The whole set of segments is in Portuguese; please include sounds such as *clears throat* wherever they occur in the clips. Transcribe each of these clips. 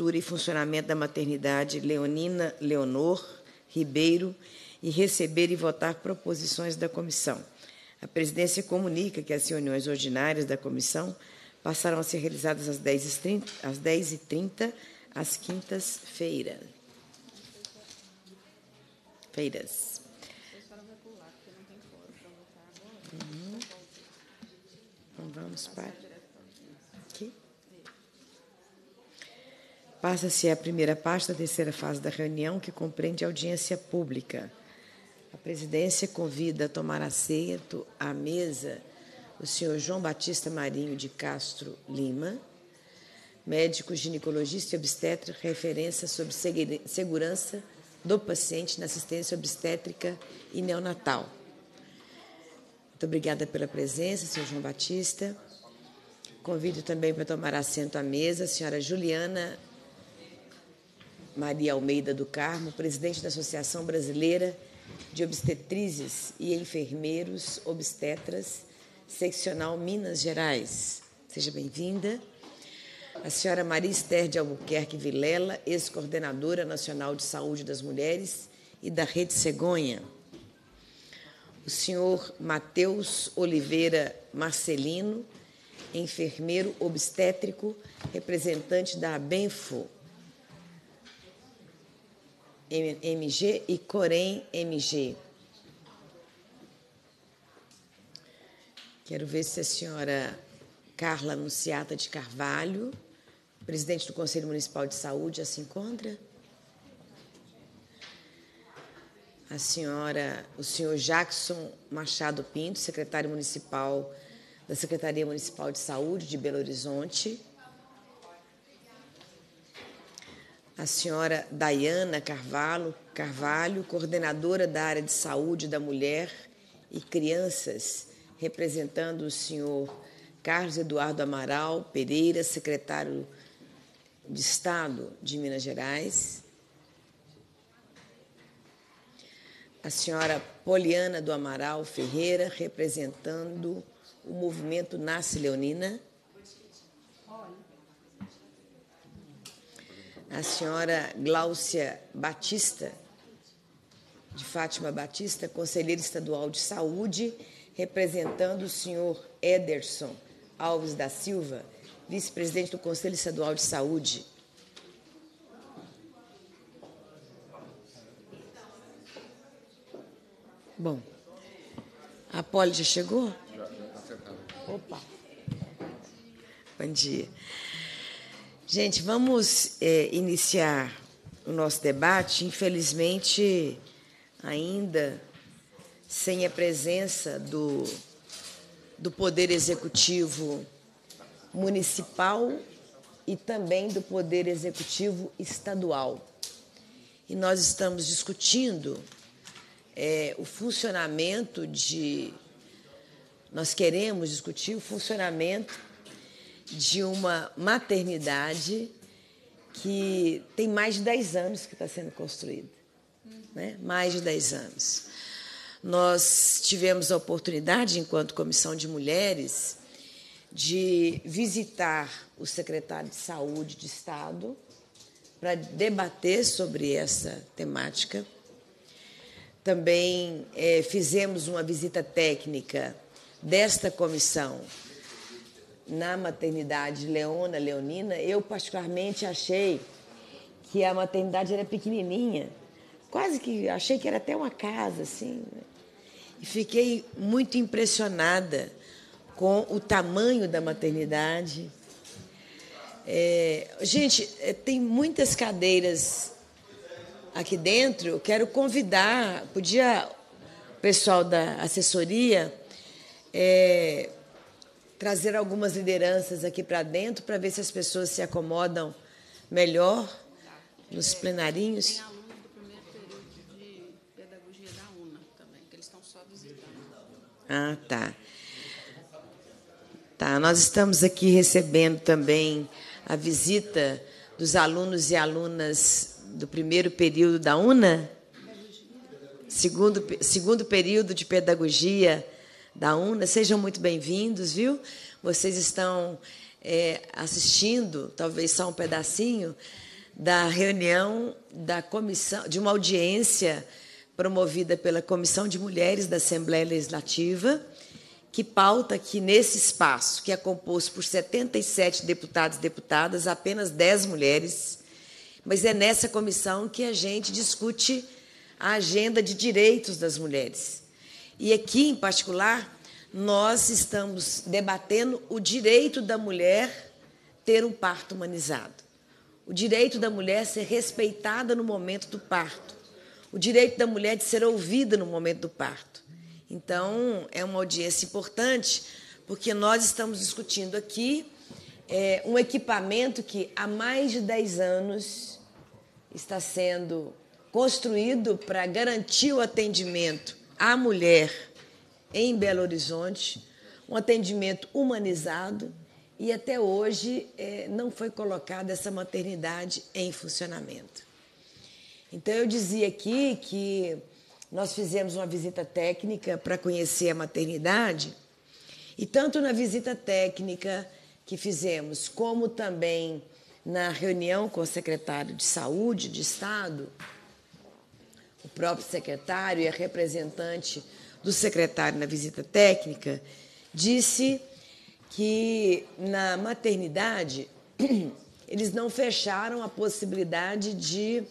estrutura e funcionamento da maternidade Leonina Leonor Ribeiro e receber e votar proposições da comissão. A presidência comunica que as reuniões ordinárias da comissão passarão a ser realizadas às 10h30, às, 10h30, às quintas-feiras. Feiras. Uhum. Então vamos para. Aqui. Passa-se a primeira parte da terceira fase da reunião, que compreende audiência pública. A presidência convida a tomar assento à mesa o senhor João Batista Marinho de Castro Lima, médico ginecologista e obstetra, referência sobre segurança do paciente na assistência obstétrica e neonatal. Muito obrigada pela presença, senhor João Batista. Convido também para tomar assento à mesa a senhora Juliana Maria Almeida do Carmo, presidente da Associação Brasileira de Obstetrizes e Enfermeiros Obstetras, seccional Minas Gerais. Seja bem-vinda. A senhora Maria Esther de Albuquerque Vilela, ex-coordenadora nacional de saúde das mulheres e da Rede Cegonha. O senhor Matheus Oliveira Marcelino, enfermeiro obstétrico, representante da Abenfo, MG e Corém MG. Quero ver se a senhora Carla Anunciata de Carvalho, presidente do Conselho Municipal de Saúde, já se encontra. A senhora, o senhor Jackson Machado Pinto, secretário municipal da Secretaria Municipal de Saúde de Belo Horizonte. A senhora Dayana Carvalho, Carvalho, coordenadora da área de saúde da mulher e crianças, representando o senhor Carlos Eduardo Amaral Pereira, secretário de Estado de Minas Gerais. A senhora Poliana do Amaral Ferreira, representando o movimento Nasce Leonina. A senhora Gláucia Batista, de Fátima Batista, conselheira estadual de saúde, representando o senhor Ederson Alves da Silva, vice-presidente do Conselho Estadual de Saúde. Bom, a Poli já chegou? Já, já Opa. Bom dia. Gente, vamos é, iniciar o nosso debate. Infelizmente, ainda sem a presença do, do Poder Executivo Municipal e também do Poder Executivo Estadual. E nós estamos discutindo é, o funcionamento de. Nós queremos discutir o funcionamento de uma maternidade que tem mais de 10 anos que está sendo construída. Né? Mais de 10 anos. Nós tivemos a oportunidade, enquanto Comissão de Mulheres, de visitar o secretário de Saúde de Estado para debater sobre essa temática. Também é, fizemos uma visita técnica desta comissão na maternidade Leona Leonina, eu particularmente achei que a maternidade era pequenininha, quase que achei que era até uma casa assim. Né? E fiquei muito impressionada com o tamanho da maternidade. É, gente, é, tem muitas cadeiras aqui dentro. Eu quero convidar, podia o pessoal da assessoria é, trazer algumas lideranças aqui para dentro para ver se as pessoas se acomodam melhor nos plenarinhos. Tem alunos do primeiro período de pedagogia da UNA também, que eles estão só visitando. Ah, tá. Tá, nós estamos aqui recebendo também a visita dos alunos e alunas do primeiro período da UNA, segundo, segundo período de pedagogia da UNA. Sejam muito bem-vindos, viu? Vocês estão é, assistindo, talvez só um pedacinho, da reunião da comissão, de uma audiência promovida pela Comissão de Mulheres da Assembleia Legislativa, que pauta que nesse espaço, que é composto por 77 deputados e deputadas, apenas 10 mulheres, mas é nessa comissão que a gente discute a agenda de direitos das mulheres. E aqui, em particular, nós estamos debatendo o direito da mulher ter um parto humanizado, o direito da mulher ser respeitada no momento do parto, o direito da mulher de ser ouvida no momento do parto. Então, é uma audiência importante, porque nós estamos discutindo aqui é, um equipamento que há mais de 10 anos está sendo construído para garantir o atendimento à mulher em Belo Horizonte, um atendimento humanizado, e até hoje é, não foi colocada essa maternidade em funcionamento. Então, eu dizia aqui que nós fizemos uma visita técnica para conhecer a maternidade, e tanto na visita técnica que fizemos, como também na reunião com o secretário de Saúde de Estado, o próprio secretário e a representante do secretário na visita técnica, disse que na maternidade *clears throat* eles não fecharam a possibilidade de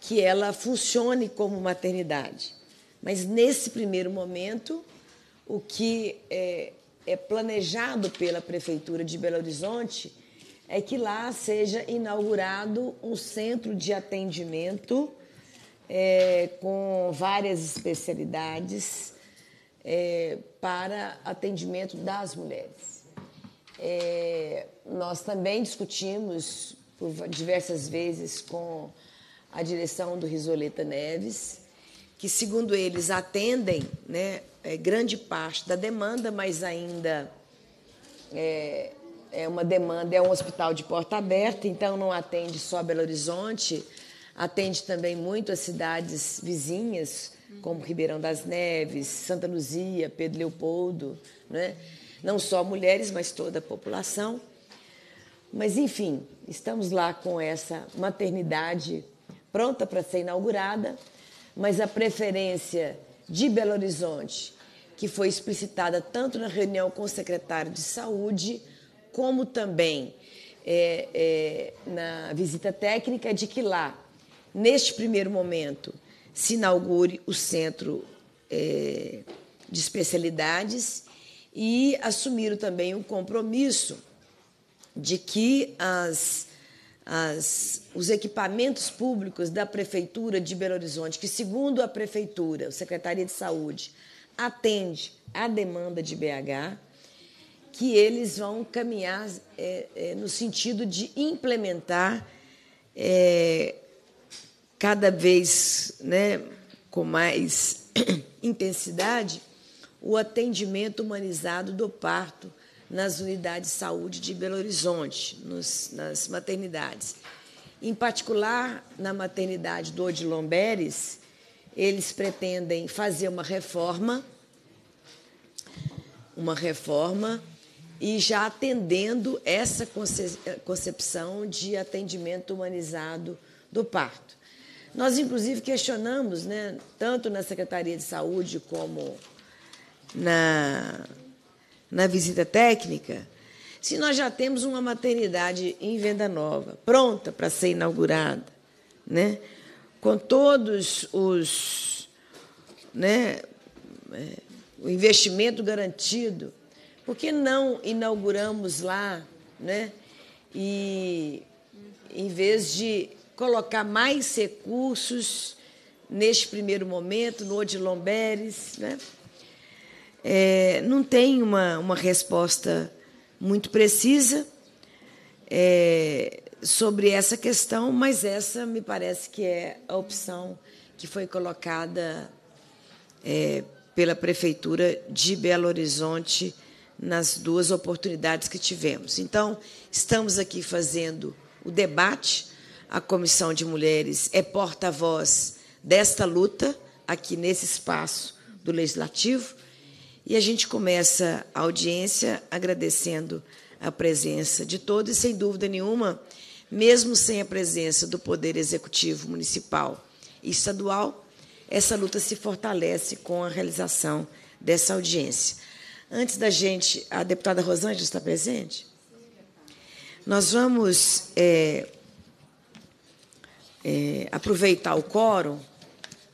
que ela funcione como maternidade. Mas nesse primeiro momento, o que é, é planejado pela Prefeitura de Belo Horizonte é que lá seja inaugurado um centro de atendimento é, com várias especialidades é, para atendimento das mulheres. É, nós também discutimos por diversas vezes com a direção do Risoleta Neves, que, segundo eles, atendem né, é, grande parte da demanda, mas ainda é, é uma demanda, é um hospital de porta aberta, então não atende só Belo Horizonte, Atende também muito as cidades vizinhas, como Ribeirão das Neves, Santa Luzia, Pedro Leopoldo, né? não só mulheres, mas toda a população. Mas, enfim, estamos lá com essa maternidade pronta para ser inaugurada, mas a preferência de Belo Horizonte, que foi explicitada tanto na reunião com o secretário de Saúde, como também é, é, na visita técnica, de que lá neste primeiro momento, se inaugure o centro é, de especialidades e assumiram também um compromisso de que as, as, os equipamentos públicos da Prefeitura de Belo Horizonte, que, segundo a Prefeitura, a Secretaria de Saúde, atende à demanda de BH, que eles vão caminhar é, é, no sentido de implementar é, cada vez né, com mais *clears throat* intensidade o atendimento humanizado do parto nas unidades de saúde de Belo Horizonte, nos, nas maternidades. Em particular, na maternidade do Odilon Beres, eles pretendem fazer uma reforma, uma reforma, e já atendendo essa concepção de atendimento humanizado do parto. Nós, inclusive, questionamos, né, tanto na Secretaria de Saúde como na, na visita técnica, se nós já temos uma maternidade em Venda Nova, pronta para ser inaugurada, né, com todos os. Né, é, o investimento garantido, por que não inauguramos lá, né, e em vez de colocar mais recursos neste primeiro momento, no Odilon Beres. Né? É, não tem uma, uma resposta muito precisa é, sobre essa questão, mas essa me parece que é a opção que foi colocada é, pela Prefeitura de Belo Horizonte nas duas oportunidades que tivemos. Então, estamos aqui fazendo o debate a Comissão de Mulheres é porta-voz desta luta aqui nesse espaço do Legislativo. E a gente começa a audiência agradecendo a presença de todos e, sem dúvida nenhuma, mesmo sem a presença do Poder Executivo Municipal e Estadual, essa luta se fortalece com a realização dessa audiência. Antes da gente, a deputada Rosângela está presente? Nós vamos é, é, aproveitar o quórum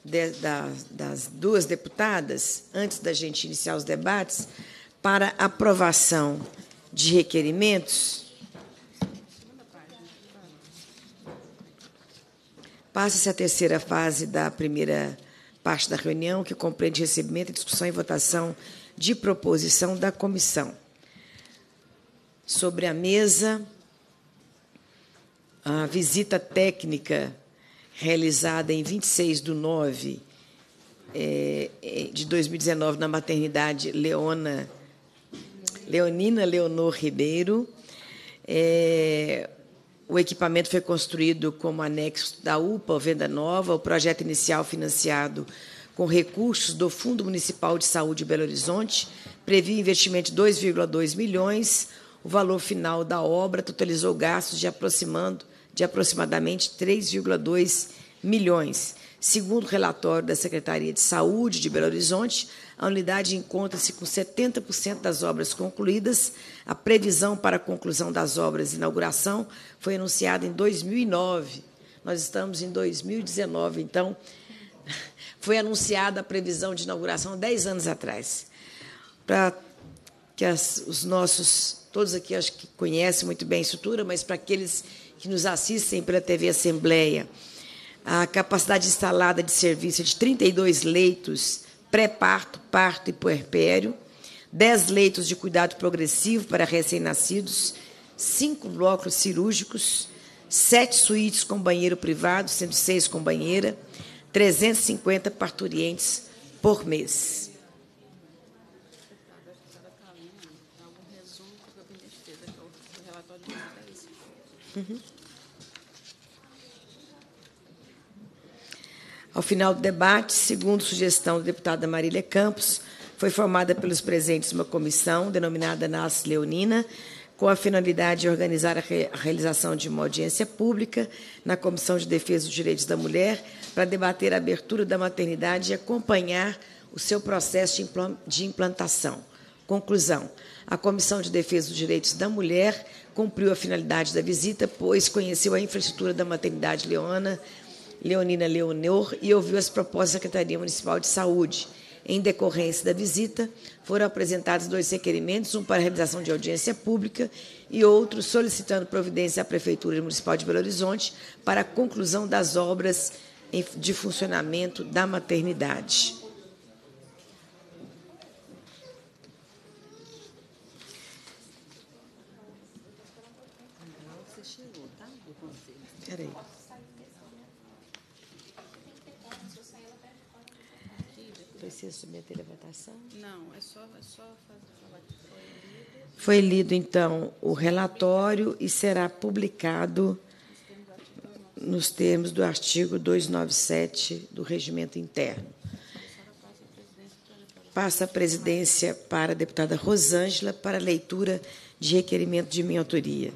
de, da, das duas deputadas, antes da gente iniciar os debates, para aprovação de requerimentos. Passa-se a terceira fase da primeira parte da reunião, que compreende recebimento, discussão e votação de proposição da comissão. Sobre a mesa, a visita técnica realizada em 26 de 9 é, é, de 2019 na maternidade Leona, Leonina Leonor Ribeiro. É, o equipamento foi construído como anexo da UPA Venda Nova. O projeto inicial financiado com recursos do Fundo Municipal de Saúde de Belo Horizonte previa investimento de 2,2 milhões. O valor final da obra totalizou gastos de aproximando de aproximadamente 3,2 milhões. Segundo o relatório da Secretaria de Saúde de Belo Horizonte, a unidade encontra-se com 70% das obras concluídas. A previsão para a conclusão das obras e inauguração foi anunciada em 2009. Nós estamos em 2019, então *laughs* foi anunciada a previsão de inauguração há 10 anos atrás. Para que as, os nossos, todos aqui acho que conhecem muito bem a estrutura, mas para aqueles que nos assistem pela TV Assembleia, a capacidade instalada de serviço de 32 leitos pré-parto, parto e puerpério, 10 leitos de cuidado progressivo para recém-nascidos, 5 blocos cirúrgicos, 7 suítes com banheiro privado, 106 com banheira, 350 parturientes por mês. Uhum. Ao final do debate, segundo sugestão da deputada Marília Campos, foi formada pelos presentes uma comissão denominada NAS Leonina, com a finalidade de organizar a, re a realização de uma audiência pública na Comissão de Defesa dos Direitos da Mulher para debater a abertura da maternidade e acompanhar o seu processo de implantação. Conclusão: a Comissão de Defesa dos Direitos da Mulher cumpriu a finalidade da visita, pois conheceu a infraestrutura da maternidade Leona, Leonina Leonor e ouviu as propostas da Secretaria Municipal de Saúde. Em decorrência da visita, foram apresentados dois requerimentos, um para realização de audiência pública e outro solicitando providência à Prefeitura Municipal de Belo Horizonte para a conclusão das obras de funcionamento da maternidade. Espera aí. Precisa Não, é só, é só falar que foi lido. Foi lido, então, o relatório e será publicado nos termos do artigo 297 do Regimento Interno. Passa a presidência para a deputada Rosângela para leitura de requerimento de minha autoria.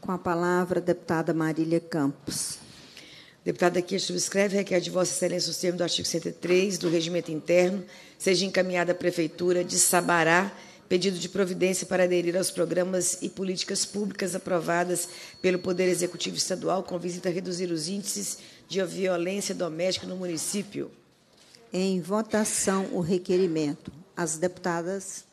Com a palavra, a deputada Marília Campos. Deputada que subscreve requer de Vossa Excelência os termos do artigo 103 do Regimento Interno, seja encaminhada à Prefeitura de Sabará pedido de providência para aderir aos programas e políticas públicas aprovadas pelo Poder Executivo Estadual com visita a reduzir os índices de violência doméstica no município. Em votação, o requerimento. As deputadas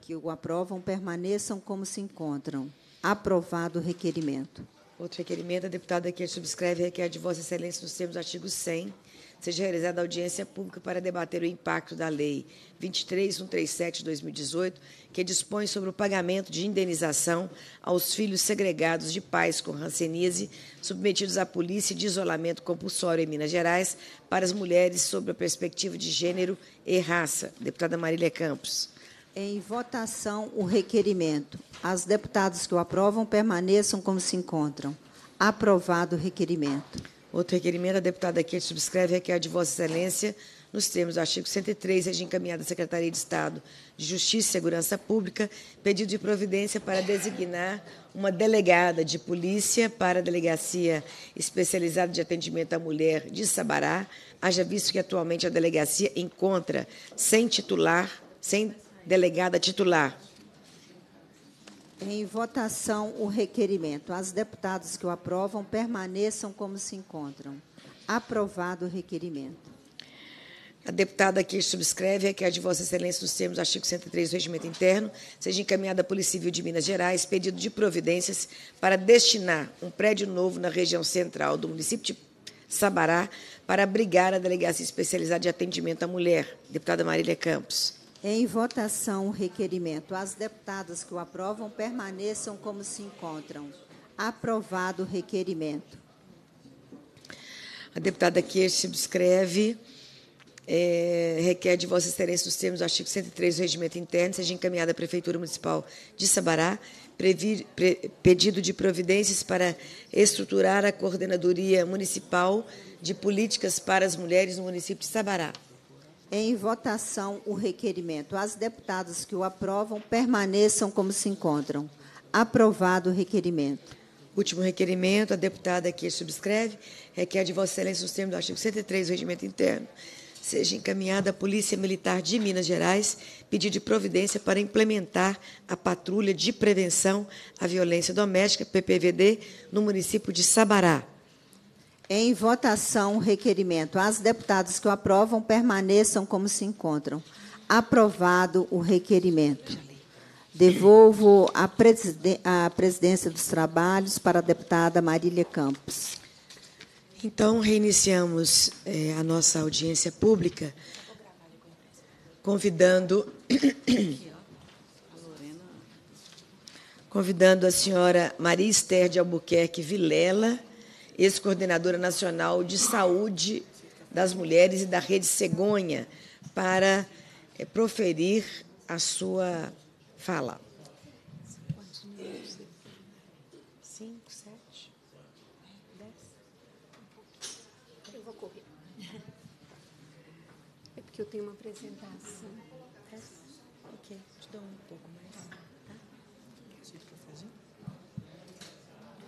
que o aprovam permaneçam como se encontram. Aprovado o requerimento. Outro requerimento, a deputada que subscreve requer de Vossa Excelência, nos termos do artigo 100, seja realizada audiência pública para debater o impacto da Lei 23137 de 2018, que dispõe sobre o pagamento de indenização aos filhos segregados de pais com ranceníase submetidos à polícia de isolamento compulsório em Minas Gerais para as mulheres sob a perspectiva de gênero e raça. Deputada Marília Campos. Em votação, o requerimento. As deputadas que o aprovam permaneçam como se encontram. Aprovado o requerimento. Outro requerimento, a deputada que subscreve requer de Vossa Excelência, nos termos do artigo 103, seja encaminhada à Secretaria de Estado de Justiça e Segurança Pública pedido de providência para designar uma delegada de polícia para a Delegacia Especializada de Atendimento à Mulher de Sabará, haja visto que atualmente a delegacia encontra sem titular, sem delegada titular. Em votação o requerimento. As deputadas que o aprovam permaneçam como se encontram. Aprovado o requerimento. A deputada que subscreve é que a de Vossa Excelência, nos termos do artigo 103 do Regimento Interno, seja encaminhada à Polícia Civil de Minas Gerais pedido de providências para destinar um prédio novo na região central do município de Sabará para abrigar a Delegacia Especializada de Atendimento à Mulher. Deputada Marília Campos. Em votação o requerimento. As deputadas que o aprovam permaneçam como se encontram. Aprovado o requerimento. A deputada que subscreve é, requer de Vossa Excelência, nos termos do artigo 103 do Regimento Interno, seja encaminhada à Prefeitura Municipal de Sabará pre, pedido de providências para estruturar a Coordenadoria Municipal de Políticas para as Mulheres no município de Sabará. Em votação o requerimento. As deputadas que o aprovam permaneçam como se encontram. Aprovado o requerimento. Último requerimento, a deputada que subscreve requer de Vossa Excelência, nos termos do artigo 103 do Regimento Interno, seja encaminhada à Polícia Militar de Minas Gerais pedido de providência para implementar a Patrulha de Prevenção à Violência Doméstica, PPVD, no município de Sabará. Em votação, o requerimento. As deputadas que o aprovam permaneçam como se encontram. Aprovado o requerimento. Devolvo a, a presidência dos trabalhos para a deputada Marília Campos. Então, reiniciamos é, a nossa audiência pública, convidando, *coughs* convidando a senhora Maria Esther de Albuquerque Vilela, ex-coordenadora nacional de saúde das mulheres e da Rede Cegonha, para é, proferir a sua fala. que eu tenho uma apresentação. É? Ok, te dou um pouco mais. Tá?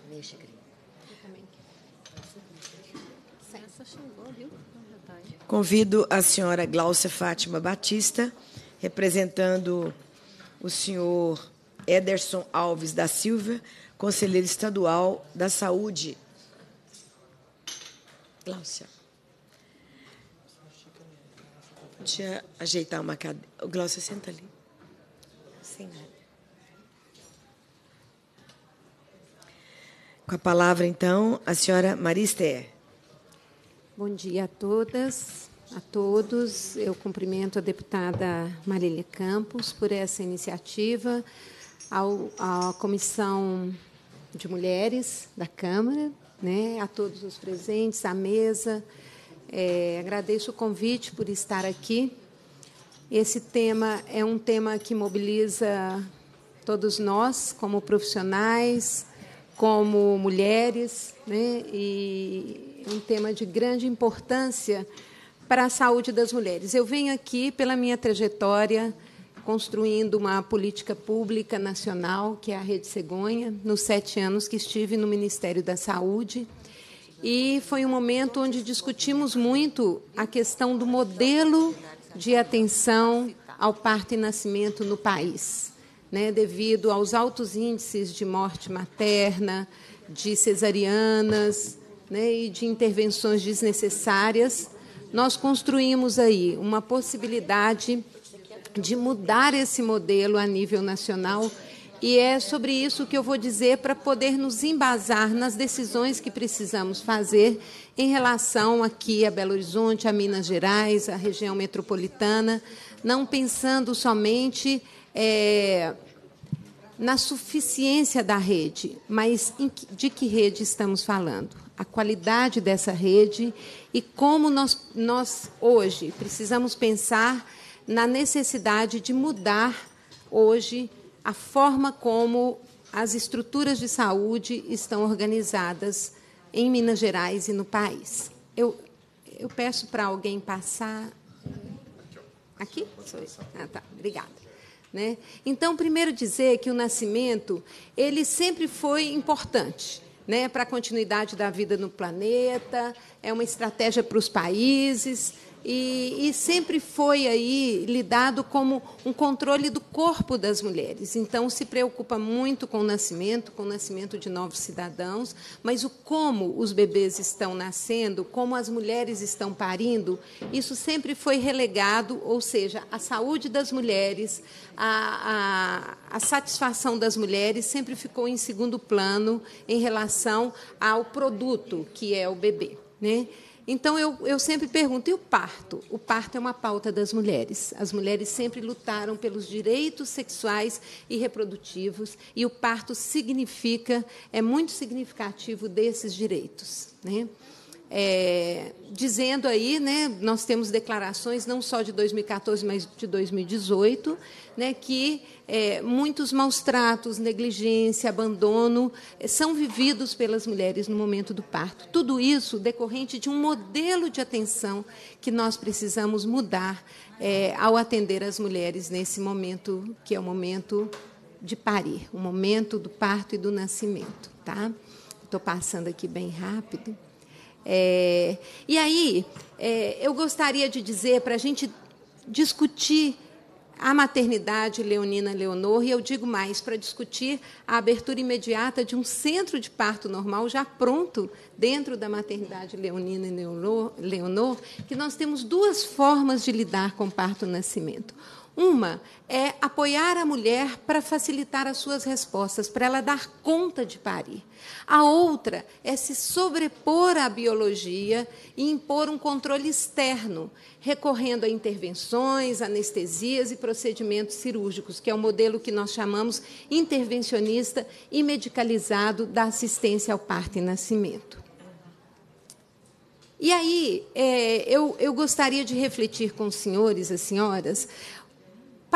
Mexa, Cris. Eu também quero. Essa chegou, viu? Tá Convido a senhora Glaucia Fátima Batista, representando o senhor Ederson Alves da Silva, conselheiro estadual da Saúde. Glaucia. Deixa eu ajeitar uma cadeira. O Glaucio, senta ali. Sem nada. Com a palavra, então, a senhora Esther. Bom dia a todas, a todos. Eu cumprimento a deputada Marília Campos por essa iniciativa, ao, à Comissão de Mulheres da Câmara, né, a todos os presentes, à mesa, é, agradeço o convite por estar aqui. Esse tema é um tema que mobiliza todos nós, como profissionais, como mulheres, né? e um tema de grande importância para a saúde das mulheres. Eu venho aqui pela minha trajetória construindo uma política pública nacional, que é a Rede Cegonha, nos sete anos que estive no Ministério da Saúde e foi um momento onde discutimos muito a questão do modelo de atenção ao parto e nascimento no país, né, devido aos altos índices de morte materna, de cesarianas né, e de intervenções desnecessárias. Nós construímos aí uma possibilidade de mudar esse modelo a nível nacional e é sobre isso que eu vou dizer para poder nos embasar nas decisões que precisamos fazer em relação aqui a Belo Horizonte, a Minas Gerais, a região metropolitana, não pensando somente é, na suficiência da rede, mas de que rede estamos falando? A qualidade dessa rede e como nós, nós hoje precisamos pensar na necessidade de mudar hoje a forma como as estruturas de saúde estão organizadas em Minas Gerais e no país. Eu, eu peço para alguém passar Aqui? Ah, tá. Obrigada. Né? Então, primeiro dizer que o nascimento ele sempre foi importante né, para a continuidade da vida no planeta, é uma estratégia para os países, e, e, sempre foi aí lidado como um controle do corpo das mulheres. Então se preocupa muito com o nascimento, com o nascimento de novos cidadãos, mas o como os bebês estão nascendo, como as mulheres estão parindo, isso sempre foi relegado, ou seja, a saúde das mulheres, a, a, a satisfação das mulheres sempre ficou em segundo plano em relação ao produto que é o bebê, né? Então, eu, eu sempre pergunto: e o parto? O parto é uma pauta das mulheres. As mulheres sempre lutaram pelos direitos sexuais e reprodutivos, e o parto significa, é muito significativo desses direitos. Né? É, dizendo aí, né, nós temos declarações não só de 2014, mas de 2018, né, que é, muitos maus tratos, negligência, abandono é, são vividos pelas mulheres no momento do parto. Tudo isso decorrente de um modelo de atenção que nós precisamos mudar é, ao atender as mulheres nesse momento, que é o momento de parir, o momento do parto e do nascimento. Tá? Estou passando aqui bem rápido. É, e aí, é, eu gostaria de dizer, para a gente discutir a maternidade Leonina Leonor, e eu digo mais, para discutir a abertura imediata de um centro de parto normal já pronto dentro da maternidade Leonina Leonor, Leonor que nós temos duas formas de lidar com parto-nascimento. Uma é apoiar a mulher para facilitar as suas respostas, para ela dar conta de parir. A outra é se sobrepor à biologia e impor um controle externo, recorrendo a intervenções, anestesias e procedimentos cirúrgicos, que é o modelo que nós chamamos intervencionista e medicalizado da assistência ao parto e nascimento. E aí, é, eu, eu gostaria de refletir com os senhores e senhoras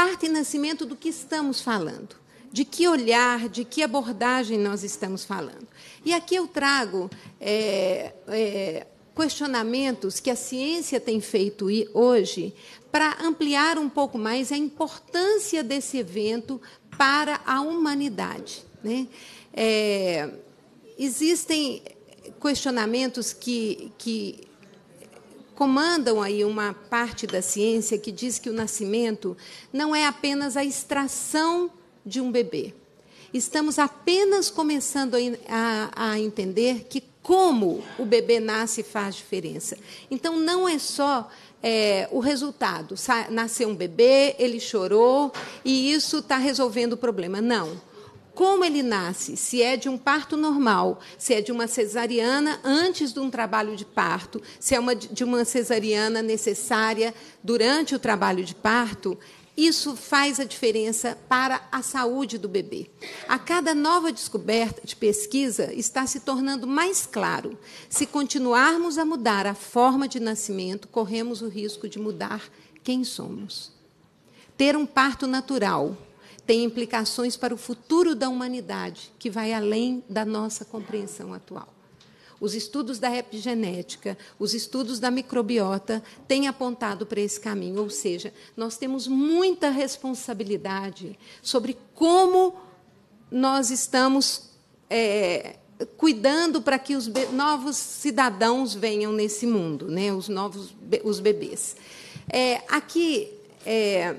parte e nascimento do que estamos falando, de que olhar, de que abordagem nós estamos falando. E aqui eu trago é, é, questionamentos que a ciência tem feito hoje para ampliar um pouco mais a importância desse evento para a humanidade. Né? É, existem questionamentos que, que comandam aí uma parte da ciência que diz que o nascimento não é apenas a extração de um bebê. Estamos apenas começando a, a entender que como o bebê nasce faz diferença. Então, não é só é, o resultado. Nasceu um bebê, ele chorou e isso está resolvendo o problema. Não como ele nasce, se é de um parto normal, se é de uma cesariana antes de um trabalho de parto, se é uma, de uma cesariana necessária durante o trabalho de parto, isso faz a diferença para a saúde do bebê. A cada nova descoberta de pesquisa está se tornando mais claro. Se continuarmos a mudar a forma de nascimento, corremos o risco de mudar quem somos. Ter um parto natural, tem implicações para o futuro da humanidade, que vai além da nossa compreensão atual. Os estudos da epigenética, os estudos da microbiota têm apontado para esse caminho, ou seja, nós temos muita responsabilidade sobre como nós estamos é, cuidando para que os novos cidadãos venham nesse mundo, né, os novos os bebês. É, aqui é,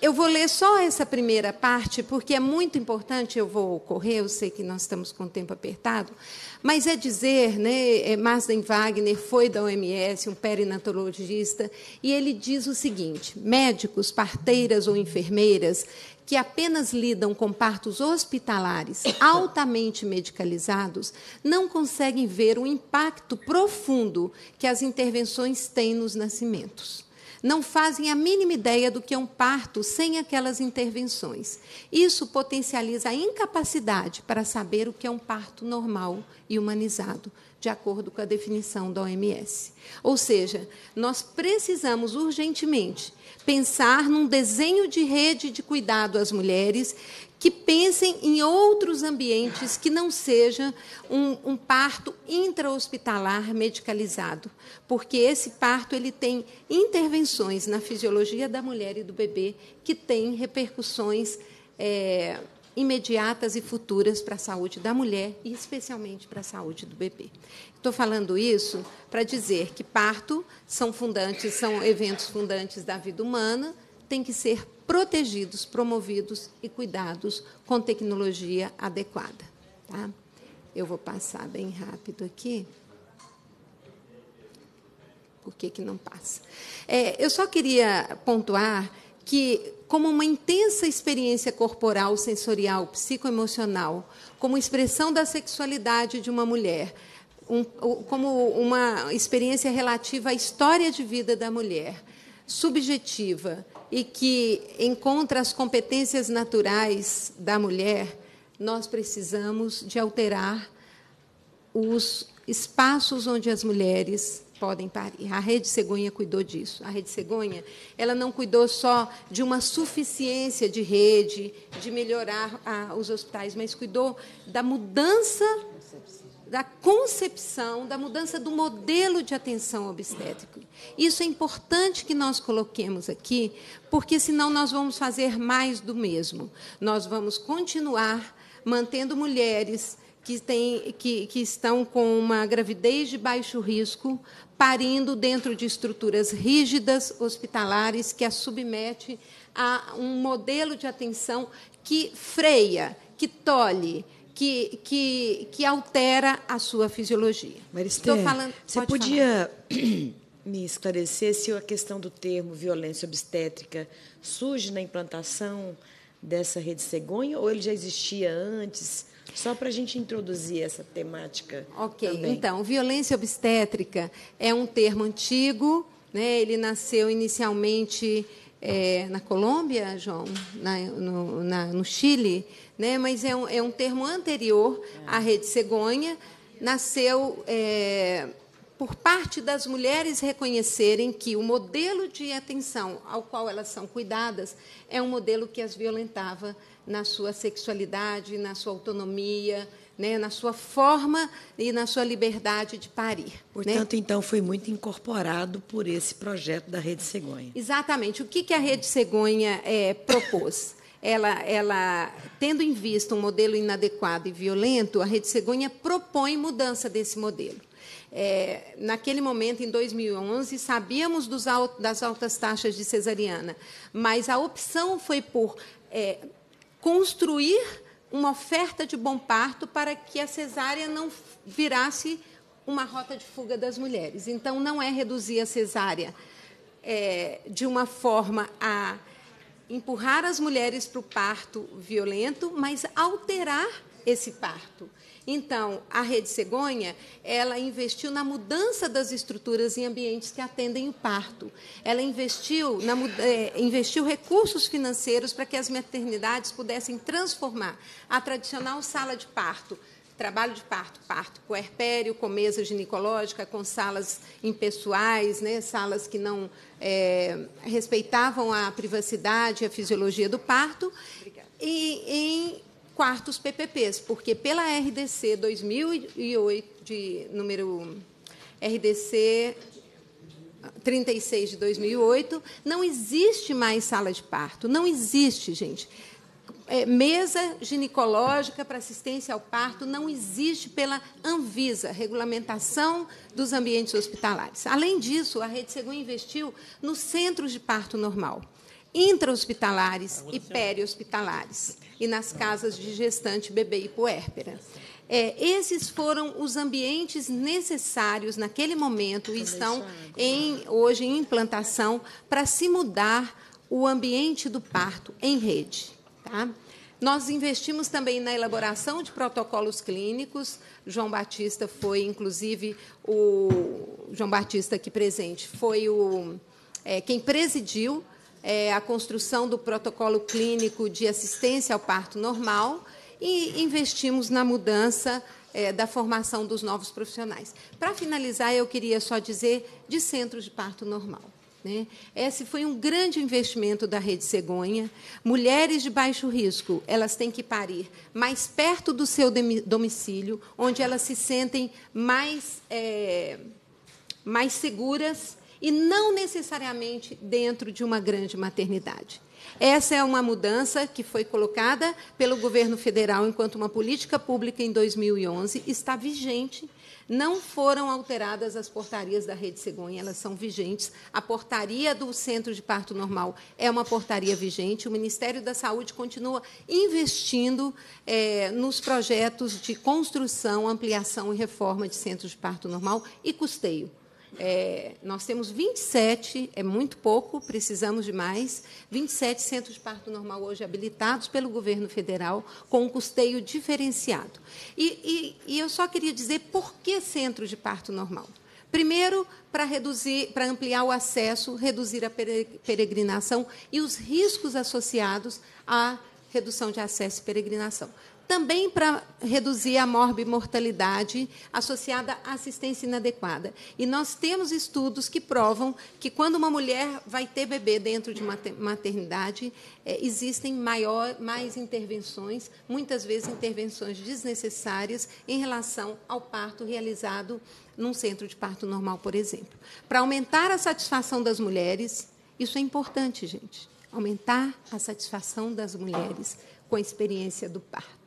eu vou ler só essa primeira parte, porque é muito importante, eu vou correr, eu sei que nós estamos com o tempo apertado, mas é dizer, né, é, Marsden Wagner foi da OMS, um perinatologista, e ele diz o seguinte: médicos, parteiras ou enfermeiras que apenas lidam com partos hospitalares altamente medicalizados não conseguem ver o impacto profundo que as intervenções têm nos nascimentos não fazem a mínima ideia do que é um parto sem aquelas intervenções. Isso potencializa a incapacidade para saber o que é um parto normal e humanizado. de acordo com a definição da OMS. Ou seja, nós precisamos urgentemente pensar num desenho de rede de cuidado às mulheres que pensem em outros ambientes que não seja um, um parto intra-hospitalar medicalizado, porque esse parto ele tem intervenções na fisiologia da mulher e do bebê que têm repercussões é, imediatas e futuras para a saúde da mulher e especialmente para a saúde do bebê. Estou falando isso para dizer que parto são fundantes, são eventos fundantes da vida humana, tem que ser protegidos, promovidos e cuidados com tecnologia adequada. Tá? Eu vou passar bem rápido aqui. Por que, que não passa? É, eu só queria pontuar que, como uma intensa experiência corporal, sensorial, psicoemocional, como expressão da sexualidade de uma mulher, um, como uma experiência relativa à história de vida da mulher, subjetiva e que encontra as competências naturais da mulher, nós precisamos de alterar os espaços onde as mulheres podem parir. A Rede Cegonha cuidou disso. A Rede Cegonha, ela não cuidou só de uma suficiência de rede, de melhorar ah, os hospitais, mas cuidou da mudança da concepção, da mudança do modelo de atenção obstétrica. Isso é importante que nós coloquemos aqui, porque senão nós vamos fazer mais do mesmo. Nós vamos continuar mantendo mulheres que, têm, que, que estão com uma gravidez de baixo risco, parindo dentro de estruturas rígidas, hospitalares, que a submete a um modelo de atenção que freia, que tolhe, que, que, que altera a sua fisiologia. Estou falando, você podia falar. *clears throat* me esclarecer se a questão do termo violência obstétrica surge na implantação dessa rede cegonha ou ele já existia antes? Só para a gente introduzir essa temática. Ok, também. então, violência obstétrica é um termo antigo, né? ele nasceu inicialmente é, na Colômbia, João, na, no, na, no Chile, né? mas é um, é um termo anterior à rede cegonha, nasceu é, por parte das mulheres reconhecerem que o modelo de atenção ao qual elas são cuidadas é um modelo que as violentava na sua sexualidade, na sua autonomia, né, na sua forma e na sua liberdade de parir. Né? Portanto, né? então, foi muito incorporado por esse projeto da Rede Cegonha. Exatamente. O que, que a Rede Cegonha é, propôs? Ela, ela, tendo em vista um modelo inadequado e violento, a Rede Cegonha propõe mudança desse modelo. É, naquele momento, em 2011, sabíamos dos das altas taxas de cesariana, mas a opção foi por é, construir uma oferta de bom parto para que a cesárea não virasse uma rota de fuga das mulheres. Então, não é reduzir a cesárea é, de uma forma a empurrar as mulheres para o parto violento, mas alterar esse parto. Então, a Rede Cegonha, ela investiu na mudança das estruturas em ambientes que atendem o parto. Ela investiu, na, é, investiu recursos financeiros para que as maternidades pudessem transformar a tradicional sala de parto trabalho de parto, parto puerpério, com mesa ginecológica, com salas impessoais, né, salas que não é, respeitavam a privacidade e a fisiologia do parto, Obrigada. e em quartos PPPs, porque pela RDC 2008, de número RDC 36 de 2008, não existe mais sala de parto, não existe, gente é, mesa ginecológica para assistência ao parto não existe pela Anvisa, regulamentação dos ambientes hospitalares. Além disso, a Rede Segura investiu nos centros de parto normal, intra-hospitalares e peri-hospitalares, e nas casas de gestante, bebê e puérpera. É, esses foram os ambientes necessários naquele momento e estão em, hoje em implantação para se mudar o ambiente do parto em rede. Tá? Nós investimos também na elaboração de protocolos clínicos. João Batista foi, inclusive, o João Batista aqui presente, foi o é, quem presidiu é, a construção do protocolo clínico de assistência ao parto normal e investimos na mudança é, da formação dos novos profissionais. Para finalizar, eu queria só dizer de centros de parto normal. Né? Esse foi um grande investimento da Rede Cegonha. Mulheres de baixo risco, elas têm que parir mais perto do seu domicílio, onde elas se sentem mais, é, mais seguras e não necessariamente dentro de uma grande maternidade. Essa é uma mudança que foi colocada pelo governo federal enquanto uma política pública em 2011, está vigente. Não foram alteradas as portarias da Rede Cegonha, elas são vigentes. A portaria do Centro de Parto Normal é uma portaria vigente. O Ministério da Saúde continua investindo é, nos projetos de construção, ampliação e reforma de centros de parto normal e custeio. É, nós temos 27, é muito pouco, precisamos de mais, 27 centros de parto normal hoje habilitados pelo governo federal, com um custeio diferenciado. E, e, e eu só queria dizer por que centro de parto normal. Primeiro, para reduzir, para ampliar o acesso, reduzir a peregrinação e os riscos associados à redução de acesso e peregrinação também para reduzir a morbimortalidade associada à assistência inadequada. E nós temos estudos que provam que quando uma mulher vai ter bebê dentro de uma maternidade, é, existem maior, mais intervenções, muitas vezes intervenções desnecessárias em relação ao parto realizado num centro de parto normal, por exemplo. Para aumentar a satisfação das mulheres, isso é importante, gente. Aumentar a satisfação das mulheres com a experiência do parto.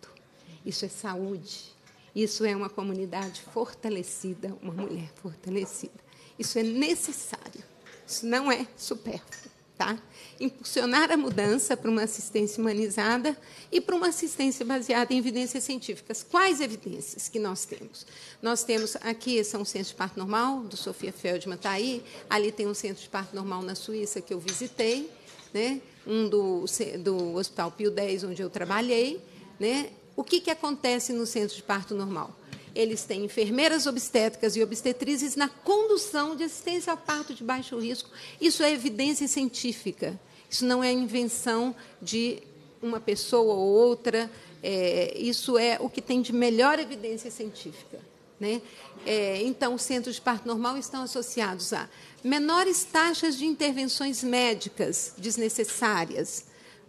Isso é saúde. Isso é uma comunidade fortalecida, uma mulher fortalecida. Isso é necessário. Isso não é supérfluo. Tá? Impulsionar a mudança para uma assistência humanizada e para uma assistência baseada em evidências científicas. Quais evidências que nós temos? Nós temos aqui são o centro de parto normal do Sofia Feldman está aí. Ali tem um centro de parto normal na Suíça que eu visitei, né? Um do, do Hospital Pio X onde eu trabalhei, né? O que, que acontece no centro de parto normal? Eles têm enfermeiras obstétricas e obstetrizes na condução de assistência ao parto de baixo risco. Isso é evidência científica. Isso não é invenção de uma pessoa ou outra. É, isso é o que tem de melhor evidência científica. Né? É, então, os centros de parto normal estão associados a menores taxas de intervenções médicas desnecessárias,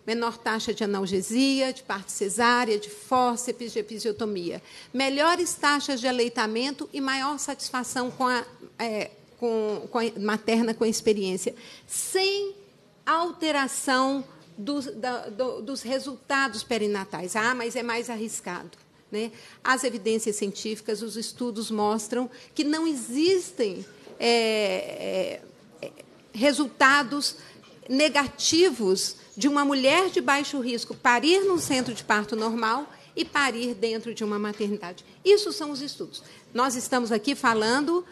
menor taxa de analgesia, de parte cesárea, de fórceps, de episiotomia, melhores taxas de aleitamento e maior satisfação com a, é, com, com a materna com a experiência, sem alteração dos, da, do, dos resultados perinatais. Ah, mas é mais arriscado. Né? As evidências científicas, os estudos mostram que não existem é, é, resultados negativos de uma mulher de baixo risco parir num centro de parto normal e parir dentro de uma maternidade. Isso são os estudos. Nós estamos aqui falando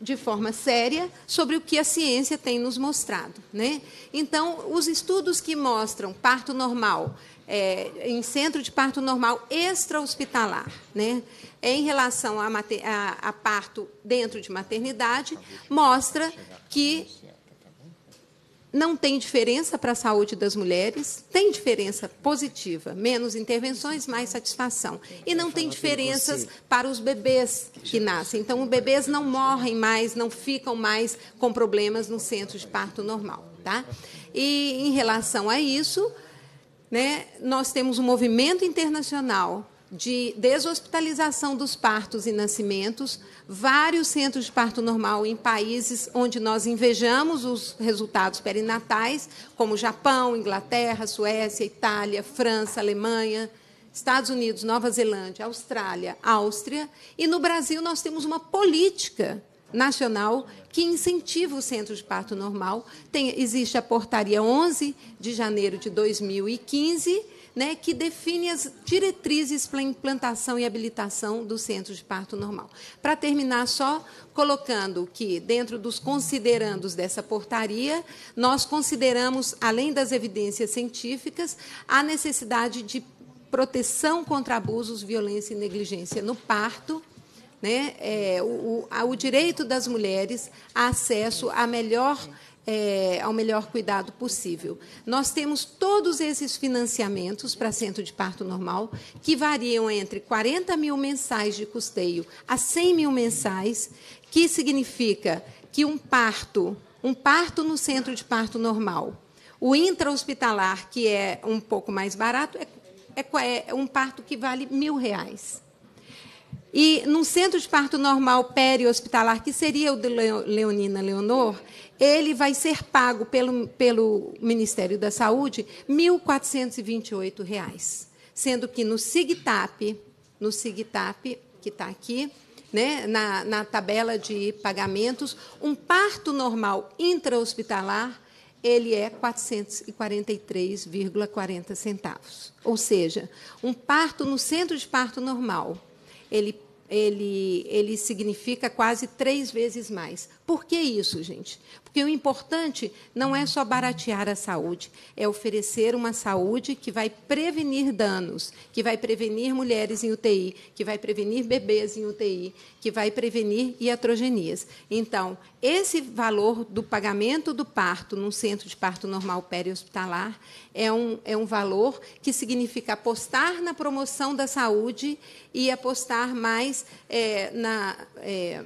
de forma séria sobre o que a ciência tem nos mostrado. Né? Então, os estudos que mostram parto normal é, em centro de parto normal extra-hospitalar, né, em relação a, a, a parto dentro de maternidade, mostra que não tem diferença para a saúde das mulheres, tem diferença positiva, menos intervenções, mais satisfação. E não tem diferenças para os bebês que nascem. Então, os bebês não morrem mais, não ficam mais com problemas no centro de parto normal. Tá? E, em relação a isso, né, nós temos um movimento internacional de deshospitalização dos partos e nascimentos, vários centros de parto normal em países onde nós invejamos os resultados perinatais, como Japão, Inglaterra, Suécia, Itália, França, Alemanha, Estados Unidos, Nova Zelândia, Austrália, Áustria, e no Brasil nós temos uma política nacional que incentiva o centro de parto normal. Tem, existe a portaria 11 de janeiro de 2015, né, que define as diretrizes para a implantação e habilitação do centro de parto normal. Para terminar, só colocando que, dentro dos considerandos dessa portaria, nós consideramos, além das evidências científicas, a necessidade de proteção contra abusos, violência e negligência no parto, né, é, o, o, o, direito das mulheres a acesso à melhor é, ao melhor cuidado possível. Nós temos todos esses financiamentos para centro de parto normal, que variam entre 40 mil mensais de custeio a 100 mil mensais, que significa que um parto, um parto no centro de parto normal, o intra-hospitalar, que é um pouco mais barato, é, é, é um parto que vale mil reais. E num centro de parto normal peri-hospitalar, que seria o de Leonina Leonor, ele vai ser pago pelo, pelo Ministério da Saúde R$ 1.428, sendo que no SIGTAP, no SIGTAP, que está aqui, né, na, na tabela de pagamentos, um parto normal intra-hospitalar ele é 443,40 centavos. Ou seja, um parto no centro de parto normal, ele ele, ele significa quase três vezes mais. Por que isso, gente? Porque o importante não é só baratear a saúde, é oferecer uma saúde que vai prevenir danos, que vai prevenir mulheres em UTI, que vai prevenir bebês em UTI, que vai prevenir iatrogenias. Então, esse valor do pagamento do parto num centro de parto normal peri-hospitalar é um, é um valor que significa apostar na promoção da saúde e apostar mais é, na. É,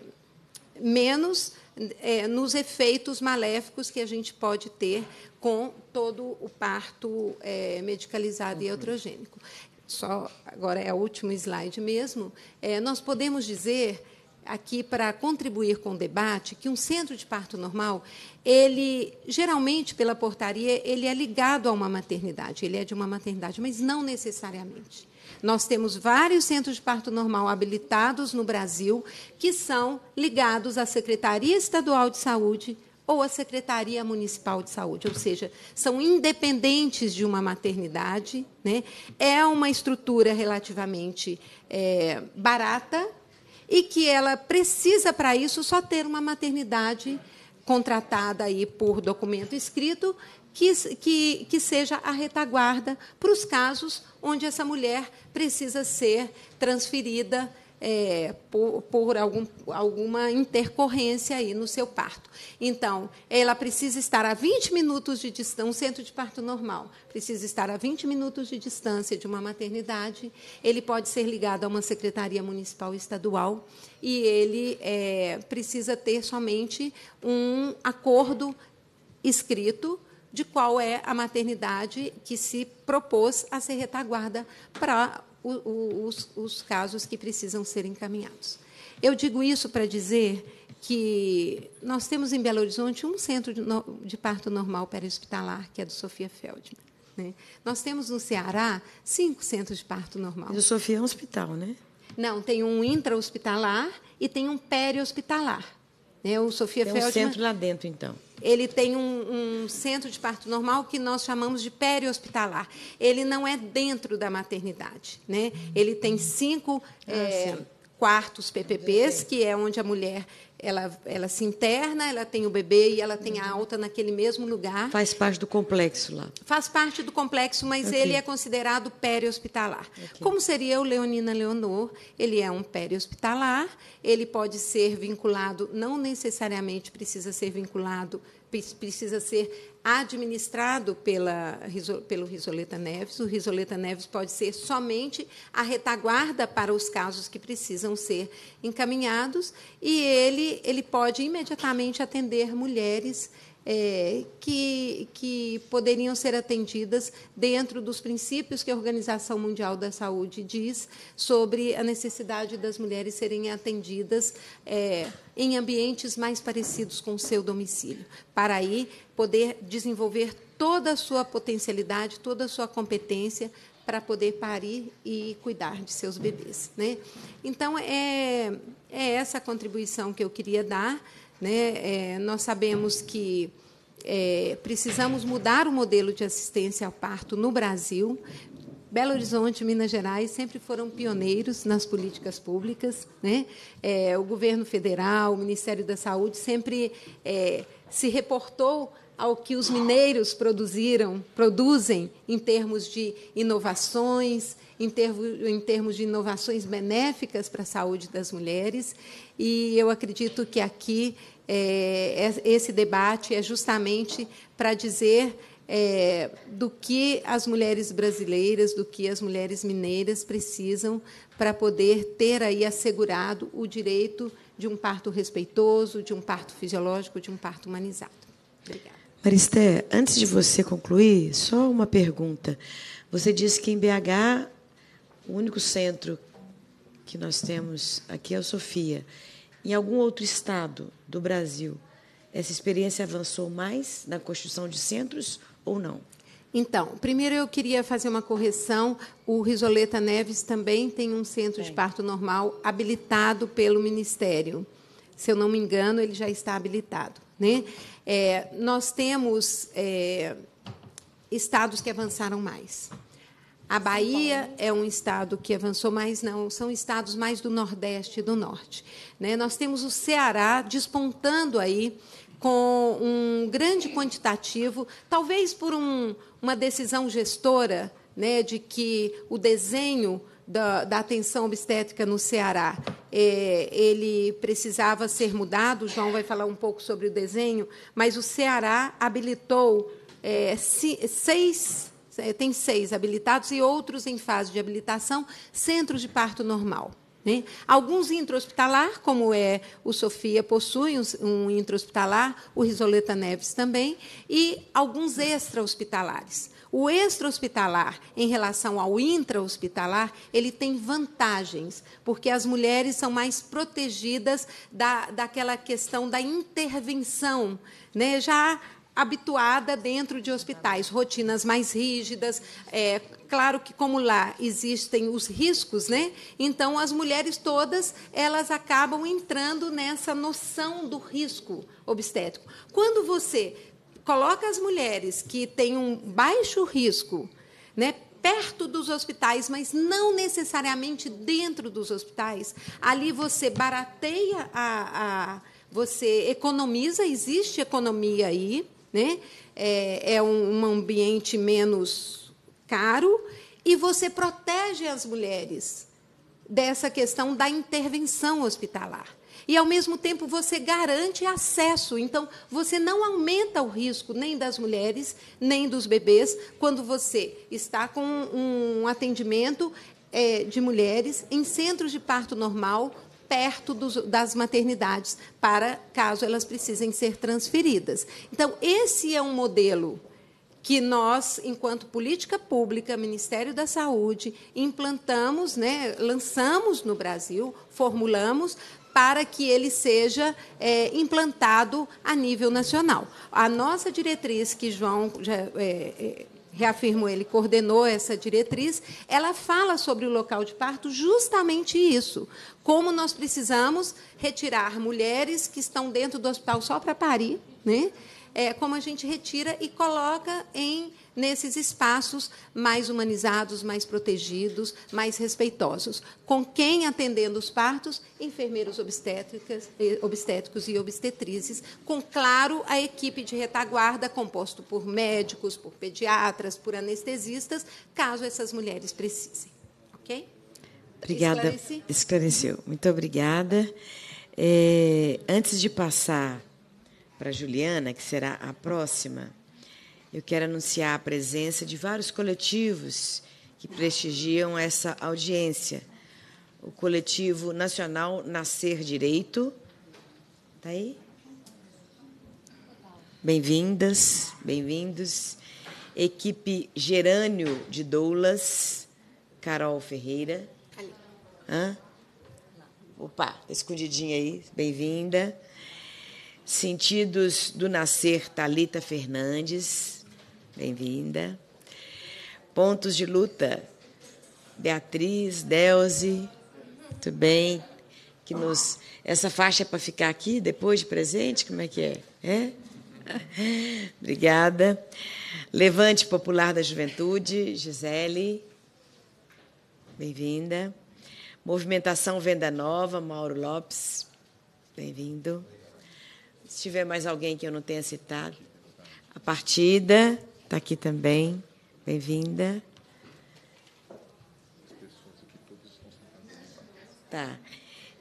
menos é, nos efeitos maléficos que a gente pode ter com todo o parto é, medicalizado e eutrogênico. Só agora é o último slide mesmo. É, nós podemos dizer aqui para contribuir com o debate que um centro de parto normal, ele geralmente pela portaria ele é ligado a uma maternidade, ele é de uma maternidade, mas não necessariamente. Nós temos vários centros de parto normal habilitados no Brasil que são ligados à Secretaria Estadual de Saúde ou à Secretaria Municipal de Saúde, ou seja, são independentes de uma maternidade. Né? É uma estrutura relativamente é, barata e que ela precisa, para isso, só ter uma maternidade contratada aí por documento escrito que, que, que seja a retaguarda para os casos onde essa mulher precisa ser transferida é, por, por algum, alguma intercorrência aí no seu parto. Então, ela precisa estar a 20 minutos de distância, um centro de parto normal, precisa estar a 20 minutos de distância de uma maternidade, ele pode ser ligado a uma secretaria municipal estadual e ele é, precisa ter somente um acordo escrito de qual é a maternidade que se propôs a ser retaguarda para os, os casos que precisam ser encaminhados. Eu digo isso para dizer que nós temos em Belo Horizonte um centro de, de parto normal peri-hospitalar, que é do Sofia Feldman. Né? Nós temos no Ceará cinco centros de parto normal. E o Sofia é um hospital, né? Não, tem um intra-hospitalar e tem um peri-hospitalar. Né? O Sofia tem um Feldman, centro lá dentro, então ele tem um, um, centro de parto normal que nós chamamos de peri-hospitalar. Ele não é dentro da maternidade. Né? Ele tem cinco ah, é, quartos PPPs, que é onde a mulher ela, ela se interna, ela tem o bebê e ela tem a alta naquele mesmo lugar. Faz parte do complexo lá. Faz parte do complexo, mas okay. ele é considerado peri-hospitalar. Okay. Como seria o Leonina Leonor? Ele é um peri-hospitalar, ele pode ser vinculado, não necessariamente precisa ser vinculado precisa ser administrado pela, pelo Risoleta Neves. O Risoleta Neves pode ser somente a retaguarda para os casos que precisam ser encaminhados e ele, ele pode imediatamente atender mulheres é, que, que poderiam ser atendidas dentro dos princípios que a Organização Mundial da Saúde diz sobre a necessidade das mulheres serem atendidas é, em ambientes mais parecidos com o seu domicílio, para aí poder desenvolver toda a sua potencialidade, toda a sua competência para poder parir e cuidar de seus bebês. Né? Então, é, é essa a contribuição que eu queria dar. Né? É, nós sabemos que é, precisamos mudar o modelo de assistência ao parto no Brasil. Belo Horizonte, Minas Gerais, sempre foram pioneiros nas políticas públicas. Né? É, o governo federal, o Ministério da Saúde sempre é, se reportou ao que os mineiros produziram, produzem em termos de inovações, em, termo, em termos de inovações benéficas para a saúde das mulheres. E eu acredito que aqui é, esse debate é justamente para dizer é, do que as mulheres brasileiras, do que as mulheres mineiras precisam para poder ter aí assegurado o direito de um parto respeitoso, de um parto fisiológico, de um parto humanizado. Obrigada. Maristé, antes de você concluir, só uma pergunta. Você disse que em BH o único centro que nós temos aqui é o Sofia. Em algum outro estado do Brasil, essa experiência avançou mais na construção de centros ou não? Então, primeiro eu queria fazer uma correção. O Risoleta Neves também tem um centro de parto normal habilitado pelo Ministério. Se eu não me engano, ele já está habilitado. Né? É, nós temos é, estados que avançaram mais. A Bahia é um estado que avançou mais, não, são estados mais do Nordeste e do Norte. Né? Nós temos o Ceará despontando aí com um grande quantitativo, talvez por um, uma decisão gestora né, de que o desenho da, da, atenção obstétrica no Ceará, é, ele precisava ser mudado. O João vai falar um pouco sobre o desenho, mas o Ceará habilitou é, seis, é, tem seis habilitados e outros em fase de habilitação, centros de parto normal. Né? Alguns intra-hospitalar, como é o Sofia, possui um, um intra-hospitalar, o Risoleta Neves também, e alguns extra-hospitalares. O extra-hospitalar, em relação ao intra-hospitalar, ele tem vantagens, porque as mulheres são mais protegidas da, daquela questão da intervenção. Né? Já habituada dentro de hospitais, rotinas mais rígidas. É, claro que como lá existem os riscos, né? Então as mulheres todas elas acabam entrando nessa noção do risco obstétrico. Quando você coloca as mulheres que têm um baixo risco, né, perto dos hospitais, mas não necessariamente dentro dos hospitais, ali você barateia a, a você economiza, existe economia aí, né? é, é um, um ambiente menos caro e você protege as mulheres dessa questão da intervenção hospitalar. E, ao mesmo tempo, você garante acesso. Então, você não aumenta o risco nem das mulheres, nem dos bebês, quando você está com um atendimento é, de mulheres em centros de parto normal perto dos, das maternidades, para caso elas precisem ser transferidas. Então, esse é um modelo que nós, enquanto política pública, Ministério da Saúde, implantamos, né, lançamos no Brasil, formulamos para que ele seja é, implantado a nível nacional. A nossa diretriz, que João já, é, é reafirmo ele, coordenou essa diretriz, ela fala sobre o local de parto justamente isso. Como nós precisamos retirar mulheres que estão dentro do hospital só para parir, né? É, como a gente retira e coloca em nesses espaços mais humanizados, mais protegidos, mais respeitosos. Com quem atendendo os partos? Enfermeiros obstétricas, obstétricos e obstetrizes, com, claro, a equipe de retaguarda, composto por médicos, por pediatras, por anestesistas, caso essas mulheres precisem. Ok? Obrigada. Esclareci? Esclareceu. Muito obrigada. É, antes de passar para a Juliana, que será a próxima, eu quero anunciar a presença de vários coletivos que prestigiam essa audiência. O coletivo nacional Nascer Direito. Está aí? Bem-vindas, bem-vindos. Equipe Gerânio de Doulas, Carol Ferreira. Hã? Opa, escondidinha aí, bem-vinda. Sentidos do Nascer, Talita Fernandes. Bem-vinda. Pontos de luta. Beatriz, Delze, tudo bem? Que nos essa faixa é para ficar aqui depois de presente, como é que é? É? *laughs* Obrigada. Levante Popular da Juventude, Gisele. Bem-vinda. Movimentação Venda Nova, Mauro Lopes. Bem-vindo. Se tiver mais alguém que eu não tenha citado. A partida, Está aqui também. Bem-vinda. Tá.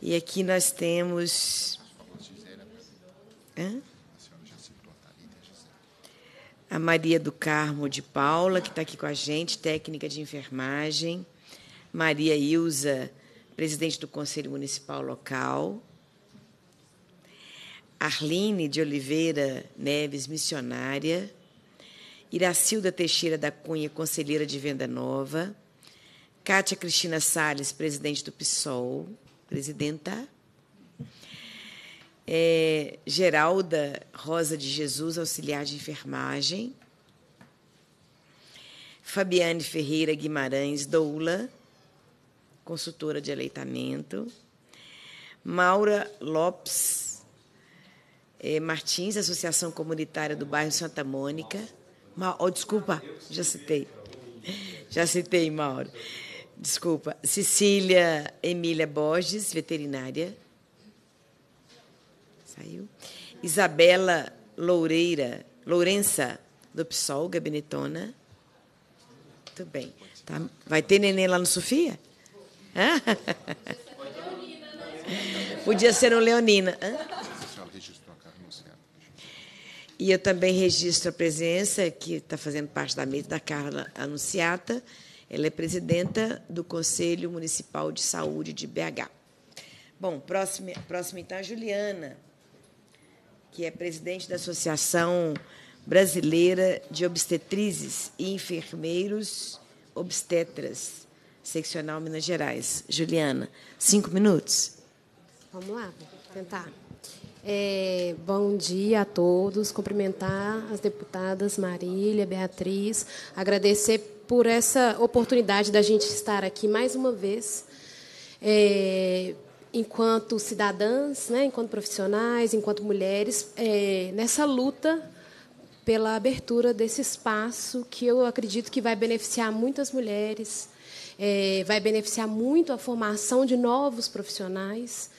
E aqui nós temos. Hã? A Maria do Carmo de Paula, que está aqui com a gente, técnica de enfermagem. Maria Ilza, presidente do Conselho Municipal Local. Arline de Oliveira Neves, missionária. Iracilda Teixeira da Cunha, conselheira de Venda Nova. Cátia Cristina Salles, presidente do PSOL, presidenta. É, Geralda Rosa de Jesus, auxiliar de enfermagem. Fabiane Ferreira Guimarães, doula, consultora de aleitamento. Maura Lopes é, Martins, Associação Comunitária do Bairro Santa Mônica. Oh, desculpa, já citei. Já citei, Mauro. Desculpa. Cecília Emília Borges, veterinária. Saiu. Isabela Loureira, Lourença, do PSOL, gabinetona. Muito bem. Tá. Vai ter neném lá no Sofia? Hã? *laughs* Podia ser um Leonina. Hã? E eu também registro a presença, que está fazendo parte da mesa, da Carla Anunciata. Ela é presidenta do Conselho Municipal de Saúde de BH. Bom, próxima, próxima então, a Juliana, que é presidente da Associação Brasileira de Obstetrizes e Enfermeiros Obstetras, seccional Minas Gerais. Juliana, cinco minutos. Vamos lá, vou tentar. É, bom dia a todos. Cumprimentar as deputadas Marília, Beatriz, agradecer por essa oportunidade da gente estar aqui mais uma vez, é, enquanto cidadãs, né, enquanto profissionais, enquanto mulheres, é, nessa luta pela abertura desse espaço que eu acredito que vai beneficiar muitas mulheres, é, vai beneficiar muito a formação de novos profissionais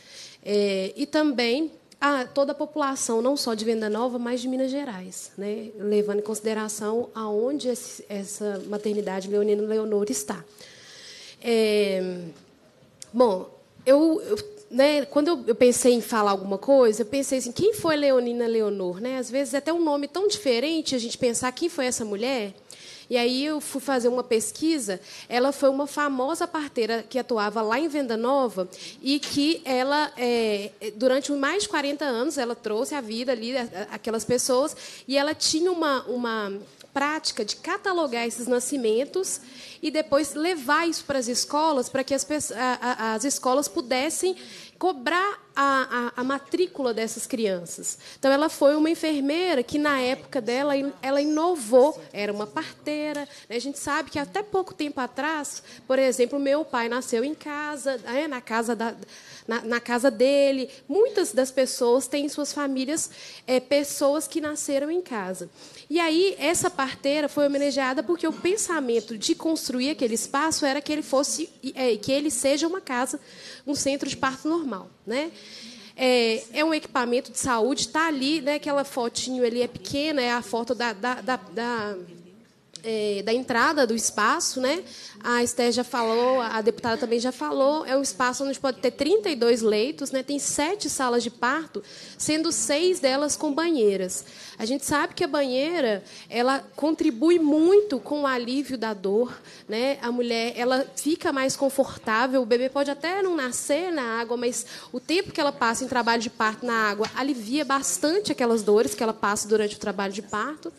é, e também a toda a população, não só de Venda Nova, mas de Minas Gerais, né? levando em consideração aonde esse, essa maternidade Leonina Leonor está. É, bom, eu, eu né, quando eu, pensei em falar alguma coisa, eu pensei assim, quem foi Leonina Leonor? Né? Às vezes, é até um nome tão diferente, a gente pensar quem foi essa mulher. E aí eu fui fazer uma pesquisa. Ela foi uma famosa parteira que atuava lá em Venda Nova e que ela, é, durante mais de 40 anos, ela trouxe a vida ali aquelas pessoas e ela tinha uma, uma prática de catalogar esses nascimentos e depois levar isso para as escolas, para que as, as escolas pudessem cobrar a, a, a, matrícula dessas crianças. Então, ela foi uma enfermeira que, na época dela, ela inovou, era uma parteira. Né? A gente sabe que, até pouco tempo atrás, por exemplo, meu pai nasceu em casa, né? na casa da na, na, casa dele. Muitas das pessoas têm em suas famílias é, pessoas que nasceram em casa. E aí, essa parteira foi homenageada porque o pensamento de construir aquele espaço era que ele fosse, é, que ele seja uma casa, um centro de parto normal. Né? É, é, um equipamento de saúde, está ali, né, aquela fotinho ali é pequena, é a foto da, da, da, da é, da entrada do espaço, né? A Esther já falou, a deputada também já falou, é um espaço onde pode ter 32 leitos, né? Tem sete salas de parto, sendo seis delas com banheiras. A gente sabe que a banheira ela contribui muito com o alívio da dor, né? A mulher ela fica mais confortável. O bebê pode até não nascer na água, mas o tempo que ela passa em trabalho de parto na água alivia bastante aquelas dores que ela passa durante o trabalho de parto.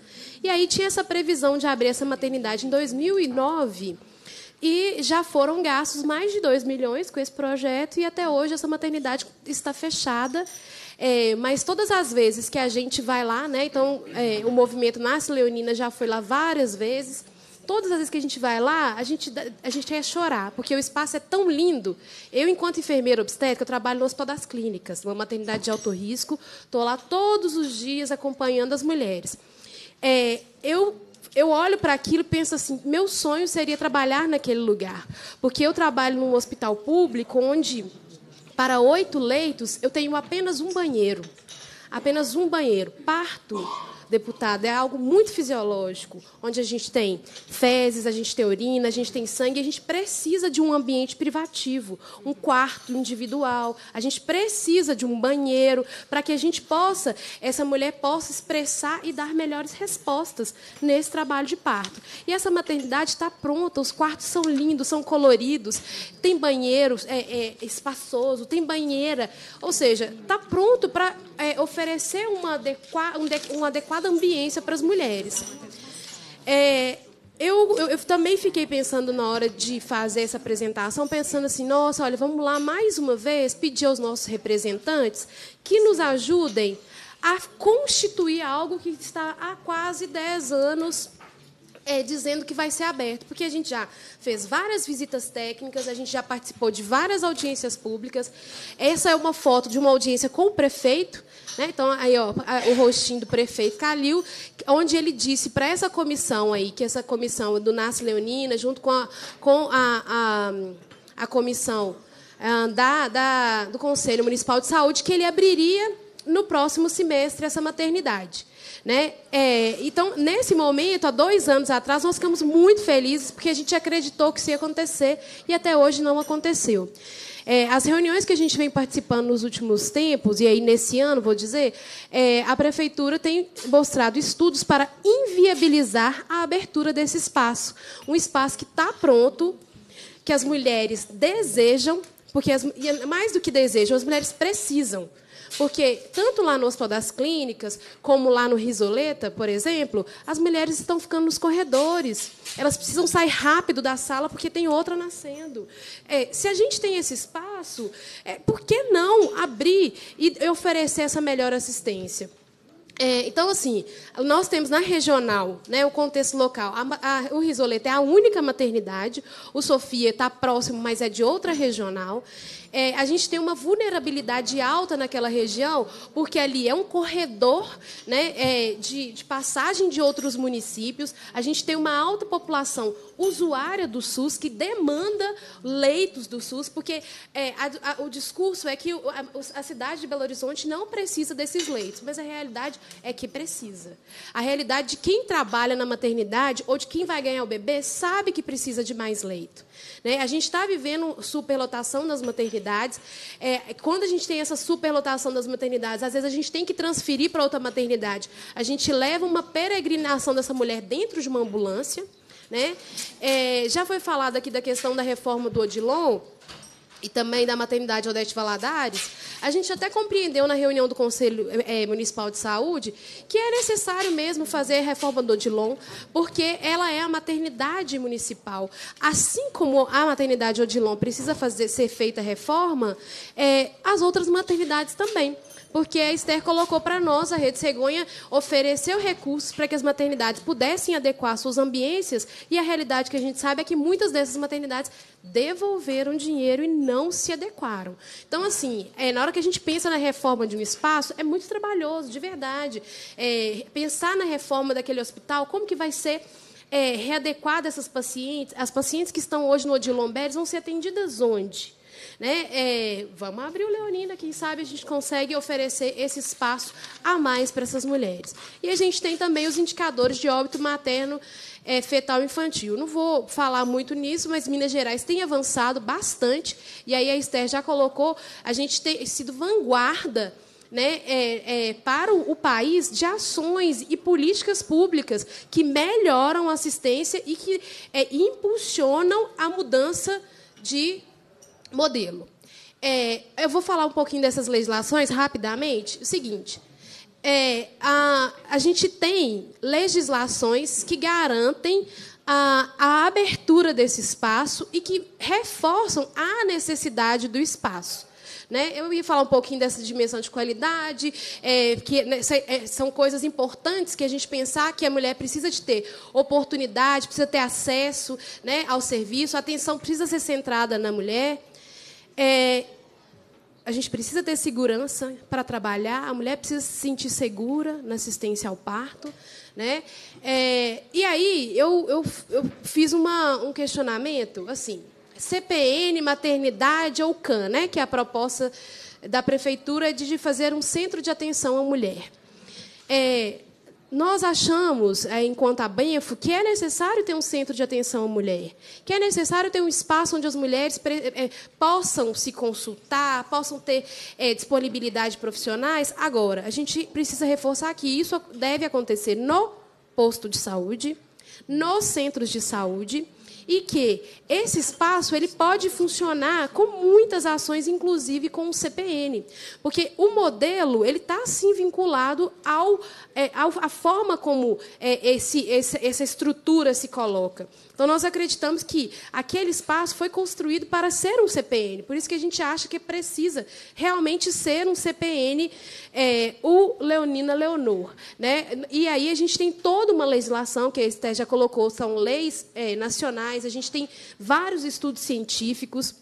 E aí tinha essa previsão de abrir essa maternidade em 2009. E já foram gastos mais de 2 milhões com esse projeto, e até hoje essa maternidade está fechada. É, mas todas as vezes que a gente vai lá, né, então é, o movimento Nasce Leonina já foi lá várias vezes. Todas as vezes que a gente vai lá, a gente, a gente quer chorar, porque o espaço é tão lindo. Eu, enquanto enfermeira obstétrica, trabalho no Hospital das Clínicas, numa maternidade de alto risco. Estou lá todos os dias acompanhando as mulheres. É, eu eu olho para aquilo e penso assim: meu sonho seria trabalhar naquele lugar. Porque eu trabalho num hospital público onde, para oito leitos, eu tenho apenas um banheiro. Apenas um banheiro. Parto deputada, é algo muito fisiológico, onde a gente tem fezes, a gente tem urina, a gente tem sangue, a gente precisa de um ambiente privativo, um quarto individual, a gente precisa de um banheiro para que a gente possa, essa mulher possa expressar e dar melhores respostas nesse trabalho de parto. E essa maternidade está pronta, os quartos são lindos, são coloridos, tem banheiro é, é, espaçoso, tem banheira, ou seja, está pronto para é, oferecer uma, adequa, um, uma adequada ambiência para as mulheres. É, eu, eu, eu, também fiquei pensando na hora de fazer essa apresentação, pensando assim, nossa, olha, vamos lá mais uma vez pedir aos nossos representantes que nos ajudem a constituir algo que está há quase 10 anos é, dizendo que vai ser aberto, porque a gente já fez várias visitas técnicas, a gente já participou de várias audiências públicas. Essa é uma foto de uma audiência com o prefeito, né? Então, aí, ó, o rostinho do prefeito Calil, onde ele disse para essa comissão aí, que essa comissão do Nasce Leonina, junto com a, com a, a, a comissão ah, da, da, do Conselho Municipal de Saúde, que ele abriria no próximo semestre essa maternidade. Né? É, então, nesse momento, há dois anos atrás, nós ficamos muito felizes porque a gente acreditou que isso ia acontecer e até hoje não aconteceu. É, as reuniões que a gente vem participando nos últimos tempos, e aí nesse ano, vou dizer, é, a Prefeitura tem mostrado estudos para inviabilizar a abertura desse espaço. Um espaço que está pronto, que as mulheres desejam, porque as, mais do que desejam, as mulheres precisam. Porque tanto lá no Hospital das Clínicas, como lá no Risoleta, por exemplo, as mulheres estão ficando nos corredores. Elas precisam sair rápido da sala porque tem outra nascendo. É, se a gente tem esse espaço, é, por que não abrir e oferecer essa melhor assistência? É, então, assim, nós temos na regional, né, o contexto local, a, a, o Risoleta é a única maternidade, o Sofia está próximo, mas é de outra regional é, a gente tem uma vulnerabilidade alta naquela região, porque ali é um corredor né, é, de, de passagem de outros municípios, a gente tem uma alta população usuária do SUS que demanda leitos do SUS, porque é, a, a, o discurso é que a, a, cidade de Belo Horizonte não precisa desses leitos, mas a realidade é que precisa. A realidade de quem trabalha na maternidade ou de quem vai ganhar o bebê sabe que precisa de mais leito. Né? A gente está vivendo superlotação nas maternidades. É, quando a gente tem essa superlotação das maternidades, às vezes a gente tem que transferir para outra maternidade. A gente leva uma peregrinação dessa mulher dentro de uma ambulância. Né? É, já foi falado aqui da questão da reforma do Odilon e também da maternidade Odete Valadares, a gente até compreendeu na reunião do Conselho é, Municipal de Saúde que é necessário mesmo fazer a reforma do Odilon, porque ela é a maternidade municipal. Assim como a maternidade Odilon precisa fazer, ser feita a reforma, é, as outras maternidades também porque a Esther colocou para nós, a Rede Cegonha ofereceu recursos para que as maternidades pudessem adequar suas ambiências, e a realidade que a gente sabe é que muitas dessas maternidades devolveram dinheiro e não se adequaram. Então, assim, é, na hora que a gente pensa na reforma de um espaço, é muito trabalhoso, de verdade. É, pensar na reforma daquele hospital, como que vai ser é, readequada essas pacientes, as pacientes que estão hoje no Odilon Beres vão ser atendidas onde? Né? É, vamos abrir o Leonina, quem sabe a gente consegue oferecer esse espaço a mais para essas mulheres. E a gente tem também os indicadores de óbito materno é, fetal infantil. Não vou falar muito nisso, mas Minas Gerais tem avançado bastante, e aí a Esther já colocou, a gente tem sido vanguarda né, é, é, para o, país de ações e políticas públicas que melhoram a assistência e que é, impulsionam a mudança de modelo. É, eu vou falar um pouquinho dessas legislações rapidamente. O seguinte: é, a, a gente tem legislações que garantem a, a abertura desse espaço e que reforçam a necessidade do espaço. Né? Eu ia falar um pouquinho dessa dimensão de qualidade, é, que né, é, são coisas importantes que a gente pensar que a mulher precisa de ter oportunidade, precisa ter acesso né, ao serviço, a atenção precisa ser centrada na mulher. É, a gente precisa ter segurança para trabalhar, a mulher precisa se sentir segura na assistência ao parto. Né? É, e aí eu, eu, eu fiz uma, um questionamento, assim, CPN, maternidade ou CAN, né? que é a proposta da prefeitura de fazer um centro de atenção à mulher. É, nós achamos, é, enquanto a Benfo, que é necessário ter um centro de atenção à mulher, que é necessário ter um espaço onde as mulheres é, possam se consultar, possam ter é, disponibilidade de profissionais. Agora, a gente precisa reforçar que isso deve acontecer no posto de saúde, nos centros de saúde e que esse espaço ele pode funcionar com muitas ações, inclusive com o CPN, porque o modelo ele está sim vinculado ao, é, ao a forma como é, esse, essa estrutura se coloca. Então, nós acreditamos que aquele espaço foi construído para ser um CPN, por isso que a gente acha que precisa realmente ser um CPN, é, o Leonina Leonor. Né? E aí a gente tem toda uma legislação, que a Esté já colocou, são leis é, nacionais, a gente tem vários estudos científicos.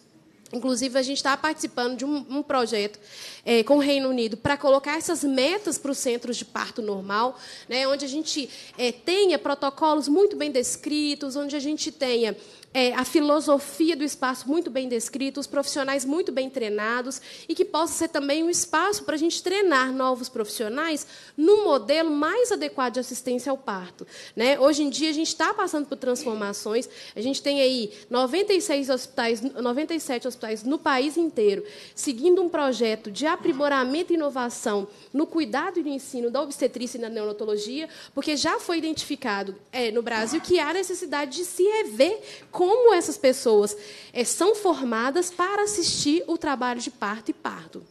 Inclusive, a gente está participando de um, um projeto é, com o Reino Unido para colocar essas metas para os centros de parto normal, né, onde a gente é, tenha protocolos muito bem descritos, onde a gente tenha é, a filosofia do espaço muito bem descrita, os profissionais muito bem treinados e que possa ser também um espaço para a gente treinar novos profissionais no modelo mais adequado de assistência ao parto. Né? Hoje em dia, a gente está passando por transformações, a gente tem aí 96 hospitais, 97 hospitais no país inteiro, seguindo um projeto de aprimoramento e inovação no cuidado e no ensino da obstetrícia e da neonatologia, porque já foi identificado é, no Brasil que há necessidade de se rever como essas pessoas é, são formadas para assistir o trabalho de parto e parto.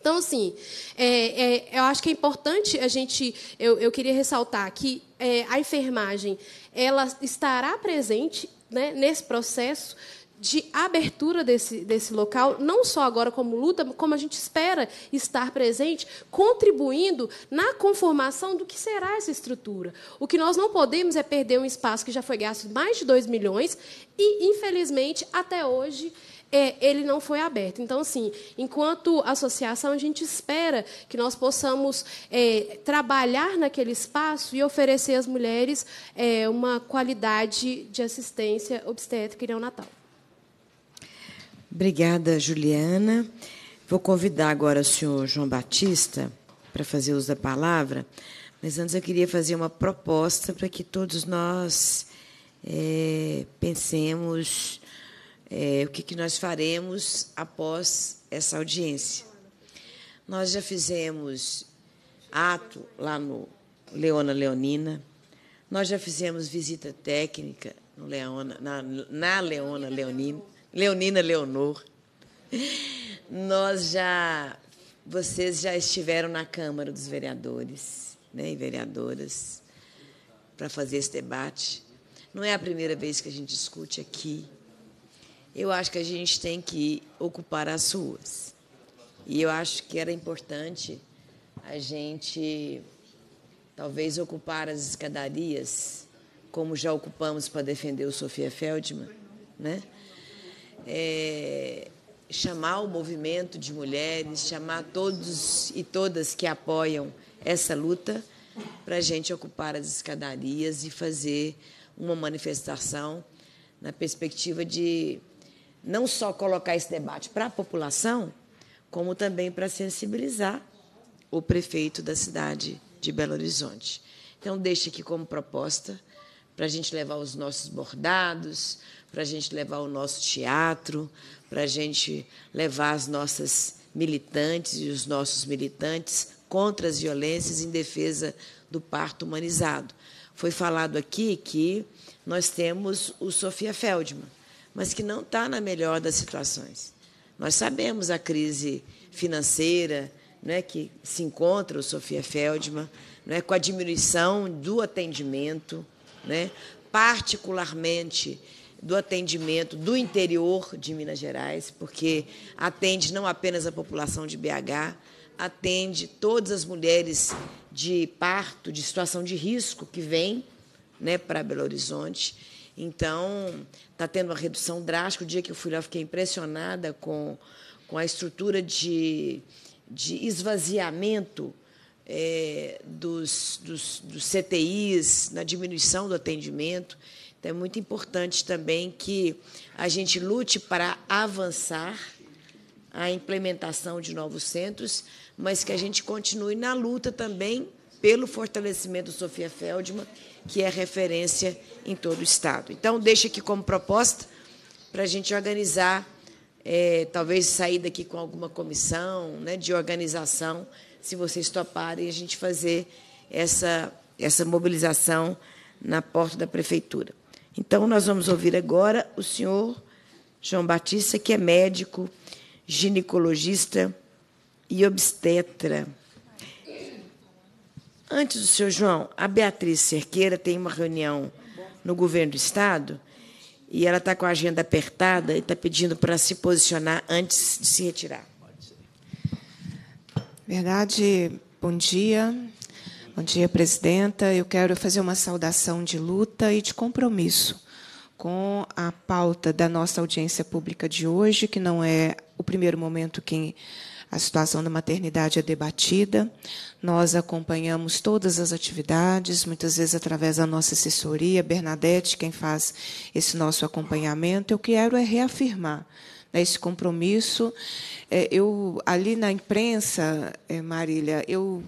Então, assim, é, é, eu acho que é importante a gente. Eu, eu queria ressaltar que é, a enfermagem ela estará presente né, nesse processo de abertura desse, desse local, não só agora como luta, como a gente espera estar presente, contribuindo na conformação do que será essa estrutura. O que nós não podemos é perder um espaço que já foi gasto mais de 2 milhões e, infelizmente, até hoje, é, ele não foi aberto. Então, assim, enquanto associação, a gente espera que nós possamos é, trabalhar naquele espaço e oferecer às mulheres é, uma qualidade de assistência obstétrica e neonatal. Obrigada, Juliana. Vou convidar agora o senhor João Batista para fazer uso da palavra, mas antes eu queria fazer uma proposta para que todos nós é, pensemos é, o que, que nós faremos após essa audiência. Nós já fizemos ato lá no Leona Leonina, nós já fizemos visita técnica no Leona, na, na Leona Leonina Leonina Leonor. Nós já, vocês já estiveram na Câmara dos Vereadores né, e vereadoras para fazer esse debate. Não é a primeira vez que a gente discute aqui. Eu acho que a gente tem que ocupar as ruas. E eu acho que era importante a gente talvez ocupar as escadarias, como já ocupamos para defender o Sofia Feldman, né? É, chamar o movimento de mulheres, chamar todos e todas que apoiam essa luta para a gente ocupar as escadarias e fazer uma manifestação na perspectiva de não só colocar esse debate para a população, como também para sensibilizar o prefeito da cidade de Belo Horizonte. Então, deixe aqui como proposta para a gente levar os nossos bordados, para a gente levar o nosso teatro, para a gente levar as nossas militantes e os nossos militantes contra as violências em defesa do parto humanizado. Foi falado aqui que nós temos o Sofia Feldman, mas que não está na melhor das situações. Nós sabemos a crise financeira né, que se encontra o Sofia Feldman, né, com a diminuição do atendimento, né, particularmente do atendimento do interior de Minas Gerais, porque atende não apenas a população de BH, atende todas as mulheres de parto, de situação de risco que vêm né, para Belo Horizonte. Então, está tendo uma redução drástica. O dia que eu fui lá, eu fiquei impressionada com, com a estrutura de, de esvaziamento é, dos, dos, dos CTIs, na diminuição do atendimento. Então, é muito importante também que a gente lute para avançar a implementação de novos centros, mas que a gente continue na luta também pelo fortalecimento do Sofia Feldman, que é referência em todo o Estado. Então, deixo aqui como proposta para a gente organizar, é, talvez sair daqui com alguma comissão né, de organização, se vocês toparem, a gente fazer essa, essa mobilização na porta da Prefeitura. Então, nós vamos ouvir agora o senhor João Batista, que é médico, ginecologista e obstetra. Antes do senhor João, a Beatriz Cerqueira tem uma reunião no governo do Estado e ela está com a agenda apertada e está pedindo para se posicionar antes de se retirar. Verdade, bom dia. Bom dia, presidenta. Eu quero fazer uma saudação de luta e de compromisso com a pauta da nossa audiência pública de hoje, que não é o primeiro momento que a situação da maternidade é debatida. Nós acompanhamos todas as atividades, muitas vezes através da nossa assessoria, Bernadette, quem faz esse nosso acompanhamento. Eu quero é reafirmar né, esse compromisso. É, eu ali na imprensa, é, Marília, eu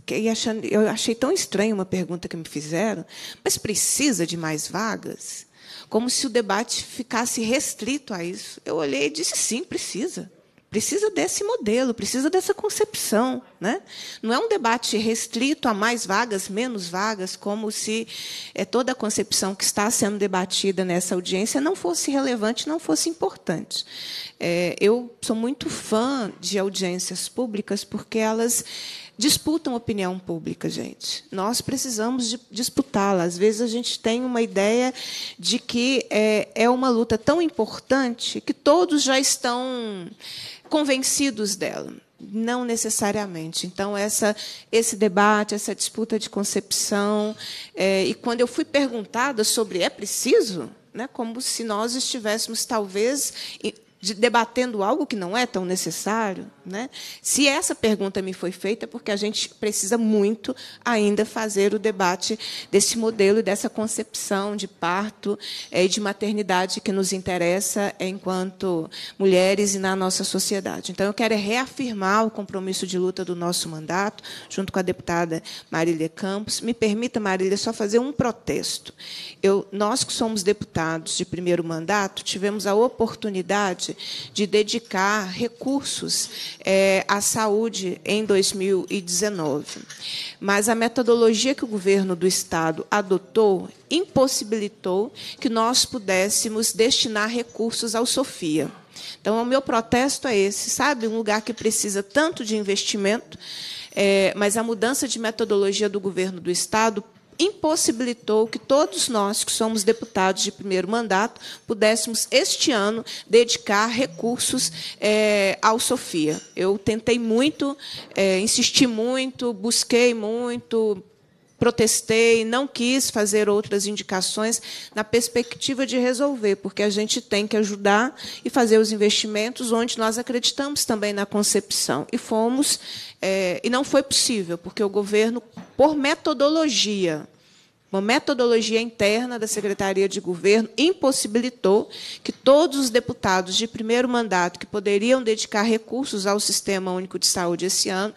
fiquei achando, eu achei tão estranho uma pergunta que me fizeram, mas precisa de mais vagas? Como se o debate ficasse restrito a isso. Eu olhei e disse sim, precisa. Precisa desse modelo, precisa dessa concepção. Né? Não é um debate restrito a mais vagas, menos vagas, como se é, toda a concepção que está sendo debatida nessa audiência não fosse relevante, não fosse importante. É, eu sou muito fã de audiências públicas porque elas disputam opinião pública, gente. Nós precisamos disputá-la. Às vezes a gente tem uma ideia de que é, é uma luta tão importante que todos já estão convencidos dela. Não necessariamente. Então, essa, esse debate, essa disputa de concepção. É, e quando eu fui perguntada sobre é preciso, né, como se nós estivéssemos, talvez, de, debatendo algo que não é tão necessário? Né? Se essa pergunta me foi feita, é porque a gente precisa muito ainda fazer o debate desse modelo e dessa concepção de parto é, e de maternidade que nos interessa enquanto mulheres e na nossa sociedade. Então, eu quero reafirmar o compromisso de luta do nosso mandato, junto com a deputada Marília Campos. Me permita, Marília, só fazer um protesto. Eu, nós que somos deputados de primeiro mandato, tivemos a oportunidade de dedicar recursos é, à saúde em 2019. Mas a metodologia que o governo do Estado adotou impossibilitou que nós pudéssemos destinar recursos ao Sofia. Então, o meu protesto é esse, sabe? Um lugar que precisa tanto de investimento, é, mas a mudança de metodologia do governo do Estado impossibilitou que todos nós, que somos deputados de primeiro mandato, pudéssemos, este ano, dedicar recursos é, ao Sofia. Eu tentei muito, é, insisti muito, busquei muito, protestei, não quis fazer outras indicações na perspectiva de resolver, porque a gente tem que ajudar e fazer os investimentos onde nós acreditamos também na concepção. E fomos, é, e não foi possível, porque o governo, por metodologia, uma metodologia interna da Secretaria de Governo impossibilitou que todos os deputados de primeiro mandato que poderiam dedicar recursos ao Sistema Único de Saúde esse ano,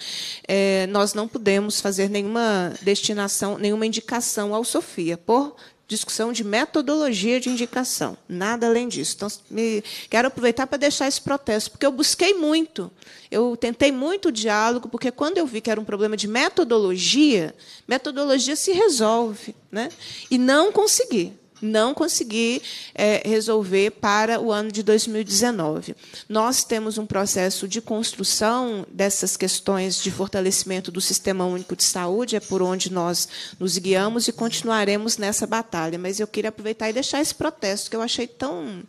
eh, nós não pudemos fazer nenhuma destinação, nenhuma indicação ao Sofia, por discussão de metodologia de indicação, nada além disso. Então, me, quero aproveitar para deixar esse protesto, porque eu busquei muito, eu tentei muito o diálogo, porque quando eu vi que era um problema de metodologia, metodologia se resolve, né? e não consegui não consegui é, resolver para o ano de 2019. Nós temos um processo de construção dessas questões de fortalecimento do Sistema Único de Saúde, é por onde nós nos guiamos e continuaremos nessa batalha. Mas eu queria aproveitar e deixar esse protesto, que eu achei tão,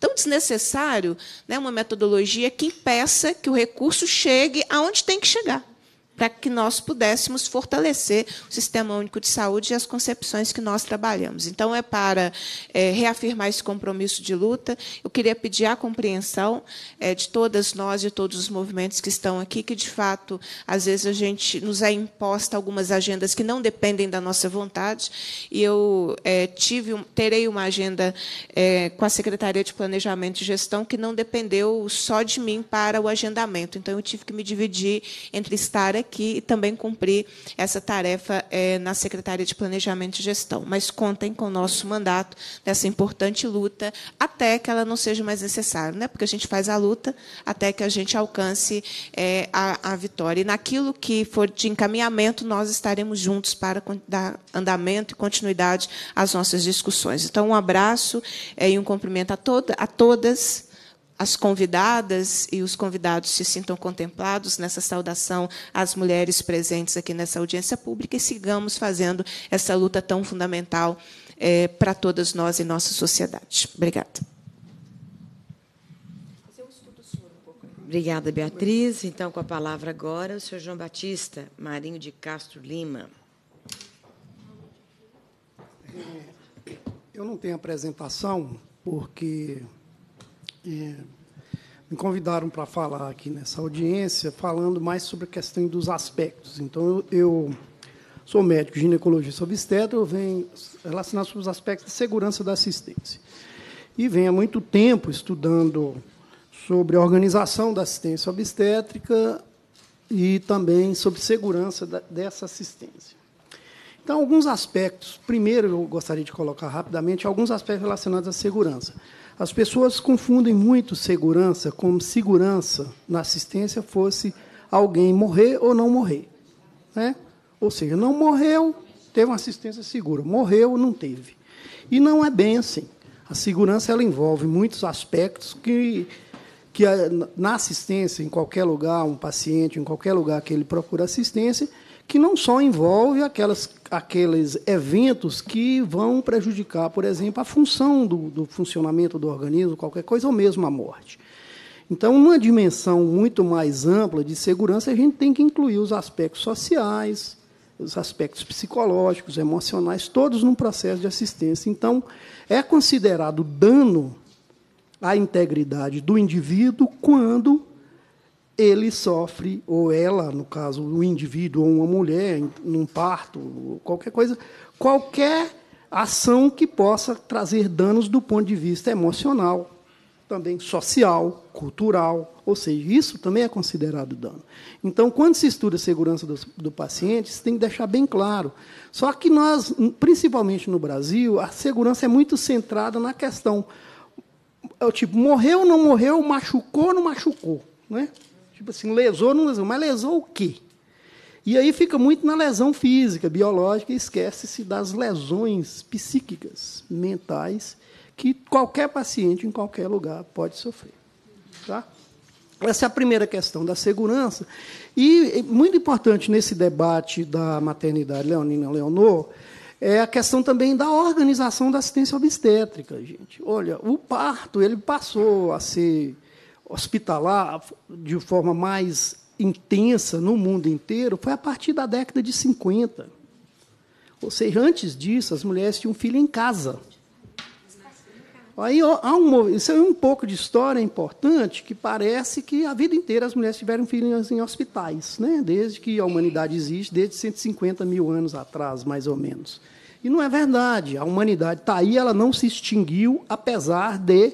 tão desnecessário, né, uma metodologia que impeça que o recurso chegue aonde tem que chegar para que nós pudéssemos fortalecer o Sistema Único de Saúde e as concepções que nós trabalhamos. Então, é para é, reafirmar esse compromisso de luta. Eu queria pedir a compreensão é, de todas nós, de todos os movimentos que estão aqui, que, de fato, às vezes a gente nos é imposta algumas agendas que não dependem da nossa vontade. E eu é, tive, terei uma agenda é, com a Secretaria de Planejamento e Gestão que não dependeu só de mim para o agendamento. Então, eu tive que me dividir entre estar aqui aqui e também cumprir essa tarefa é, na Secretaria de Planejamento e Gestão. Mas contem com o nosso mandato nessa importante luta até que ela não seja mais necessária, né? porque a gente faz a luta até que a gente alcance é, a, a vitória. E naquilo que for de encaminhamento, nós estaremos juntos para dar andamento e continuidade às nossas discussões. Então, um abraço é, e um cumprimento a, toda, a todas as convidadas e os convidados se sintam contemplados nessa saudação às mulheres presentes aqui nessa audiência pública e sigamos fazendo essa luta tão fundamental é, para todas nós e nossa sociedade. Obrigada. Obrigada, Beatriz. Então, com a palavra agora, o senhor João Batista Marinho de Castro Lima. Eu não tenho apresentação, porque é, me convidaram para falar aqui nessa audiência, falando mais sobre a questão dos aspectos. Então, eu, eu sou médico ginecologista obstetra, eu venho relacionar sobre os aspectos de segurança da assistência. E venho há muito tempo estudando sobre a organização da assistência obstétrica e também sobre segurança da, dessa assistência. Então, alguns aspectos. Primeiro, eu gostaria de colocar rapidamente alguns aspectos relacionados à segurança. As pessoas confundem muito segurança como segurança na assistência fosse alguém morrer ou não morrer. Né? Ou seja, não morreu, teve uma assistência segura. Morreu, não teve. E não é bem assim. A segurança ela envolve muitos aspectos que, que na assistência, em qualquer lugar, um paciente, em qualquer lugar que ele procura assistência, que não só envolve aquelas, aqueles eventos que vão prejudicar, por exemplo, a função do, do funcionamento do organismo, qualquer coisa, ou mesmo a morte. Então, numa dimensão muito mais ampla de segurança, a gente tem que incluir os aspectos sociais, os aspectos psicológicos, emocionais, todos num processo de assistência. Então, é considerado dano à integridade do indivíduo quando ele sofre, ou ela, no caso, o indivíduo ou uma mulher, num parto, qualquer coisa, qualquer ação que possa trazer danos do ponto de vista emocional, também social, cultural, ou seja, isso também é considerado dano. Então, quando se estuda a segurança do, do paciente, se tem que deixar bem claro. Só que nós, principalmente no Brasil, a segurança é muito centrada na questão, é tipo, morreu ou não morreu, machucou ou não machucou. Né? Tipo assim, lesou ou não lesou, mas lesou o quê? E aí fica muito na lesão física, biológica, e esquece-se das lesões psíquicas, mentais, que qualquer paciente, em qualquer lugar, pode sofrer. Tá? Essa é a primeira questão da segurança. E muito importante nesse debate da maternidade Leonina Leonor é a questão também da organização da assistência obstétrica, gente. Olha, o parto ele passou a ser hospitalar de forma mais intensa no mundo inteiro foi a partir da década de 50. Ou seja, antes disso, as mulheres tinham filho em casa. Aí há um, isso é um pouco de história importante que parece que a vida inteira as mulheres tiveram filhos em hospitais, né? desde que a humanidade existe, desde 150 mil anos atrás, mais ou menos. E não é verdade. A humanidade está aí, ela não se extinguiu, apesar de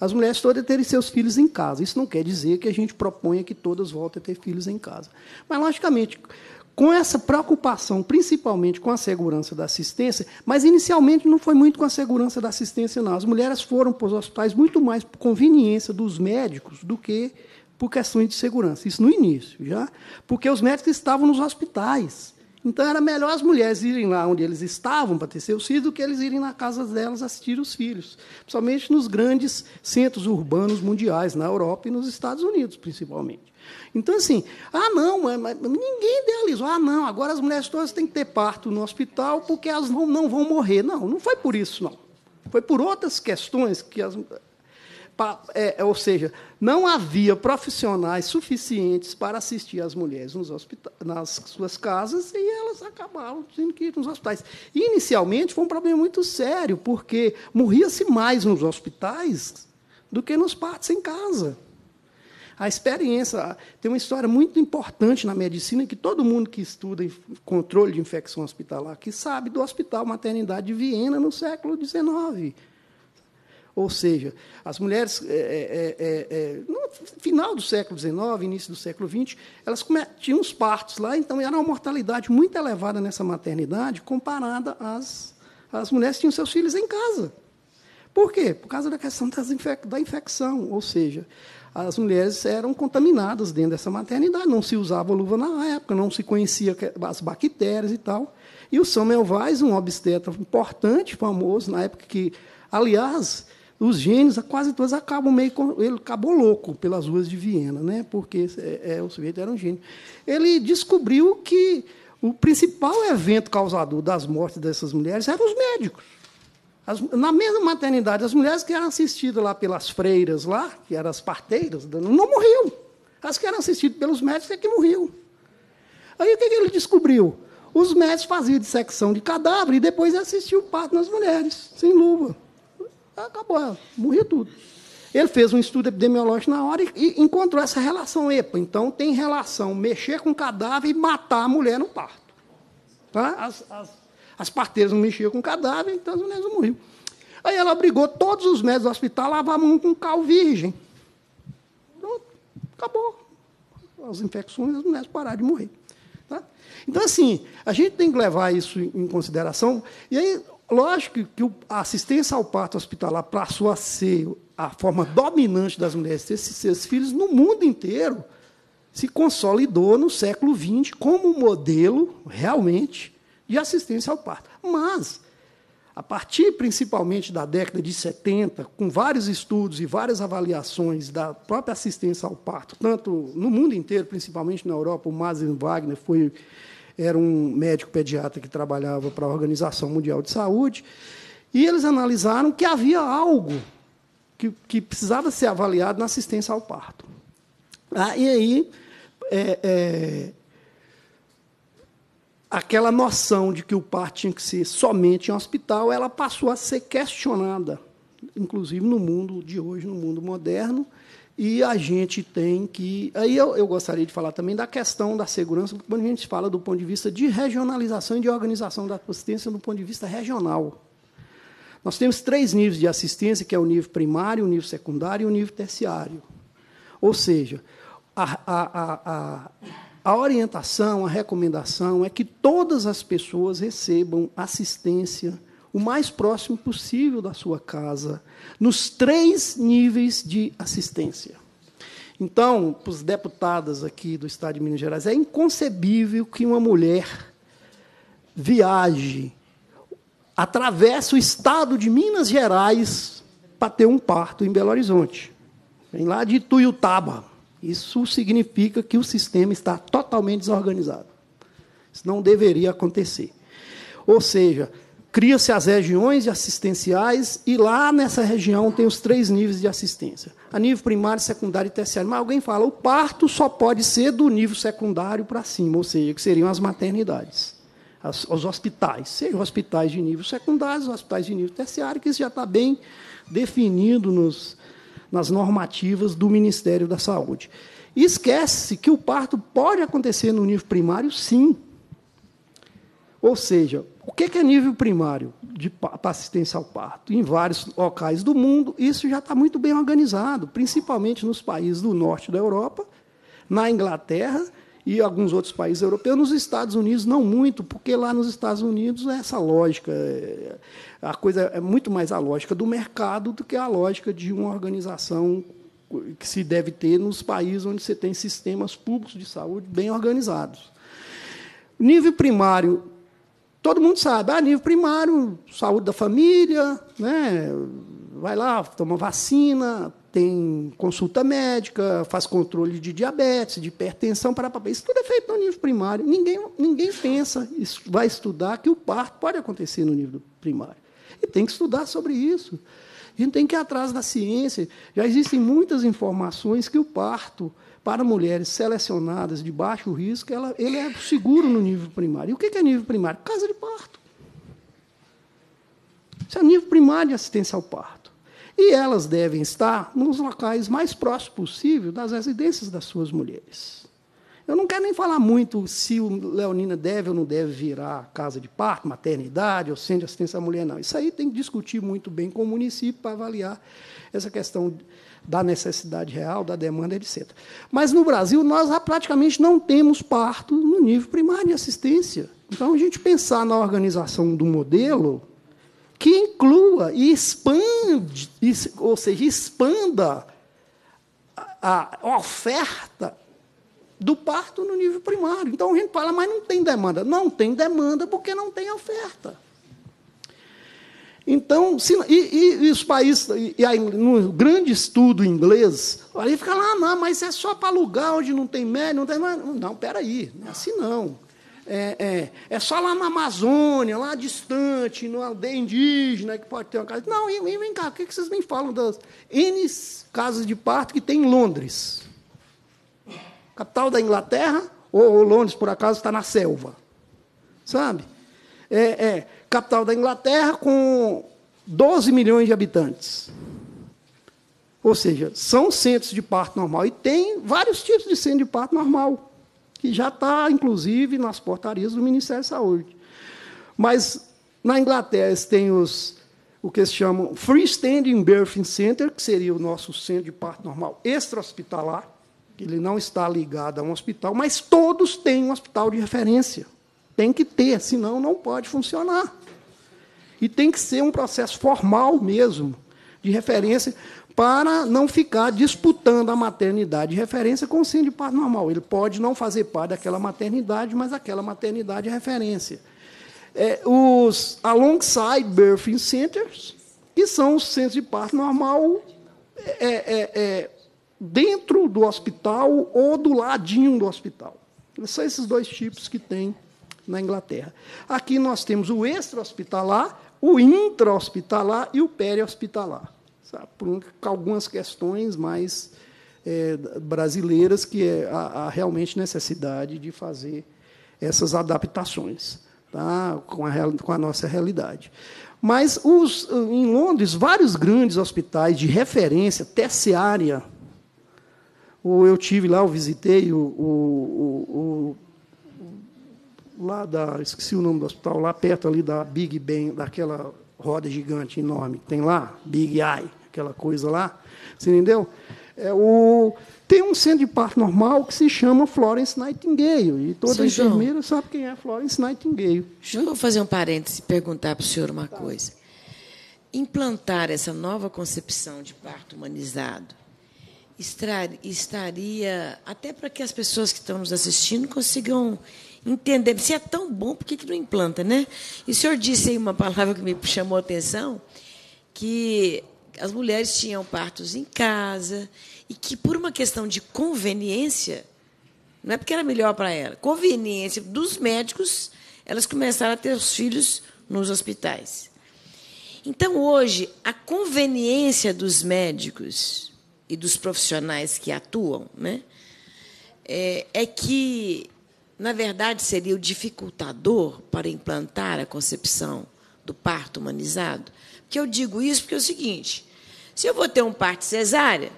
as mulheres todas terem seus filhos em casa. Isso não quer dizer que a gente proponha que todas voltem a ter filhos em casa. Mas, logicamente, com essa preocupação, principalmente com a segurança da assistência, mas inicialmente não foi muito com a segurança da assistência, não. As mulheres foram para os hospitais muito mais por conveniência dos médicos do que por questões de segurança. Isso no início, já, porque os médicos estavam nos hospitais. Então era melhor as mulheres irem lá onde eles estavam para ter seus filhos do que eles irem na casa delas assistir os filhos, principalmente nos grandes centros urbanos mundiais, na Europa e nos Estados Unidos, principalmente. Então, assim, ah, não, ninguém idealizou. Ah, não, agora as mulheres todas têm que ter parto no hospital porque elas não, não vão morrer. Não, não foi por isso, não. Foi por outras questões que as, é, é, ou seja, não havia profissionais suficientes para assistir as mulheres nos nas suas casas e elas acabaram tendo que ir nos hospitais. E, inicialmente foi um problema muito sério, porque morria-se mais nos hospitais do que nos partos em casa. A experiência tem uma história muito importante na medicina que todo mundo que estuda controle de infecção hospitalar que sabe do Hospital Maternidade de Viena no século XIX Ou seja, as mulheres, é, é, é, é no final do século XIX, início do século XX, elas tinham os partos lá, então era uma mortalidade muito elevada nessa maternidade comparada às, às mulheres que tinham seus filhos em casa. Por quê? Por causa da questão infec da infecção, ou seja, as mulheres eram contaminadas dentro dessa maternidade, não se usava luva na época, não se conhecia as bactérias e tal. E o Samuel Weiss, um obstetra importante, famoso, na época que, aliás, os gênios quase todos acabam meio ele acabou louco pelas ruas de Viena, né? Porque é, é, o sujeito era um gênio. Ele descobriu que o principal evento causador das mortes dessas mulheres eram os médicos. As, na mesma maternidade, as mulheres que eram assistidas lá pelas freiras lá, que eram as parteiras, não morriam. As que eram assistidas pelos médicos é que morriam. Aí o que, que ele descobriu? Os médicos faziam dissecção de cadáver e depois assistiam o parto nas mulheres, sem luva acabou, morria tudo. Ele fez um estudo epidemiológico na hora e, encontrou essa relação EPA. Então, tem relação mexer com cadáver e matar a mulher no parto. Tá? As, as, as parteiras não mexiam com cadáver, então as mulheres não morriam. Aí ela obrigou todos os médicos do hospital a lavar a mão com cal virgem. Pronto, acabou. As infecções, as mulheres pararam de morrer. Tá? Então, assim, a gente tem que levar isso em consideração. E aí, Lógico que a assistência ao parto hospitalar passou a ser a forma dominante das mulheres ter seus filhos no mundo inteiro, se consolidou no século XX como modelo, realmente, de assistência ao parto. Mas, a partir principalmente da década de 70, com vários estudos e várias avaliações da própria assistência ao parto, tanto no mundo inteiro, principalmente na Europa, o Mazen Wagner foi era um médico pediatra que trabalhava para a Organização Mundial de Saúde, e eles analisaram que havia algo que, que precisava ser avaliado na assistência ao parto. Ah, e aí, é, é, aquela noção de que o parto tinha que ser somente em hospital, ela passou a ser questionada, inclusive no mundo de hoje, no mundo moderno, e a gente tem que. Aí eu, eu, gostaria de falar também da questão da segurança, quando a gente fala do ponto de vista de regionalização e de organização da assistência do ponto de vista regional. Nós temos três níveis de assistência, que é o nível primário, o nível secundário e o nível terciário. Ou seja, a, a, a, a orientação, a recomendação é que todas as pessoas recebam assistência o mais próximo possível da sua casa, nos três níveis de assistência. Então, para os deputadas aqui do Estado de Minas Gerais, é inconcebível que uma mulher viaje, atravesse o Estado de Minas Gerais para ter um parto em Belo Horizonte. Vem lá de Tuiutaba. Isso significa que o sistema está totalmente desorganizado. Isso não deveria acontecer. Ou seja, cria-se as regiões assistenciais e lá nessa região tem os três níveis de assistência. A nível primário, secundário e terciário. Mas alguém fala, o parto só pode ser do nível secundário para cima, ou seja, que seriam as maternidades, as, os hospitais. Sejam hospitais de nível secundário, os hospitais de nível terciário, que isso já está bem definido nos, nas normativas do Ministério da Saúde. Esquece que o parto pode acontecer no nível primário, sim. Ou seja, o que é nível primário de assistência ao parto? Em vários locais do mundo, isso já está muito bem organizado, principalmente nos países do norte da Europa, na Inglaterra e alguns outros países europeus. Nos Estados Unidos, não muito, porque lá nos Estados Unidos é essa lógica, é, a coisa é muito mais a lógica do mercado do que a lógica de uma organização que se deve ter nos países onde você tem sistemas públicos de saúde bem organizados. Nível primário todo mundo sabe, ah, nível primário, saúde da família, né? vai lá, toma vacina, tem consulta médica, faz controle de diabetes, de hipertensão, para. Isso tudo é feito no nível primário. Ninguém, ninguém pensa, vai estudar que o parto pode acontecer no nível primário. E tem que estudar sobre isso. A gente tem que ir atrás da ciência. Já existem muitas informações que o parto para mulheres selecionadas de baixo risco, ela, ele é seguro no nível primário. E o que é nível primário? Casa de parto. Isso é nível primário de assistência ao parto. E elas devem estar nos locais mais próximos possível das residências das suas mulheres. Eu não quero nem falar muito se o Leonina deve ou não deve virar casa de parto, maternidade ou centro de assistência à mulher, não. Isso aí tem que discutir muito bem com o município para avaliar essa questão da necessidade real, da demanda, etc. Mas no Brasil nós praticamente não temos parto no nível primário de assistência. Então a gente pensar na organização do modelo que inclua e expande, ou seja, expanda a oferta do parto no nível primário. Então a gente fala, mas não tem demanda. Não tem demanda porque não tem oferta. Então, se, e, e, e, os países, e, e aí, no grande estudo inglês, aí fica lá, não, mas é só para alugar onde não tem médico, não tem. Não, não peraí, não é assim não. É, é, é, só lá na Amazônia, lá distante, numa aldeia indígena, que pode ter uma casa. Não, e, vem cá, o que vocês me falam das N casas de parto que tem em Londres? capital da Inglaterra, ou Londres, por acaso, está na selva. Sabe? É, é, capital da Inglaterra com 12 milhões de habitantes. Ou seja, são centros de parto normal. E tem vários tipos de centro de parto normal, que já está, inclusive, nas portarias do Ministério da Saúde. Mas na Inglaterra tem os, o que se chamam Freestanding Birthing Center, que seria o nosso centro de parto normal extra-hospitalar, ele não está ligado a um hospital, mas todos têm um hospital de referência. Tem que ter, senão não pode funcionar. E tem que ser um processo formal mesmo, de referência, para não ficar disputando a maternidade de referência com o centro de parto normal. Ele pode não fazer parte daquela maternidade, mas aquela maternidade é referência. É, os alongside birthing centers, que são os centros de parto normal é, é, é dentro do hospital ou do ladinho do hospital. São esses dois tipos que tem na Inglaterra. Aqui nós temos o extra-hospitalar, o intra-hospitalar e o peri-hospitalar. Por algumas questões mais é, brasileiras que é, há, há, realmente necessidade de fazer essas adaptações tá? com, a, com a nossa realidade. Mas os, em Londres, vários grandes hospitais de referência terciária eu tive lá, eu visitei o, o, o, lá da, esqueci o nome do hospital, lá perto ali da Big Ben, daquela roda gigante enorme que tem lá, Big Eye, aquela coisa lá, você entendeu? É o, tem um centro de parto normal que se chama Florence Nightingale, e toda Seu enfermeira João, sabe quem é Florence Nightingale. Deixa eu fazer um parênteses e perguntar para o senhor uma coisa. Implantar essa nova concepção de parto humanizado estaria, até para que as pessoas que estão nos assistindo consigam entender. Se é tão bom, por que, que não implanta, né? E o senhor disse aí uma palavra que me chamou a atenção, que as mulheres tinham partos em casa e que, por uma questão de conveniência, não é porque era melhor para ela, conveniência dos médicos, elas começaram a ter os filhos nos hospitais. Então, hoje, a conveniência dos médicos e dos profissionais que atuam, né, é, é que, na verdade, seria o dificultador para implantar a concepção do parto humanizado. Porque eu digo isso porque é o seguinte: se eu vou ter um parto cesárea,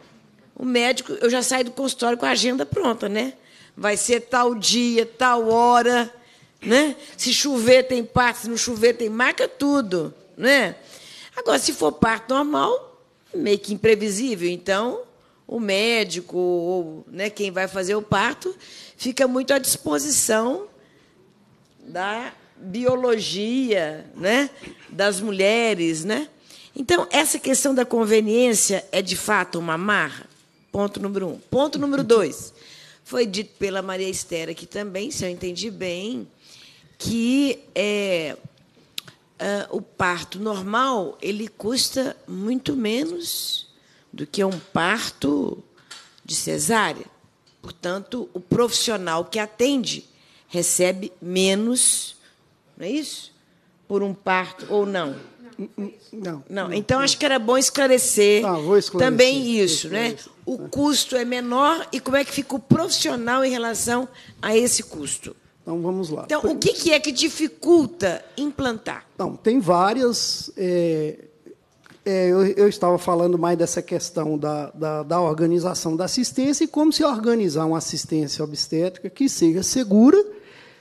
o médico, eu já saio do consultório com a agenda pronta, né? Vai ser tal dia, tal hora, né? Se chover tem parto, se não chover tem marca tudo, né? Agora, se for parto normal, meio que imprevisível. Então, o médico ou né, quem vai fazer o parto fica muito à disposição da biologia né, das mulheres. Né? Então, essa questão da conveniência é, de fato, uma marra? Ponto número um. Ponto número dois. *laughs* Foi dito pela Maria Esther aqui também, se eu entendi bem, que é, uh, o parto normal ele custa muito menos do que um parto de cesárea. Portanto, o profissional que atende recebe menos, não é isso? Por um parto ou não? Não. Não. Então acho que era bom esclarecer, ah, esclarecer também isso, né? O custo é menor e como é que fica o profissional em relação a esse custo? Então vamos lá. Então, o que, é que dificulta implantar? Não, tem várias é, é, eu, eu, estava falando mais dessa questão da, da, da, organização da assistência e como se organizar uma assistência obstétrica que seja segura,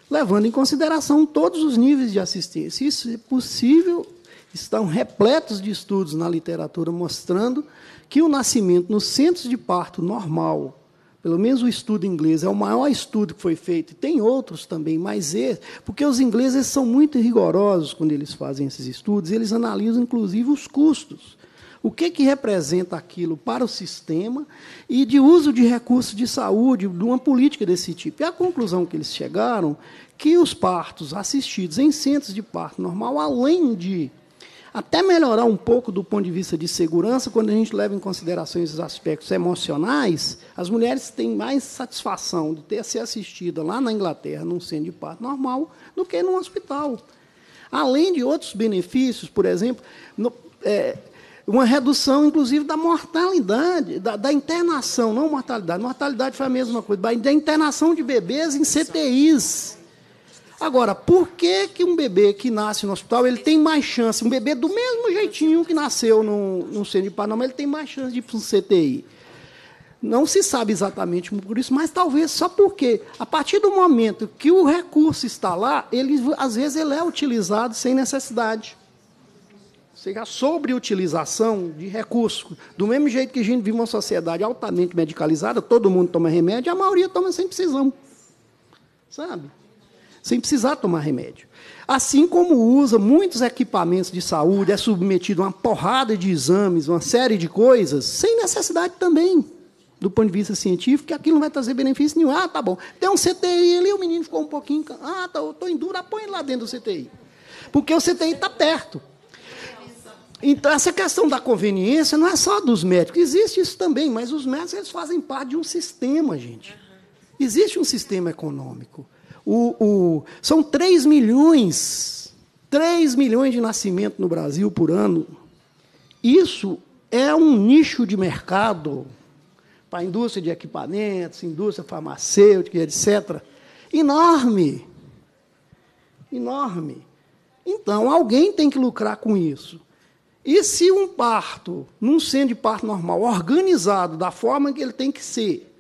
levando em consideração todos os níveis de assistência. Isso é possível, estão repletos de estudos na literatura mostrando que o nascimento nos centros de parto normal, pelo menos o estudo inglês, é o maior estudo que foi feito, tem outros também, mas esse, porque os ingleses são muito rigorosos quando eles fazem esses estudos, eles analisam, inclusive, os custos. O que, que representa aquilo para o sistema e de uso de recursos de saúde, de uma política desse tipo. E a conclusão que eles chegaram que os partos assistidos em centros de parto normal, além de até melhorar um pouco do ponto de vista de segurança, quando a gente leva em consideração esses aspectos emocionais, as mulheres têm mais satisfação de ter se assistida lá na Inglaterra, num centro de parto normal, do que num hospital. Além de outros benefícios, por exemplo, no, é, uma redução, inclusive, da mortalidade, da, da, internação, não mortalidade. Mortalidade foi a mesma coisa, da internação de bebês em CTIs. Agora, por que, que um bebê que nasce no hospital ele tem mais chance, um bebê do mesmo jeitinho que nasceu no, no centro de Panamá, ele tem mais chance de ir para um CTI? Não se sabe exatamente por isso, mas talvez só porque, a partir do momento que o recurso está lá, ele, às vezes ele é utilizado sem necessidade. Seja, sobreutilização de recursos. Do mesmo jeito que a gente vive uma sociedade altamente medicalizada, todo mundo toma remédio, a maioria toma sem precisão. Sabe? Sem precisar tomar remédio. Assim como usa muitos equipamentos de saúde, é submetido a uma porrada de exames, uma série de coisas, sem necessidade também, do ponto de vista científico, que aquilo não vai trazer benefício nenhum. Ah, tá bom. Tem um CTI ali, o menino ficou um pouquinho. Ah, tá, estou em dura, põe lá dentro do CTI. Porque o CTI está perto. Então, essa questão da conveniência não é só dos médicos, existe isso também, mas os médicos eles fazem parte de um sistema, gente. Existe um sistema econômico. O, o, são 3 milhões, 3 milhões de nascimentos no Brasil por ano. Isso é um nicho de mercado para a indústria de equipamentos, indústria farmacêutica, etc. Enorme. Enorme. Então, alguém tem que lucrar com isso. E se um parto, num centro de parto normal, organizado da forma que ele tem que ser,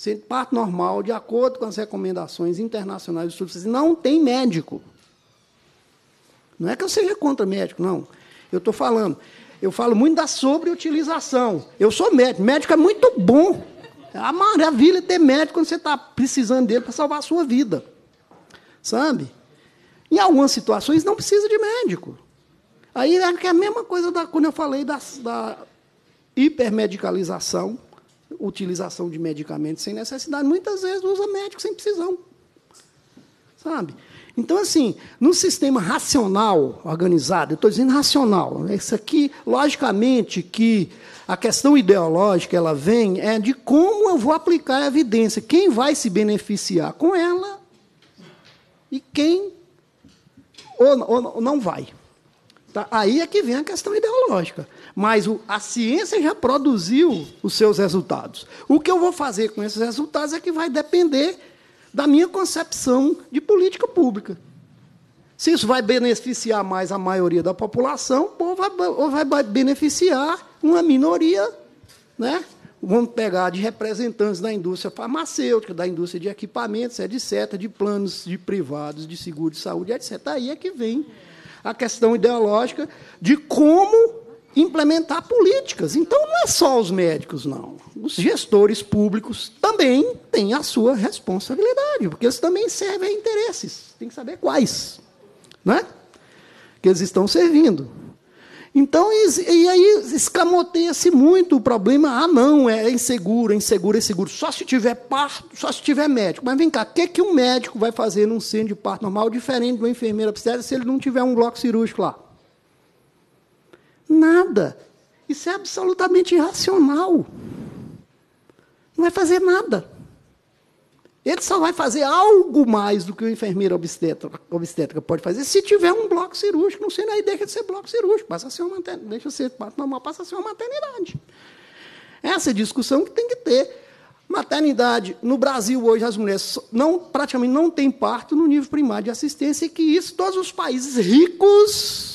sendo parto normal, de acordo com as recomendações internacionais do estudo, não tem médico. Não é que eu seja contra médico, não. Eu estou falando. Eu falo muito da sobreutilização. Eu sou médico. Médico é muito bom. É uma maravilha ter médico quando você está precisando dele para salvar a sua vida. Sabe? Em algumas situações não precisa de médico. Aí é, é a mesma coisa da, quando eu falei da, da hipermedicalização utilização de medicamentos sem necessidade, muitas vezes usa médico sem precisão. Sabe? Então, assim, no sistema racional organizado, eu estou dizendo racional, isso aqui, logicamente, que a questão ideológica ela vem é de como eu vou aplicar a evidência, quem vai se beneficiar com ela e quem ou, ou não vai. Tá? Aí é que vem a questão ideológica. Mas a ciência já produziu os seus resultados. O que eu vou fazer com esses resultados é que vai depender da minha concepção de política pública. Se isso vai beneficiar mais a maioria da população, ou vai, ou vai beneficiar uma minoria, né? Vamos pegar de representantes da indústria farmacêutica, da indústria de equipamentos, etc., de planos de privados, de seguro de saúde, etc. Aí é que vem a questão ideológica de como implementar políticas. Então, não é só os médicos, não. Os gestores públicos também têm a sua responsabilidade, porque eles também servem a interesses. Tem que saber quais, né? Que eles estão servindo. Então, e aí escamoteia-se muito o problema. Ah, não, é inseguro, é inseguro, é inseguro. Só se tiver parto, só se tiver médico. Mas vem cá, o que, que um médico vai fazer num centro de parto normal, diferente de uma enfermeira obstétrica, se ele não tiver um bloco cirúrgico lá? Nada. Isso é absolutamente irracional. Não vai fazer nada. Ele só vai fazer algo mais do que o enfermeiro obstétrica, obstétrica pode fazer se tiver um bloco cirúrgico. Não sei, aí deixa de ser bloco cirúrgico, passa a ser uma deixa de ser normal, passa a ser uma maternidade. Essa é a discussão que tem que ter. Maternidade, no Brasil hoje as mulheres não, praticamente não têm parto no nível primário de assistência e que isso todos os países ricos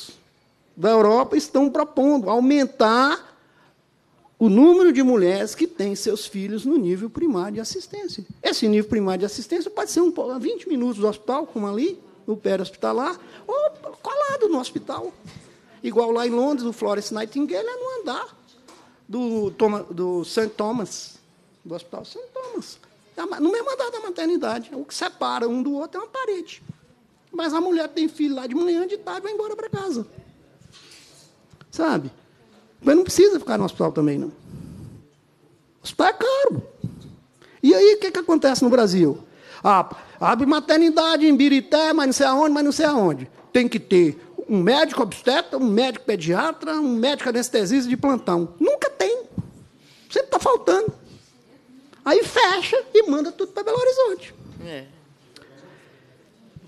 da Europa estão propondo aumentar o número de mulheres que têm seus filhos no nível primário de assistência. Esse nível primário de assistência pode ser um, 20 minutos do hospital, como ali, no pé hospitalar, ou colado no hospital. Igual lá em Londres, o Florence Nightingale é no andar do, do St. Thomas, do Hospital St. Thomas. É no mesmo andar da maternidade. O que separa um do outro é uma parede. Mas a mulher tem filho lá de manhã, de tarde, vai embora para casa. Sabe? Mas não precisa ficar no hospital também, não. O hospital é caro. E aí, o que, que acontece no Brasil? Ah, abre maternidade em Birité, mas não sei aonde, mas não sei aonde. Tem que ter um médico obstetra, um médico pediatra, um médico anestesista de plantão. Nunca tem. Sempre está faltando. Aí fecha e manda tudo para Belo Horizonte. É.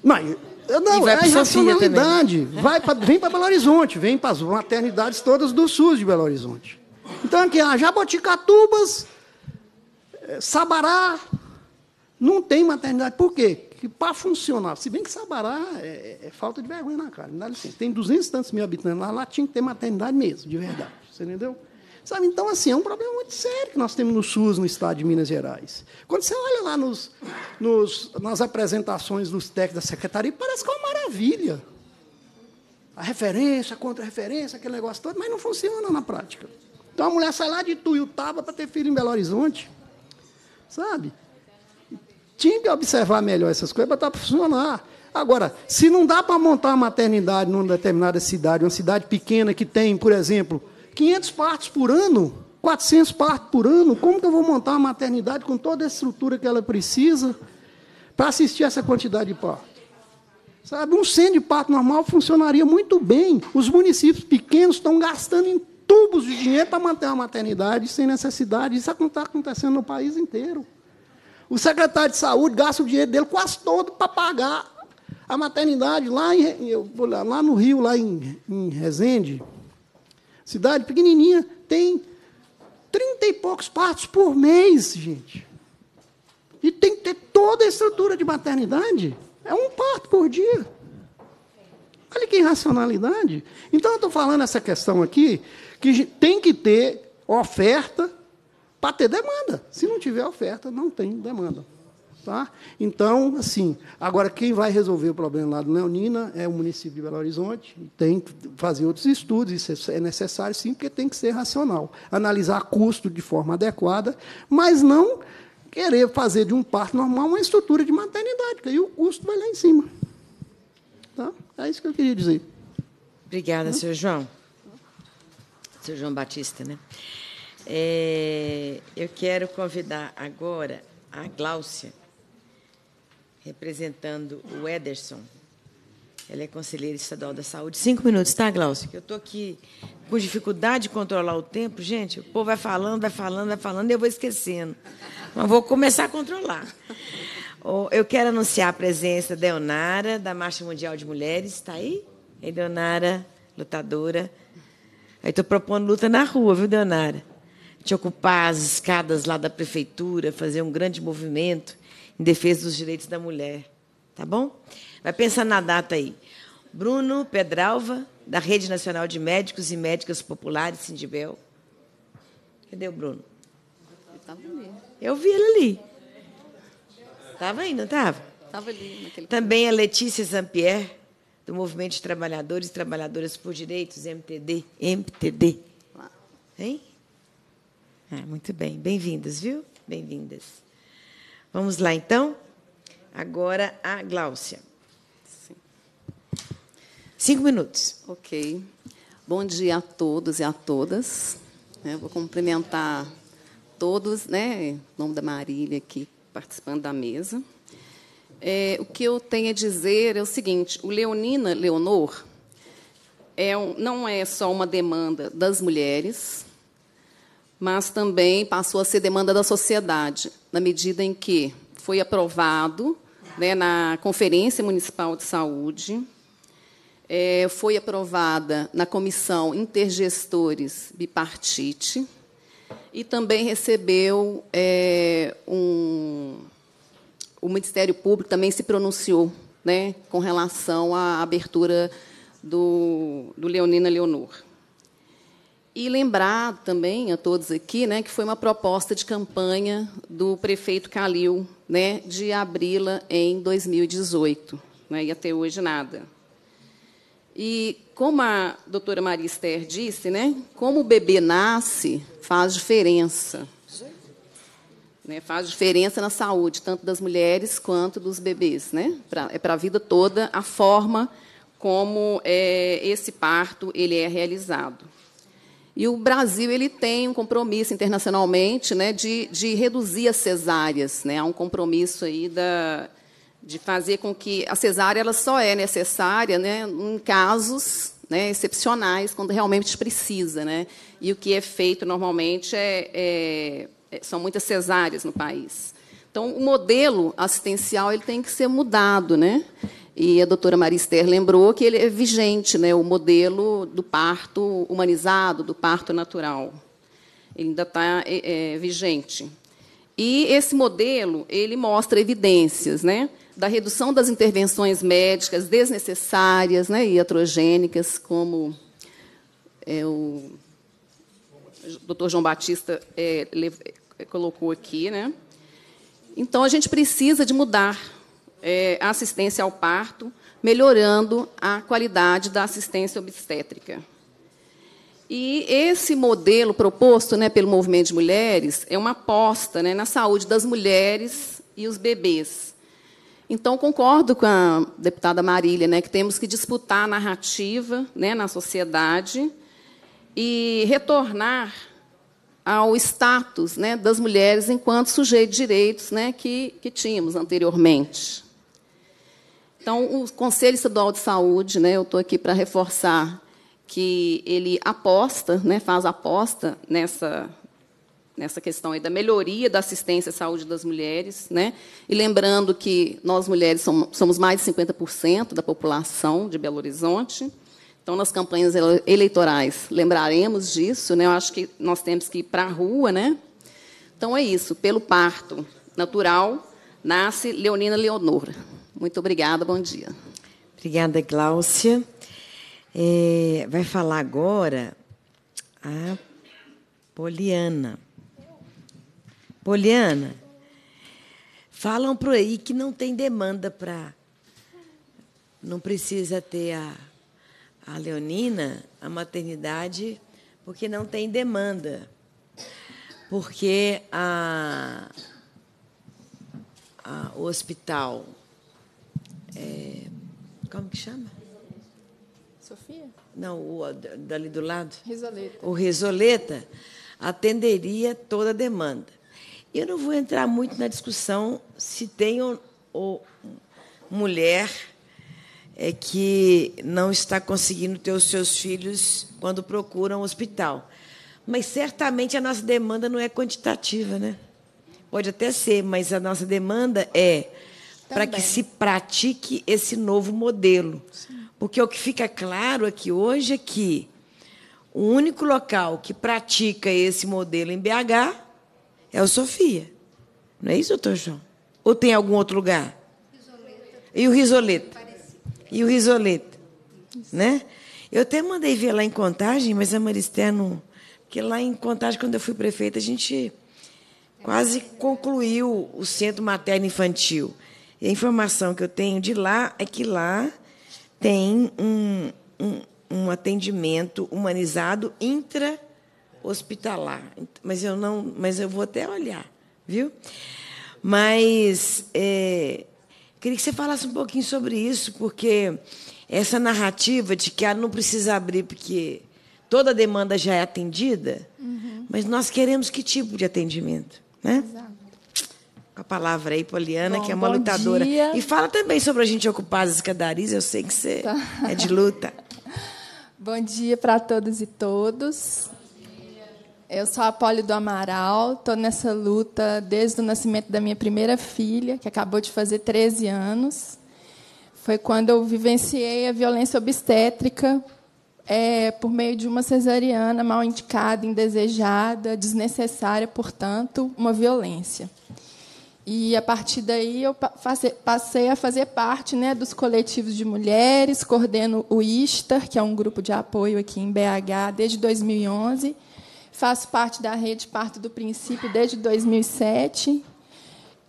Mas não, vai é irracionalidade. Vai pra, vem para Belo Horizonte, vem para as maternidades todas do SUS de Belo Horizonte. Então, aqui, ah, Jaboticatubas, eh, Sabará, não tem maternidade. Por quê? Que para funcionar, se bem que Sabará é, é, falta de vergonha na cara, dá licença. Tem 200 e tantos mil habitantes lá, lá tinha que ter maternidade mesmo, de verdade. Você entendeu? Sabe? Então, assim, é um problema muito sério que nós temos no SUS, no estado de Minas Gerais. Quando você olha lá nos, nos, nas apresentações dos técnicos da secretaria, parece que é uma maravilha. A referência, a contra-referência, aquele negócio todo, mas não funciona na prática. Então a mulher sai lá de Tuiutaba para ter filho em Belo Horizonte. Sabe? Tinha que observar melhor essas coisas para estar funcionar. Agora, se não dá para montar uma maternidade numa determinada cidade, uma cidade pequena que tem, por exemplo, 500 partos por ano, 400 partos por ano, como que eu vou montar uma maternidade com toda a estrutura que ela precisa para assistir essa quantidade de partos? Sabe, um centro de parto normal funcionaria muito bem. Os municípios pequenos estão gastando em tubos de dinheiro para manter uma maternidade sem necessidade. Isso está acontecendo no país inteiro. O secretário de saúde gasta o dinheiro dele quase todo para pagar a maternidade lá, em, lá no Rio, lá em, em Resende, cidade pequenininha, tem trinta e poucos partos por mês, gente. E tem que ter toda a estrutura de maternidade. É um parto por dia. Olha que irracionalidade. Então, eu estou falando essa questão aqui, que tem que ter oferta para ter demanda. Se não tiver oferta, não tem demanda. Tá? Então, assim, agora quem vai resolver o problema lá do Leonina é o município de Belo Horizonte, tem que fazer outros estudos, isso é necessário sim, porque tem que ser racional. Analisar custo de forma adequada, mas não querer fazer de um parto normal uma estrutura de maternidade, porque aí o custo vai lá em cima. Tá? É isso que eu queria dizer. Obrigada, senhor João. Senhor João Batista, né? É, eu quero convidar agora a Gláucia representando o Ederson. Ela é conselheira estadual da saúde. Cinco minutos, tá, Glaucio? Eu estou aqui com dificuldade de controlar o tempo. Gente, o povo vai falando, vai falando, vai falando, e eu vou esquecendo. Mas vou começar a controlar. Eu quero anunciar a presença da Leonara, da Marcha Mundial de Mulheres. Está aí? Ei, Leonara, lutadora. Aí estou propondo luta na rua, viu, Leonara? De ocupar as escadas lá da prefeitura, fazer um grande movimento em defesa dos direitos da mulher. Tá bom? Vai pensar na data aí. Bruno Pedralva, da Rede Nacional de Médicos e Médicas Populares, Sindibel. Cadê o Bruno? Eu vi ele ali. Estava aí, não estava? Estava ali. Naquele Também a Letícia Zampier, do Movimento de Trabalhadores e Trabalhadoras por Direitos, MTD. MTD. Hein? Ah, muito bem. Bem-vindas, viu? Bem-vindas. Vamos lá, então? Agora a Gláucia. Cinco minutos. Ok. Bom dia a todos e a todas. Eu vou cumprimentar todos, né, em nome da Marília aqui participando da mesa. É, o que eu tenho a dizer é o seguinte: o Leonina Leonor é um, não é só uma demanda das mulheres, mas também passou a ser demanda da sociedade, na medida em que foi aprovado né, na Conferência Municipal de Saúde, é, foi aprovada na Comissão Intergestores Bipartite e também recebeu é, um. O Ministério Público também se pronunciou né, com relação à abertura do, do Leonina Leonor. E lembrar também a todos aqui né, que foi uma proposta de campanha do prefeito Calil né, de abri-la em 2018, né, e até hoje nada. E como a doutora Maria Esther disse, né, como o bebê nasce, faz diferença. Né, faz diferença na saúde, tanto das mulheres quanto dos bebês. Né? Pra, é para a vida toda a forma como é, esse parto ele é realizado. E o Brasil ele tem um compromisso internacionalmente né, de, de reduzir as cesáreas. Né? Há um compromisso aí da, de fazer com que a cesárea ela só é necessária né, em casos né, excepcionais, quando realmente precisa. Né? E o que é feito normalmente é, é, é são muitas cesáreas no país. Então, o modelo assistencial ele tem que ser mudado. Né? E a doutora Maria Esther lembrou que ele é vigente, né, o modelo do parto humanizado, do parto natural. Ele ainda está é, é, vigente. E esse modelo ele mostra evidências né, da redução das intervenções médicas desnecessárias né, e iatrogênicas, como é, o doutor João Batista é, colocou aqui. Né? Então, a gente precisa de mudar é, assistência ao parto, melhorando a qualidade da assistência obstétrica. E esse modelo proposto né, pelo movimento de mulheres é uma aposta né, na saúde das mulheres e os bebês. Então, concordo com a deputada Marília, né, que temos que disputar a narrativa né, na sociedade e retornar ao status né, das mulheres enquanto sujeito de direitos né, que, que tínhamos anteriormente. Então, o Conselho Estadual de Saúde, né, eu estou aqui para reforçar que ele aposta, né, faz aposta nessa, nessa questão aí da melhoria da assistência à saúde das mulheres. Né? E lembrando que nós, mulheres, somos mais de 50% da população de Belo Horizonte. Então, nas campanhas eleitorais, lembraremos disso. Né? Eu acho que nós temos que ir para a rua. Né? Então, é isso. Pelo parto natural, nasce Leonina Leonora. Muito obrigada, bom dia. Obrigada, Gláucia. É, vai falar agora a Poliana. Poliana, falam por aí que não tem demanda para. Não precisa ter a, a Leonina, a maternidade, porque não tem demanda. Porque a, a, o hospital é, como que chama? Sofia? Não, o dali do lado. Risoleta. O Risoleta atenderia toda a demanda. Eu não vou entrar muito na discussão se tem ou, ou mulher é, que não está conseguindo ter os seus filhos quando procuram um hospital. Mas certamente a nossa demanda não é quantitativa, né? Pode até ser, mas a nossa demanda é para que se pratique esse novo modelo. Sim. Porque o que fica claro aqui hoje é que o único local que pratica esse modelo em BH é o Sofia. Não é isso, doutor João? Ou tem algum outro lugar? Risoleta. E o Risoleta. E o Risoleta. Né? Eu até mandei ver lá em Contagem, mas a Maristé não. Porque lá em Contagem, quando eu fui prefeita, a gente quase concluiu o centro materno infantil. E a informação que eu tenho de lá é que lá tem um, um, um atendimento humanizado intra-hospitalar. Mas eu não, mas eu vou até olhar, viu? Mas é, queria que você falasse um pouquinho sobre isso, porque essa narrativa de que ah, não precisa abrir porque toda a demanda já é atendida, uhum. mas nós queremos que tipo de atendimento, né? Exato a palavra aí, Poliana, bom, que é uma lutadora. Dia. E fala também sobre a gente ocupar as escadarias, eu sei que você tá. é de luta. *laughs* bom dia para todos e todos. Eu sou a Poli do Amaral, estou nessa luta desde o nascimento da minha primeira filha, que acabou de fazer 13 anos. Foi quando eu vivenciei a violência obstétrica é, por meio de uma cesariana mal indicada, indesejada, desnecessária, portanto, uma violência. E a partir daí eu passei a fazer parte né, dos coletivos de mulheres, coordeno o ISTAR, que é um grupo de apoio aqui em BH, desde 2011. Faço parte da rede Parto do Princípio desde 2007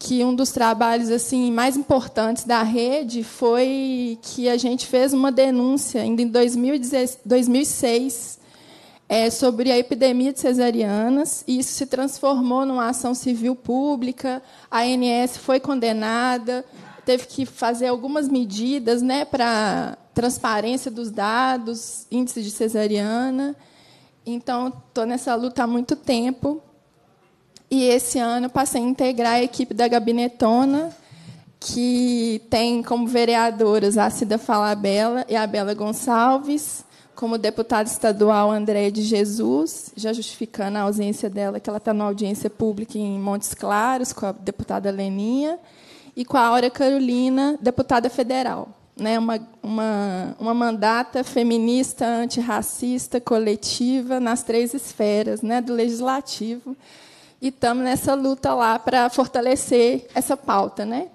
que um dos trabalhos assim mais importantes da rede foi que a gente fez uma denúncia ainda em 2006 é, sobre a epidemia de cesarianas e isso se transformou numa ação civil pública. A ANS foi condenada, teve que fazer algumas medidas, né, para transparência dos dados, índice de cesariana. Então, estou nessa luta há muito tempo e esse ano passei a integrar a equipe da Gabinetona, que tem como vereadoras a Cida Falabella e a Bela Gonçalves, como deputada estadual Andréia de Jesus, já justificando a ausência dela, que ela está na audiência pública em Montes Claros, com a deputada Leninha, e com a Aura Carolina, deputada federal. Né, uma, uma, uma mandata feminista, antirracista, coletiva, nas três esferas né, do legislativo e estamos nessa luta lá para fortalecer essa pauta, né?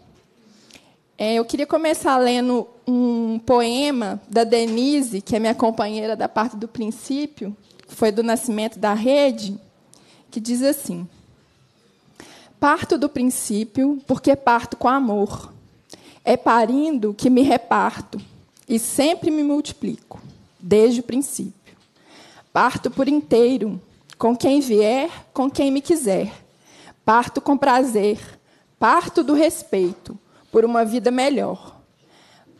É, eu queria começar lendo um poema da Denise, que é minha companheira da parte do princípio, que foi do nascimento da rede, que diz assim: Parto do princípio, porque parto com amor. É parindo que me reparto e sempre me multiplico, desde o princípio. Parto por inteiro, com quem vier, com quem me quiser. Parto com prazer, parto do respeito por uma vida melhor.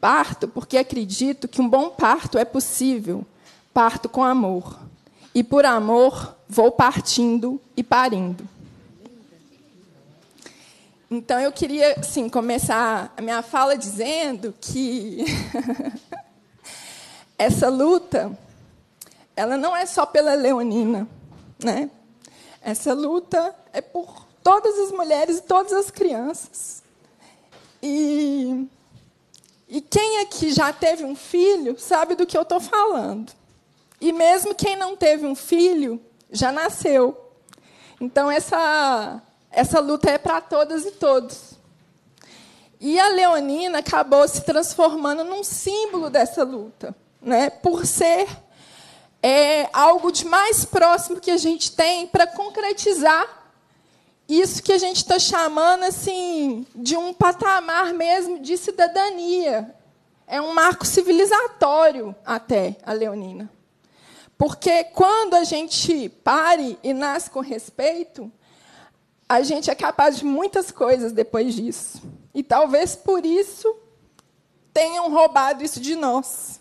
Parto porque acredito que um bom parto é possível. Parto com amor. E por amor vou partindo e parindo. Então eu queria, sim, começar a minha fala dizendo que *laughs* essa luta ela não é só pela Leonina, né? Essa luta é por todas as mulheres e todas as crianças. E, e quem aqui já teve um filho sabe do que eu estou falando. E mesmo quem não teve um filho já nasceu. Então essa essa luta é para todas e todos. E a Leonina acabou se transformando num símbolo dessa luta, né? Por ser é algo de mais próximo que a gente tem para concretizar isso que a gente está chamando assim de um patamar mesmo de cidadania. É um marco civilizatório até a Leonina. Porque quando a gente pare e nasce com respeito, a gente é capaz de muitas coisas depois disso. E talvez por isso tenham roubado isso de nós.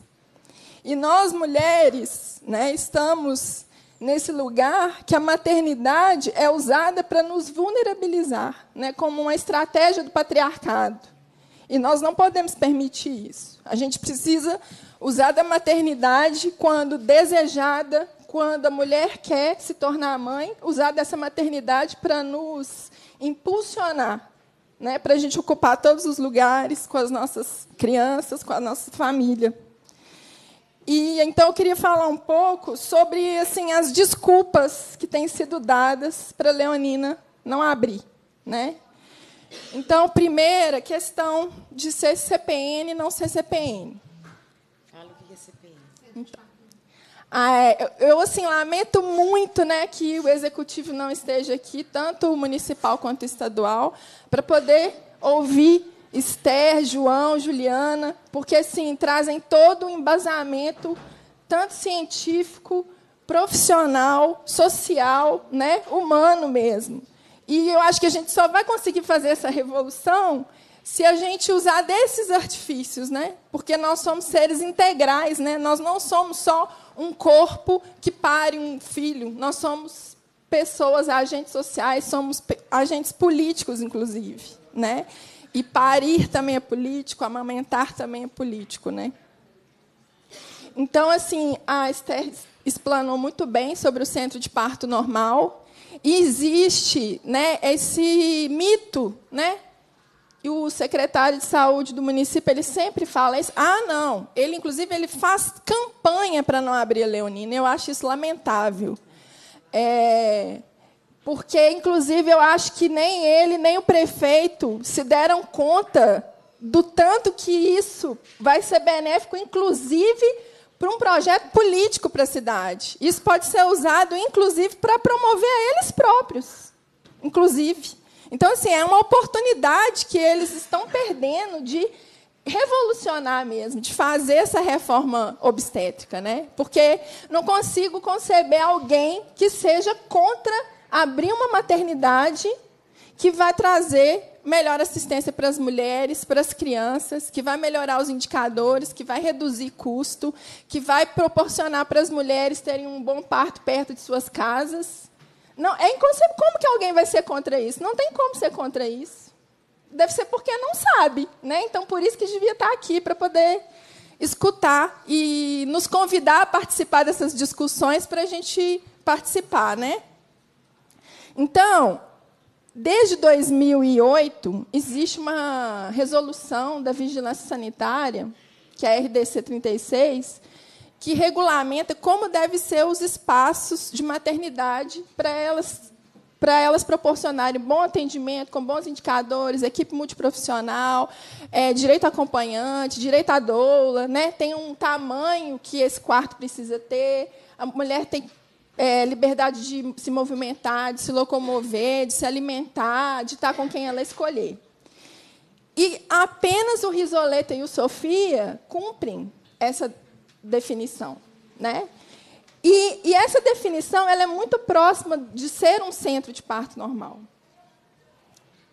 E nós, mulheres, né, estamos nesse lugar que a maternidade é usada para nos vulnerabilizar, né, como uma estratégia do patriarcado. E nós não podemos permitir isso. A gente precisa usar da maternidade quando desejada, quando a mulher quer se tornar mãe, usar dessa maternidade para nos impulsionar, né, para a gente ocupar todos os lugares com as nossas crianças, com a nossa família. E então eu queria falar um pouco sobre assim as desculpas que têm sido dadas para Leonina não abrir, né? Então, primeira questão de ser CPN e não ser CPN. Fala o que é CPN. Então, ah, é, eu assim lamento muito, né, que o executivo não esteja aqui, tanto o municipal quanto o estadual, para poder ouvir Esther, João, Juliana, porque assim trazem todo o embasamento, tanto científico, profissional, social, né, humano mesmo. E eu acho que a gente só vai conseguir fazer essa revolução se a gente usar desses artifícios, né? Porque nós somos seres integrais, né? Nós não somos só um corpo que pare um filho. Nós somos pessoas, agentes sociais, somos agentes políticos, inclusive, né? E parir também é político, amamentar também é político, né? Então, assim, a Esther explanou muito bem sobre o centro de parto normal. E existe né, esse mito, né? E o secretário de saúde do município ele sempre fala isso. Ah, não. Ele, inclusive, ele faz campanha para não abrir a Leonina. Eu acho isso lamentável. É, porque, inclusive, eu acho que nem ele, nem o prefeito se deram conta do tanto que isso vai ser benéfico, inclusive, para um projeto político para a cidade. Isso pode ser usado, inclusive, para promover a eles próprios, inclusive. Então, assim, é uma oportunidade que eles estão perdendo de revolucionar mesmo, de fazer essa reforma obstétrica, né? Porque não consigo conceber alguém que seja contra abrir uma maternidade que vai trazer melhor assistência para as mulheres, para as crianças, que vai melhorar os indicadores, que vai reduzir custo, que vai proporcionar para as mulheres terem um bom parto perto de suas casas. Não, é inconcebível. Como que alguém vai ser contra isso? Não tem como ser contra isso deve ser porque não sabe, né? Então por isso que devia estar aqui para poder escutar e nos convidar a participar dessas discussões para a gente participar, né? Então, desde 2008 existe uma resolução da vigilância sanitária, que é a RDC 36, que regulamenta como devem ser os espaços de maternidade para elas para elas proporcionarem bom atendimento, com bons indicadores, equipe multiprofissional, é, direito acompanhante, direito à doula, né? tem um tamanho que esse quarto precisa ter, a mulher tem é, liberdade de se movimentar, de se locomover, de se alimentar, de estar com quem ela escolher. E apenas o Risoleta e o Sofia cumprem essa definição. Né? E, e, essa definição ela é muito próxima de ser um centro de parto normal.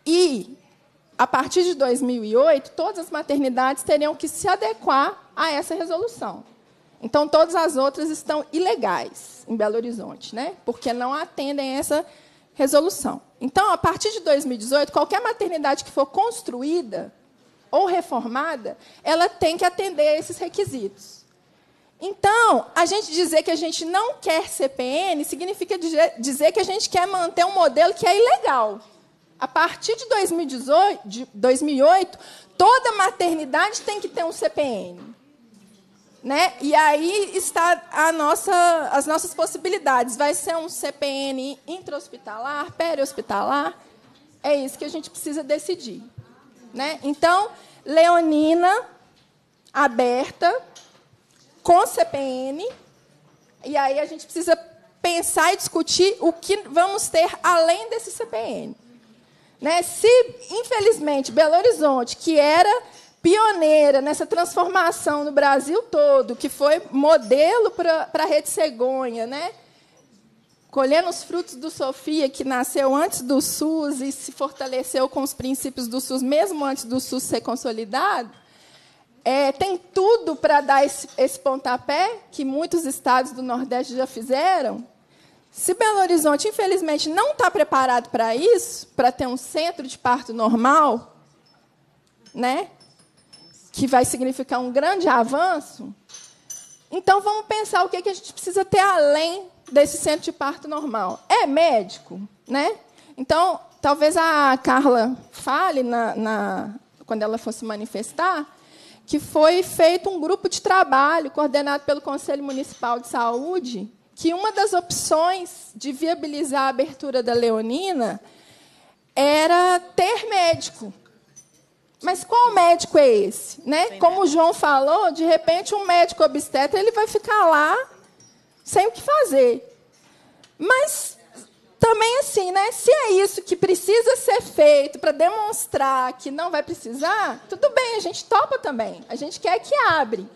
E, a partir de 2008, todas as maternidades teriam que se adequar a essa resolução. Então, todas as outras estão ilegais em Belo Horizonte, né? porque não atendem essa resolução. Então, a partir de 2018, qualquer maternidade que for construída ou reformada, ela tem que atender a esses requisitos. Então, a gente dizer que a gente não quer CPN significa dizer que a gente quer manter um modelo que é ilegal. A partir de, 2018, de 2008, toda maternidade tem que ter um CPN. Né? E aí está a nossa, as nossas possibilidades. Vai ser um CPN intra-hospitalar, peri-hospitalar? É isso que a gente precisa decidir. Né? Então, Leonina, aberta, com CPN, e aí a gente precisa pensar e discutir o que vamos ter além desse CPN. Né? Se, infelizmente, Belo Horizonte, que era pioneira nessa transformação no Brasil todo, que foi modelo para a Rede Cegonha, né? colhendo os frutos do Sofia, que nasceu antes do SUS e se fortaleceu com os princípios do SUS, mesmo antes do SUS ser consolidado, é, tem tudo para dar esse, esse pontapé, que muitos estados do Nordeste já fizeram. Se Belo Horizonte, infelizmente, não está preparado para isso, para ter um centro de parto normal, né, que vai significar um grande avanço, então vamos pensar o que, que a gente precisa ter além desse centro de parto normal. É médico, né? Então, talvez a Carla fale na, na, quando ela fosse manifestar que foi feito um grupo de trabalho coordenado pelo Conselho Municipal de Saúde, que uma das opções de viabilizar a abertura da Leonina era ter médico. Mas qual médico é esse? Né? Como o João falou, de repente um médico obstetra ele vai ficar lá sem o que fazer. Mas também assim, né? Se é isso que precisa ser feito para demonstrar que não vai precisar, tudo bem, a gente topa também. A gente quer que abre.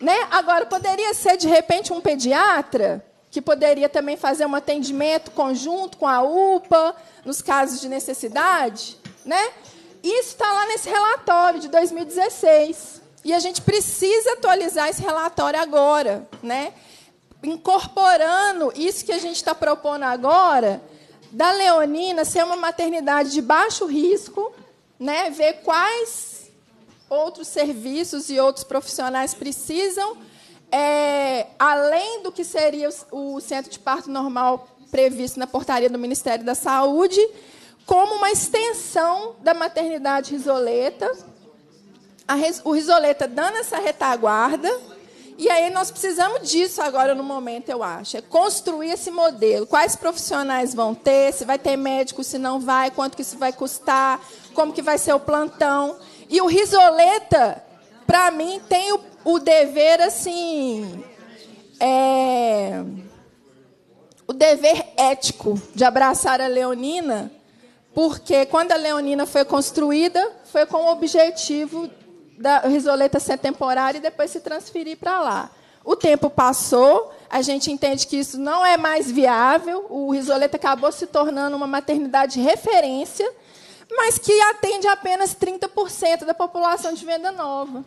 Né? Agora, poderia ser, de repente, um pediatra que poderia também fazer um atendimento conjunto com a UPA, nos casos de necessidade. Né? Isso está lá nesse relatório de 2016. E a gente precisa atualizar esse relatório agora. Né? incorporando isso que a gente está propondo agora, da Leonina ser uma maternidade de baixo risco, né? ver quais outros serviços e outros profissionais precisam, é, além do que seria o, centro de parto normal previsto na portaria do Ministério da Saúde, como uma extensão da maternidade risoleta, a, o risoleta dando essa retaguarda, E aí nós precisamos disso agora no momento, eu acho. É construir esse modelo. Quais profissionais vão ter? Se vai ter médico, se não vai, quanto que isso vai custar, como que vai ser o plantão. E o Risoleta, para mim, tem o, o dever assim. É, o dever ético de abraçar a Leonina, porque quando a Leonina foi construída, foi com o objetivo da risoleta ser temporária e depois se transferir para lá. O tempo passou, a gente entende que isso não é mais viável, o risoleta acabou se tornando uma maternidade referência, mas que atende apenas 30% da população de venda nova.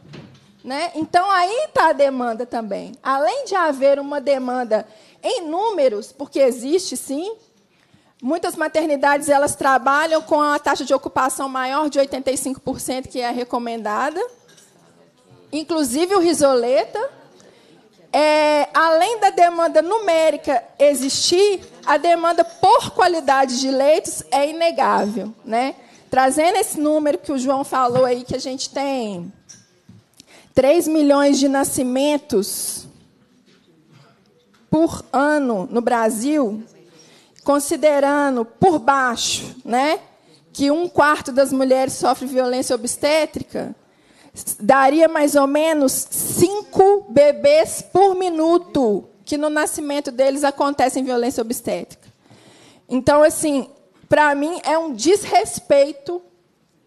Né? Então, aí está a demanda também. Além de haver uma demanda em números, porque existe sim. Muitas maternidades elas trabalham com a taxa de ocupação maior de 85%, que é a recomendada. Inclusive o risoleta. É, além da demanda numérica existir, a demanda por qualidade de leitos é inegável. Né? Trazendo esse número que o João falou aí, que a gente tem 3 milhões de nascimentos por ano no Brasil, considerando por baixo, né, que um quarto das mulheres sofre violência obstétrica, daria mais ou menos cinco bebês por minuto que no nascimento deles acontecem violência obstétrica. Então, assim, para mim é um desrespeito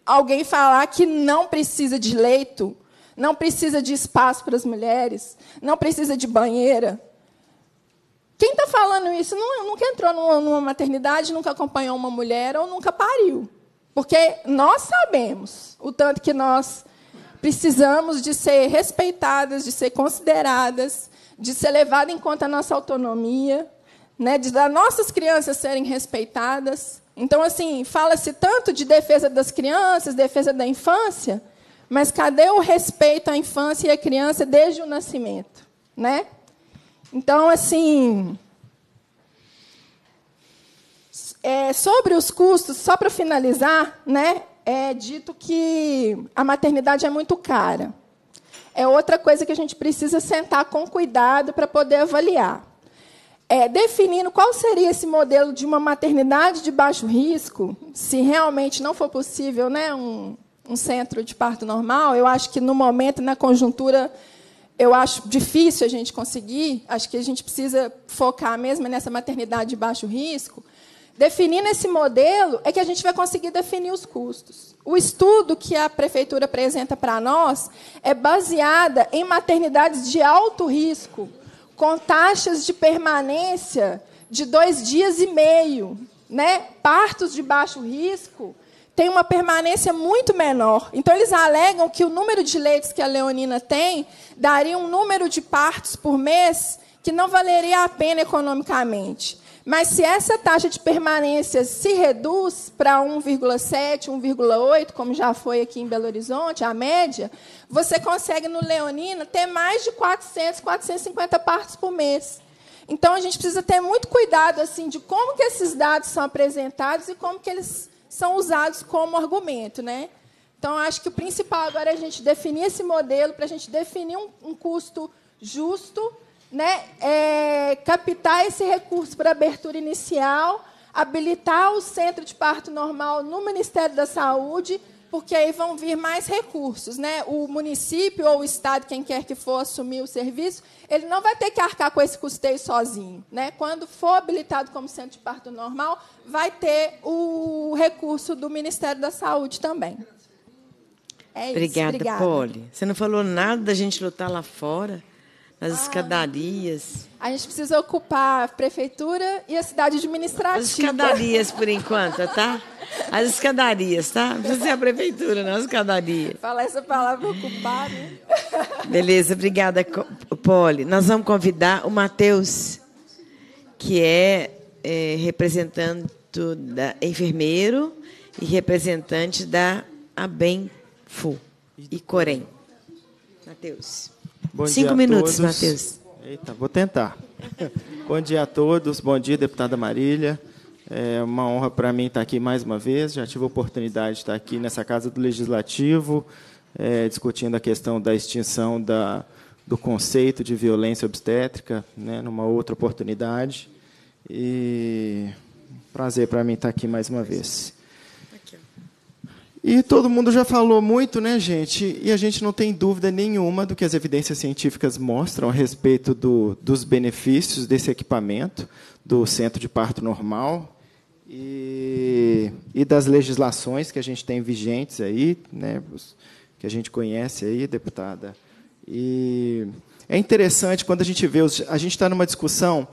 alguém falar que não precisa de leito, não precisa de espaço para as mulheres, não precisa de banheira. Quem está falando isso não, nunca entrou numa, numa maternidade, nunca acompanhou uma mulher ou nunca pariu. Porque nós sabemos o tanto que nós precisamos de ser respeitadas, de ser consideradas, de ser levada em conta a nossa autonomia, né, de das nossas crianças serem respeitadas. Então, assim, fala-se tanto de defesa das crianças, defesa da infância, mas cadê o respeito à infância e à criança desde o nascimento, né? Então, assim, é, sobre os custos, só para finalizar, né, é dito que a maternidade é muito cara. É outra coisa que a gente precisa sentar com cuidado para poder avaliar. É, definindo qual seria esse modelo de uma maternidade de baixo risco, se realmente não for possível né, um, um centro de parto normal, eu acho que no momento, na conjuntura eu acho difícil a gente conseguir, acho que a gente precisa focar mesmo nessa maternidade de baixo risco. Definindo esse modelo, é que a gente vai conseguir definir os custos. O estudo que a prefeitura apresenta para nós é baseada em maternidades de alto risco, com taxas de permanência de dois dias e meio, né? partos de baixo risco tem uma permanência muito menor. Então, eles alegam que o número de leitos que a Leonina tem daria um número de partos por mês que não valeria a pena economicamente. Mas se essa taxa de permanência se reduz para 1,7, 1,8, como já foi aqui em Belo Horizonte, a média, você consegue no Leonina ter mais de 400, 450 partos por mês. Então a gente precisa ter muito cuidado assim de como que esses dados são apresentados e como que eles são usados como argumento. Né? Então, acho que o principal agora é a gente definir esse modelo, para a gente definir um, um custo justo, né? É, captar esse recurso para abertura inicial, habilitar o centro de parto normal no Ministério da Saúde, porque aí vão vir mais recursos. Né? O município ou o Estado, quem quer que for assumir o serviço, ele não vai ter que arcar com esse custeio sozinho. Né? Quando for habilitado como centro de parto normal, vai ter o recurso do Ministério da Saúde também. É Obrigada, isso. Obrigada, Poli. Você não falou nada da gente lutar lá fora? Nas ah, escadarias. A gente precisa ocupar a prefeitura e a cidade administrativa. As escadarias, por enquanto, tá? As escadarias, tá? Não precisa ser a prefeitura, não, as escadarias. Falar essa palavra ocupar, né? Beleza, obrigada, Poli. Nós vamos convidar o Matheus, que é, é representante da enfermeiro e representante da ABENFU e Corém. Matheus. Bom Cinco minutos, Matheus. Eita, vou tentar. *laughs* bom dia a todos, bom dia, deputada Marília. É uma honra para mim estar aqui mais uma vez. Já tive a oportunidade de estar aqui nessa Casa do Legislativo, é, discutindo a questão da extinção da, do conceito de violência obstétrica, né, numa outra oportunidade. E prazer para mim estar aqui mais uma vez. E todo mundo já falou muito, né, gente? E a gente não tem dúvida nenhuma do que as evidências científicas mostram a respeito do, dos benefícios desse equipamento, do centro de parto normal e, e das legislações que a gente tem vigentes aí, né, que a gente conhece aí, deputada. E é interessante quando a gente vê, os, a gente está numa discussão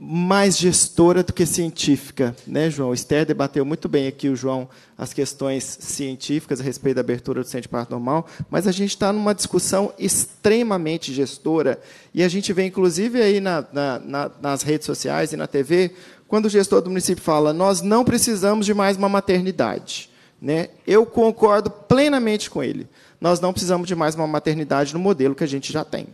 mais gestora do que científica, né, João? O Esther debateu muito bem aqui, o João, as questões científicas a respeito da abertura do centro de parto normal, mas a gente está numa discussão extremamente gestora, e a gente vê, inclusive, aí na, na, na, nas redes sociais e na TV, quando o gestor do município fala, nós não precisamos de mais uma maternidade. Né? Eu concordo plenamente com ele. Nós não precisamos de mais uma maternidade no modelo que a gente já tem.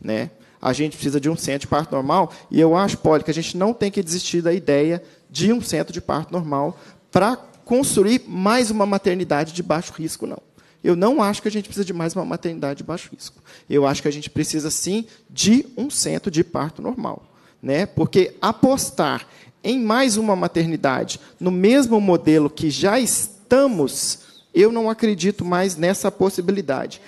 Né? A gente precisa de um centro de parto normal. E eu acho, Poli, que a gente não tem que desistir da ideia de um centro de parto normal para construir mais uma maternidade de baixo risco, não. Eu não acho que a gente precisa de mais uma maternidade de baixo risco. Eu acho que a gente precisa, sim, de um centro de parto normal. Né? Porque apostar em mais uma maternidade no mesmo modelo que já estamos, eu não acredito mais nessa possibilidade.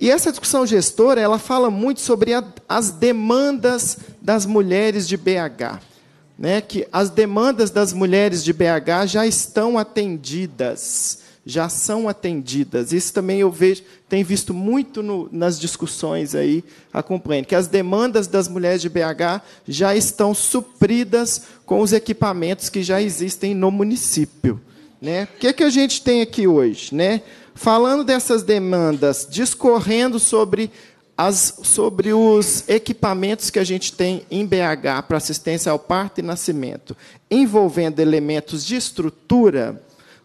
E essa discussão gestora, ela fala muito sobre a, as demandas das mulheres de BH. Né, que as demandas das mulheres de BH já estão atendidas, já são atendidas. Isso também eu vejo, tenho visto muito no, nas discussões aí, acompanhando, que as demandas das mulheres de BH já estão supridas com os equipamentos que já existem no município. Né? O que, é que a gente tem aqui hoje? Né? Falando dessas demandas, discorrendo sobre, as, sobre os equipamentos que a gente tem em BH para assistência ao parto e nascimento, envolvendo elementos de estrutura,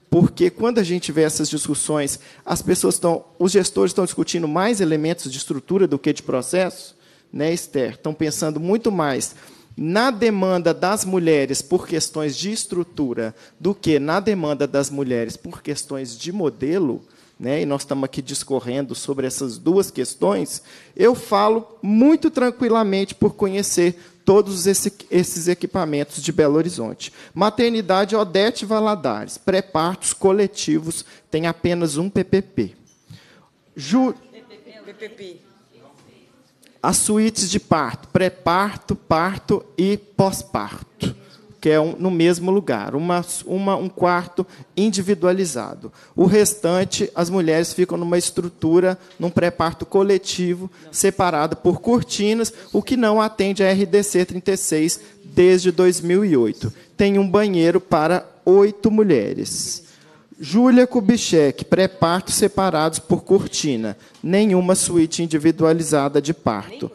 porque quando a gente vê essas discussões, as pessoas estão, os gestores estão discutindo mais elementos de estrutura do que de processo, né, Esther? Estão pensando muito mais na demanda das mulheres por questões de estrutura do que na demanda das mulheres por questões de modelo, né, e nós estamos aqui discorrendo sobre essas duas questões, eu falo muito tranquilamente por conhecer todos esse, esses equipamentos de Belo Horizonte. Maternidade Odete Valadares, pré-partos coletivos, tem apenas um PPP. Ju... PPP. As suítes de parto, pré-parto, parto e pós-parto que é um, no mesmo lugar, uma, uma, um quarto individualizado. O restante, as mulheres ficam numa estrutura, num pré-parto coletivo, separado por cortinas, o que não atende a RDC 36 desde 2008. Tem um banheiro para oito mulheres. Júlia Kubitschek, pré-parto separados por cortina, nenhuma suíte individualizada de parto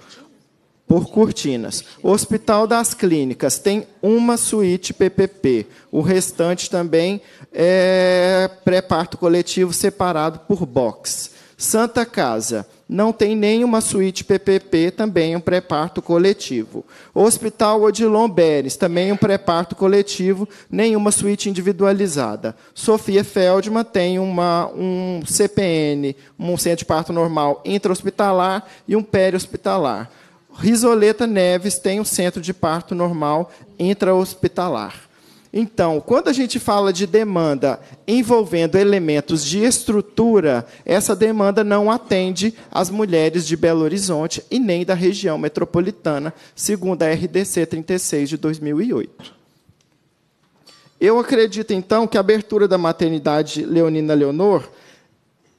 por cortinas. O Hospital das Clínicas tem uma suíte PPP. O restante também é pré-parto coletivo separado por box. Santa Casa não tem nenhuma suíte PPP, também um pré-parto coletivo. Hospital Odilon Beres, também um pré-parto coletivo, nenhuma suíte individualizada. Sofia Feldman tem uma, um CPN, um centro de parto normal intra-hospitalar e um peri-hospitalar. Risoleta Neves tem um centro de parto normal intra-hospitalar. Então, quando a gente fala de demanda envolvendo elementos de estrutura, essa demanda não atende às mulheres de Belo Horizonte e nem da região metropolitana, segundo a RDC 36 de 2008. Eu acredito, então, que a abertura da maternidade Leonina Leonor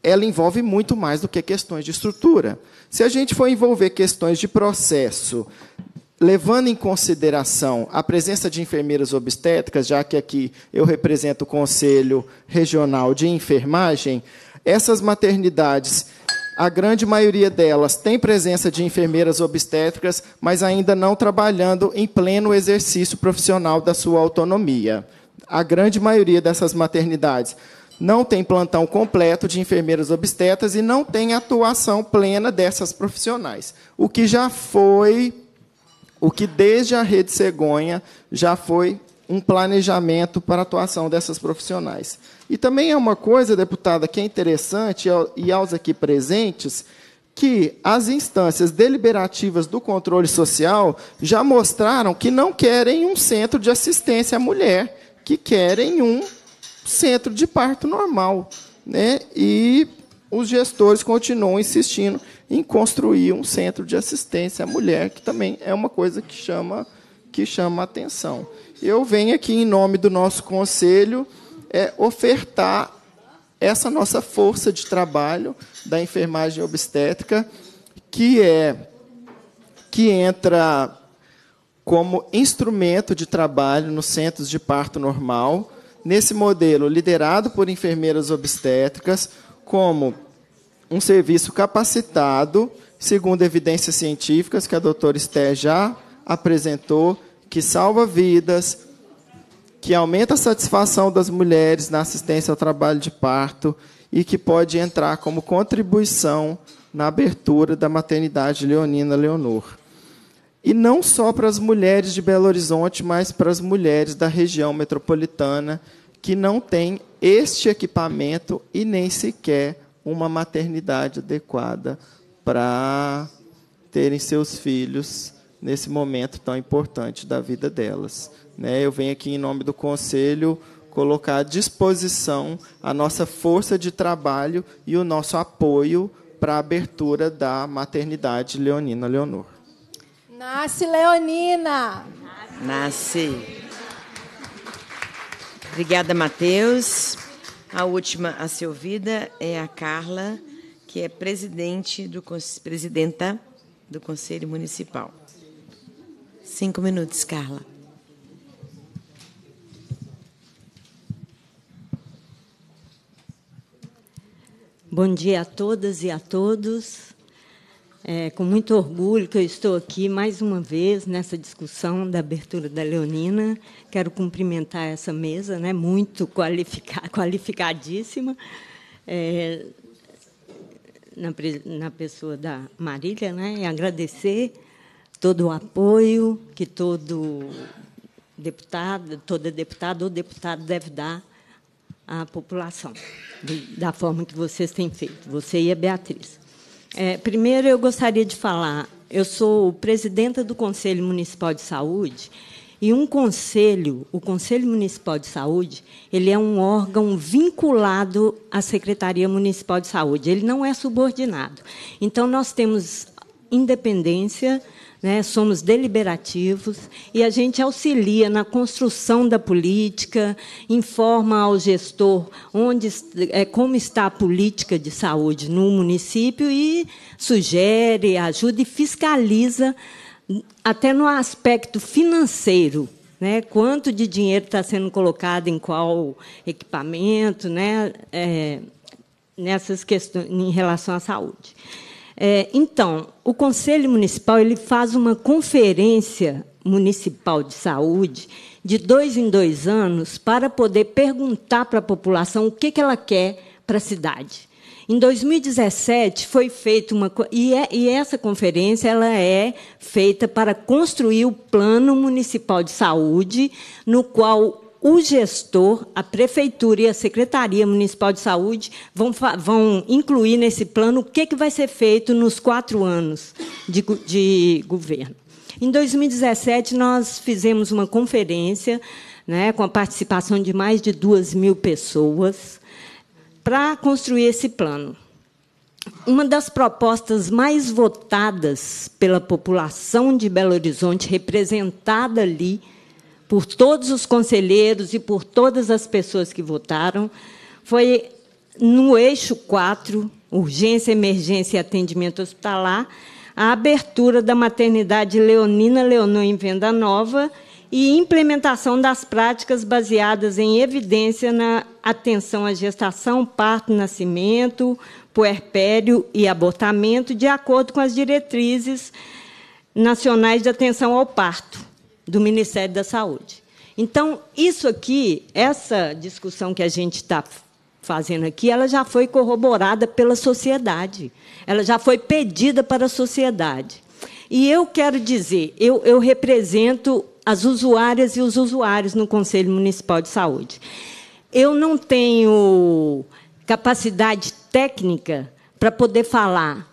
ela envolve muito mais do que questões de estrutura. Se a gente for envolver questões de processo, levando em consideração a presença de enfermeiras obstétricas, já que aqui eu represento o Conselho Regional de Enfermagem, essas maternidades, a grande maioria delas tem presença de enfermeiras obstétricas, mas ainda não trabalhando em pleno exercício profissional da sua autonomia. A grande maioria dessas maternidades não tem plantão completo de enfermeiras obstetras e não tem atuação plena dessas profissionais. O que já foi, o que desde a Rede Cegonha já foi um planejamento para a atuação dessas profissionais. E também é uma coisa, deputada, que é interessante, e aos aqui presentes, que as instâncias deliberativas do controle social já mostraram que não querem um centro de assistência à mulher, que querem um centro de parto normal. Né? E os gestores continuam insistindo em construir um centro de assistência à mulher, que também é uma coisa que chama, que chama atenção. Eu venho aqui, em nome do nosso conselho, é, ofertar essa nossa força de trabalho da enfermagem obstétrica, que é que entra como instrumento de trabalho nos centros de parto normal, nesse modelo liderado por enfermeiras obstétricas, como um serviço capacitado, segundo evidências científicas que a doutora Esther já apresentou, que salva vidas, que aumenta a satisfação das mulheres na assistência ao trabalho de parto e que pode entrar como contribuição na abertura da maternidade Leonina Leonor. E não só para as mulheres de Belo Horizonte, mas para as mulheres da região metropolitana que não têm este equipamento e nem sequer uma maternidade adequada para terem seus filhos nesse momento tão importante da vida delas. Né? Eu venho aqui em nome do Conselho colocar à disposição a nossa força de trabalho e o nosso apoio para a abertura da maternidade Leonina Leonor. Nasce Leonina! Nasce. Obrigada, Matheus. A última a ser ouvida é a Carla, que é presidente do, presidenta do Conselho Municipal. Cinco minutos, Carla. Bom dia a todas e a todos. É com muito orgulho que eu estou aqui mais uma vez nessa discussão da abertura da Leonina. Quero cumprimentar essa mesa, né, muito *laughs* qualificadíssima, é, na, na pessoa da Marília, né, e agradecer todo o apoio que todo deputado, toda deputada ou deputado deve dar à população da forma que vocês têm feito, você e a Beatriz. É, primeiro, eu gostaria de falar, eu sou presidenta do Conselho Municipal de Saúde, e um conselho, o Conselho Municipal de Saúde, ele é um órgão vinculado à Secretaria Municipal de Saúde, ele não é subordinado. Então, nós temos independência né? somos deliberativos e a gente auxilia na construção da política, informa ao gestor onde, é, como está a política de saúde no município e sugere, ajuda e fiscaliza até no aspecto financeiro. Né, quanto de dinheiro está sendo colocado em qual equipamento, né, é, nessas questões em relação à saúde. É, então, o Conselho Municipal ele faz uma conferência municipal de saúde de dois em dois anos para poder perguntar para a população o que, que ela quer para a cidade. Em 2017 foi feita uma e, é, e essa conferência ela é feita para construir o plano municipal de saúde, no qual o gestor, a prefeitura e a Secretaria Municipal de Saúde vão, vão incluir nesse plano o que, que vai ser feito nos quatro anos de, de governo. Em 2017, nós fizemos uma conferência né, com a participação de mais de duas mil pessoas para construir esse plano. Uma das propostas mais votadas pela população de Belo Horizonte, representada ali, por todos os conselheiros e por todas as pessoas que votaram, foi no eixo 4, urgência, emergência e atendimento hospitalar, a abertura da maternidade Leonina Leonor em Venda Nova e implementação das práticas baseadas em evidência na atenção à gestação, parto, nascimento, puerpério e abortamento, de acordo com as diretrizes nacionais de atenção ao parto do Ministério da Saúde. Então, isso aqui, essa discussão que a gente está fazendo aqui, ela já foi corroborada pela sociedade, ela já foi pedida para a sociedade. E eu quero dizer, eu, eu represento as usuárias e os usuários no Conselho Municipal de Saúde. Eu não tenho capacidade técnica para poder falar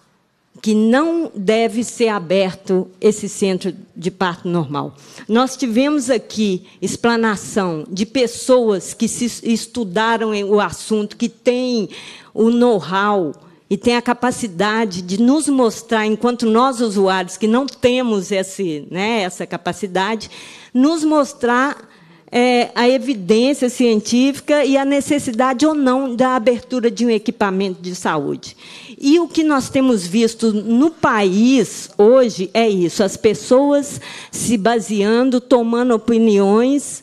que não deve ser aberto esse centro de parto normal. Nós tivemos aqui explanação de pessoas que estudaram o assunto, que têm o know-how e têm a capacidade de nos mostrar, enquanto nós usuários que não temos esse, né, essa capacidade, nos mostrar é, a evidência científica e a necessidade ou não da abertura de um equipamento de saúde. E o que nós temos visto no país hoje é isso: as pessoas se baseando, tomando opiniões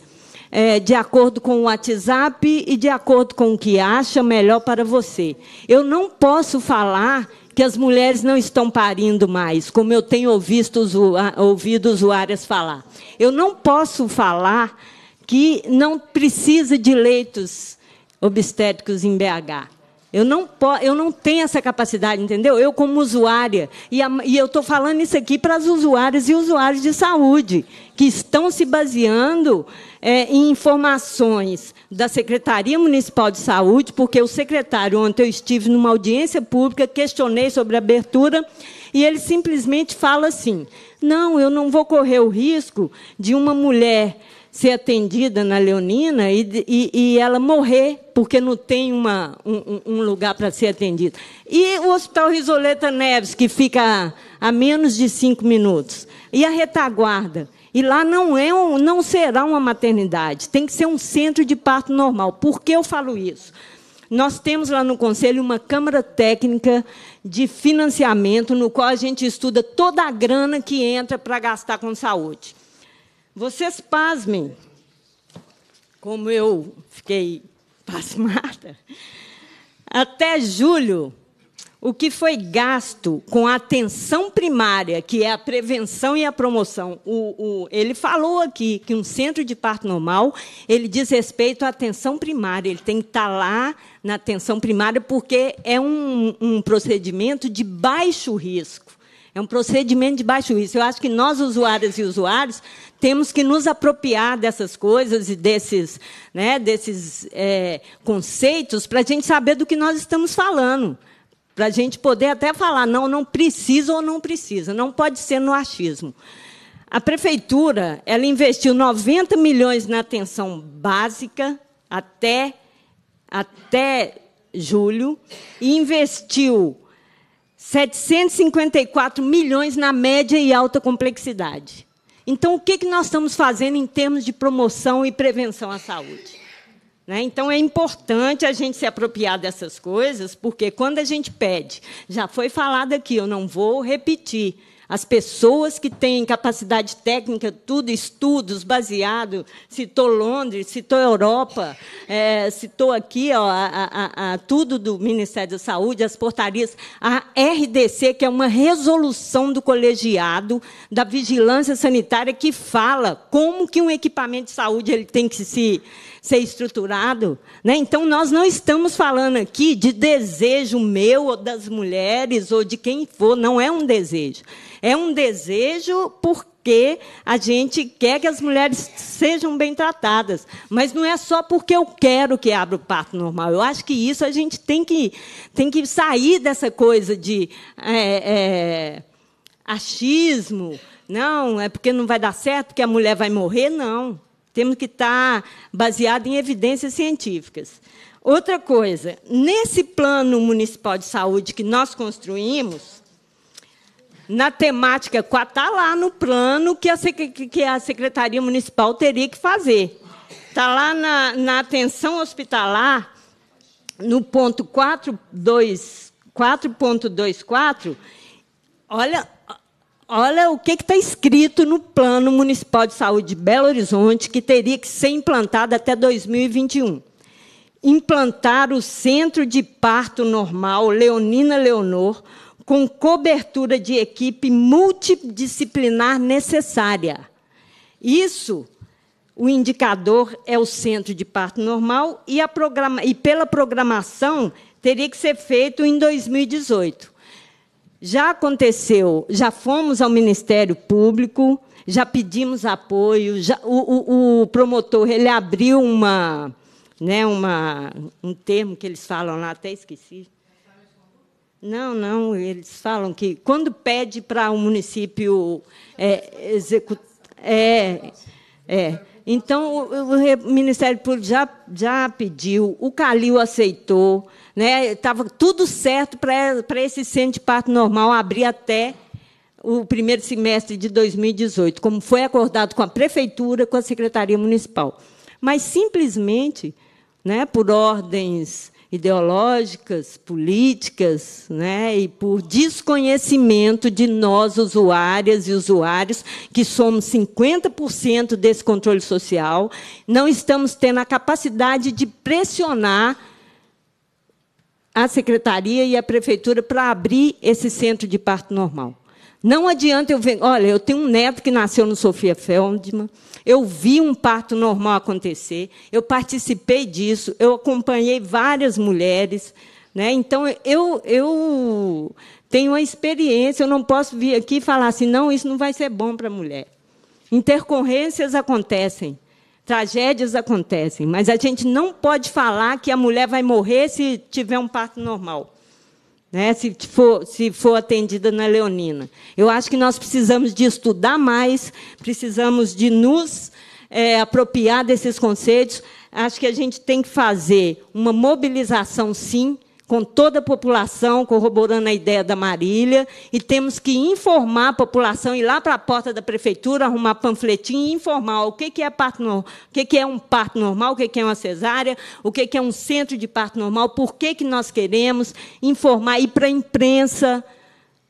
é, de acordo com o WhatsApp e de acordo com o que acha melhor para você. Eu não posso falar que as mulheres não estão parindo mais, como eu tenho ouvido, ouvido usuárias falar. Eu não posso falar que não precisa de leitos obstétricos em BH. Eu não, eu não tenho essa capacidade, entendeu? Eu, como usuária, e, a, e eu estou falando isso aqui para as usuárias e usuários de saúde, que estão se baseando é, em informações da Secretaria Municipal de Saúde, porque o secretário, ontem eu estive numa audiência pública, questionei sobre a abertura, e ele simplesmente fala assim: não, eu não vou correr o risco de uma mulher ser atendida na Leonina e, e, e ela morrer porque não tem uma, um, um lugar para ser atendida. E o Hospital Risoleta Neves, que fica a menos de cinco minutos. E a retaguarda. E lá não, é um, não será uma maternidade, tem que ser um centro de parto normal. Por que eu falo isso? Nós temos lá no Conselho uma Câmara Técnica de Financiamento, no qual a gente estuda toda a grana que entra para gastar com saúde. Vocês pasmem, como eu fiquei *laughs* pasmada. Até julho, o que foi gasto com a atenção primária, que é a prevenção e a promoção. O, o, ele falou aqui que um centro de parto normal ele diz respeito à atenção primária. Ele tem que estar lá na atenção primária porque é um, um procedimento de baixo risco. É um procedimento de baixo risco. Eu acho que nós, usuárias e usuários, temos que nos apropriar dessas coisas e desses, né, desses é, conceitos para a gente saber do que nós estamos falando. Para a gente poder até falar, não, não precisa ou não precisa. Não pode ser no achismo. A prefeitura ela investiu 90 milhões na atenção básica até, até julho e investiu 754 milhões na média e alta complexidade. Então, o que nós estamos fazendo em termos de promoção e prevenção à saúde? Né? Então, é importante a gente se apropriar dessas coisas, porque quando a gente pede, já foi falado aqui, eu não vou repetir, as pessoas que têm capacidade técnica, tudo, estudos baseados, citou Londres, citou Europa, é, citou aqui ó, a, a, a, tudo do Ministério da Saúde, as portarias, a RDC, que é uma resolução do colegiado da vigilância sanitária que fala como que um equipamento de saúde ele tem que se ser estruturado. Né? Então, nós não estamos falando aqui de desejo meu ou das mulheres ou de quem for, não é um desejo. É um desejo porque a gente quer que as mulheres sejam bem tratadas. Mas não é só porque eu quero que abra o parto normal. Eu acho que isso a gente tem que, tem que sair dessa coisa de é, é, achismo. Não, é porque não vai dar certo, porque a mulher vai morrer. Não. Temos que estar baseado em evidências científicas. Outra coisa, nesse plano municipal de saúde que nós construímos, na temática 4, está lá no plano que a, que a Secretaria Municipal teria que fazer. Está lá na, na atenção hospitalar, no ponto 4.24, olha, olha o que está escrito no Plano Municipal de Saúde de Belo Horizonte, que teria que ser implantado até 2021. Implantar o Centro de Parto Normal Leonina Leonor, com cobertura de equipe multidisciplinar necessária. Isso, o indicador é o centro de parto normal e, e pela programação teria que ser feito em 2018. Já aconteceu, já fomos ao Ministério Público, já pedimos apoio, já, o, o, o promotor ele abriu uma, né, uma, um termo que eles falam lá, até esqueci, Não, não, eles falam que quando pede para o um município é, executar. É, é. Então, o, o, Ministério Público já, já pediu, o Calil aceitou, né? estava tudo certo para esse centro de parto normal abrir até o primeiro semestre de 2018, como foi acordado com a Prefeitura, com a Secretaria Municipal. Mas, simplesmente, né, por ordens ideológicas, políticas, né, e por desconhecimento de nós, usuárias e usuários, que somos 50% desse controle social, não estamos tendo a capacidade de pressionar a secretaria e a prefeitura para abrir esse centro de parto normal. Não adianta eu ver. Olha, eu tenho um neto que nasceu no Sofia Feldman. Eu vi um parto normal acontecer. Eu participei disso. Eu acompanhei várias mulheres. Né? Então, eu, eu tenho uma experiência. Eu não posso vir aqui e falar assim, não, isso não vai ser bom para a mulher. Intercorrências acontecem. Tragédias acontecem. Mas a gente não pode falar que a mulher vai morrer se tiver um parto normal né, se, for, se for atendida na Leonina. Eu acho que nós precisamos de estudar mais, precisamos de nos é, apropriar desses conceitos. Acho que a gente tem que fazer uma mobilização, sim, com toda a população, corroborando a ideia da Marília, e temos que informar a população, ir lá para a porta da prefeitura, arrumar panfletinho e informar o que é, parto, o que é um parto normal, o que é uma cesárea, o que é um centro de parto normal, por que, que nós queremos, informar, ir para a imprensa,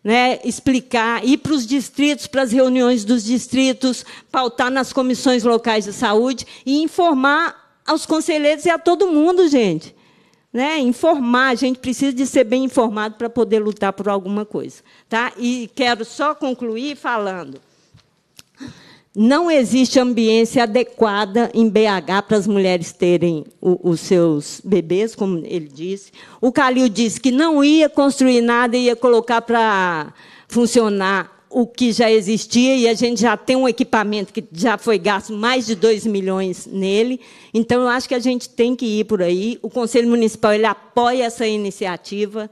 né, explicar, ir para os distritos, para as reuniões dos distritos, pautar nas comissões locais de saúde e informar aos conselheiros e a todo mundo, gente né, informar, a gente precisa de ser bem informado para poder lutar por alguma coisa. Tá? E quero só concluir falando. Não existe ambiência adequada em BH para as mulheres terem o, os seus bebês, como ele disse. O Calil disse que não ia construir nada, ia colocar para funcionar o que já existia e a gente já tem um equipamento que já foi gasto mais de 2 milhões nele. Então, eu acho que a gente tem que ir por aí. O Conselho Municipal ele apoia essa iniciativa.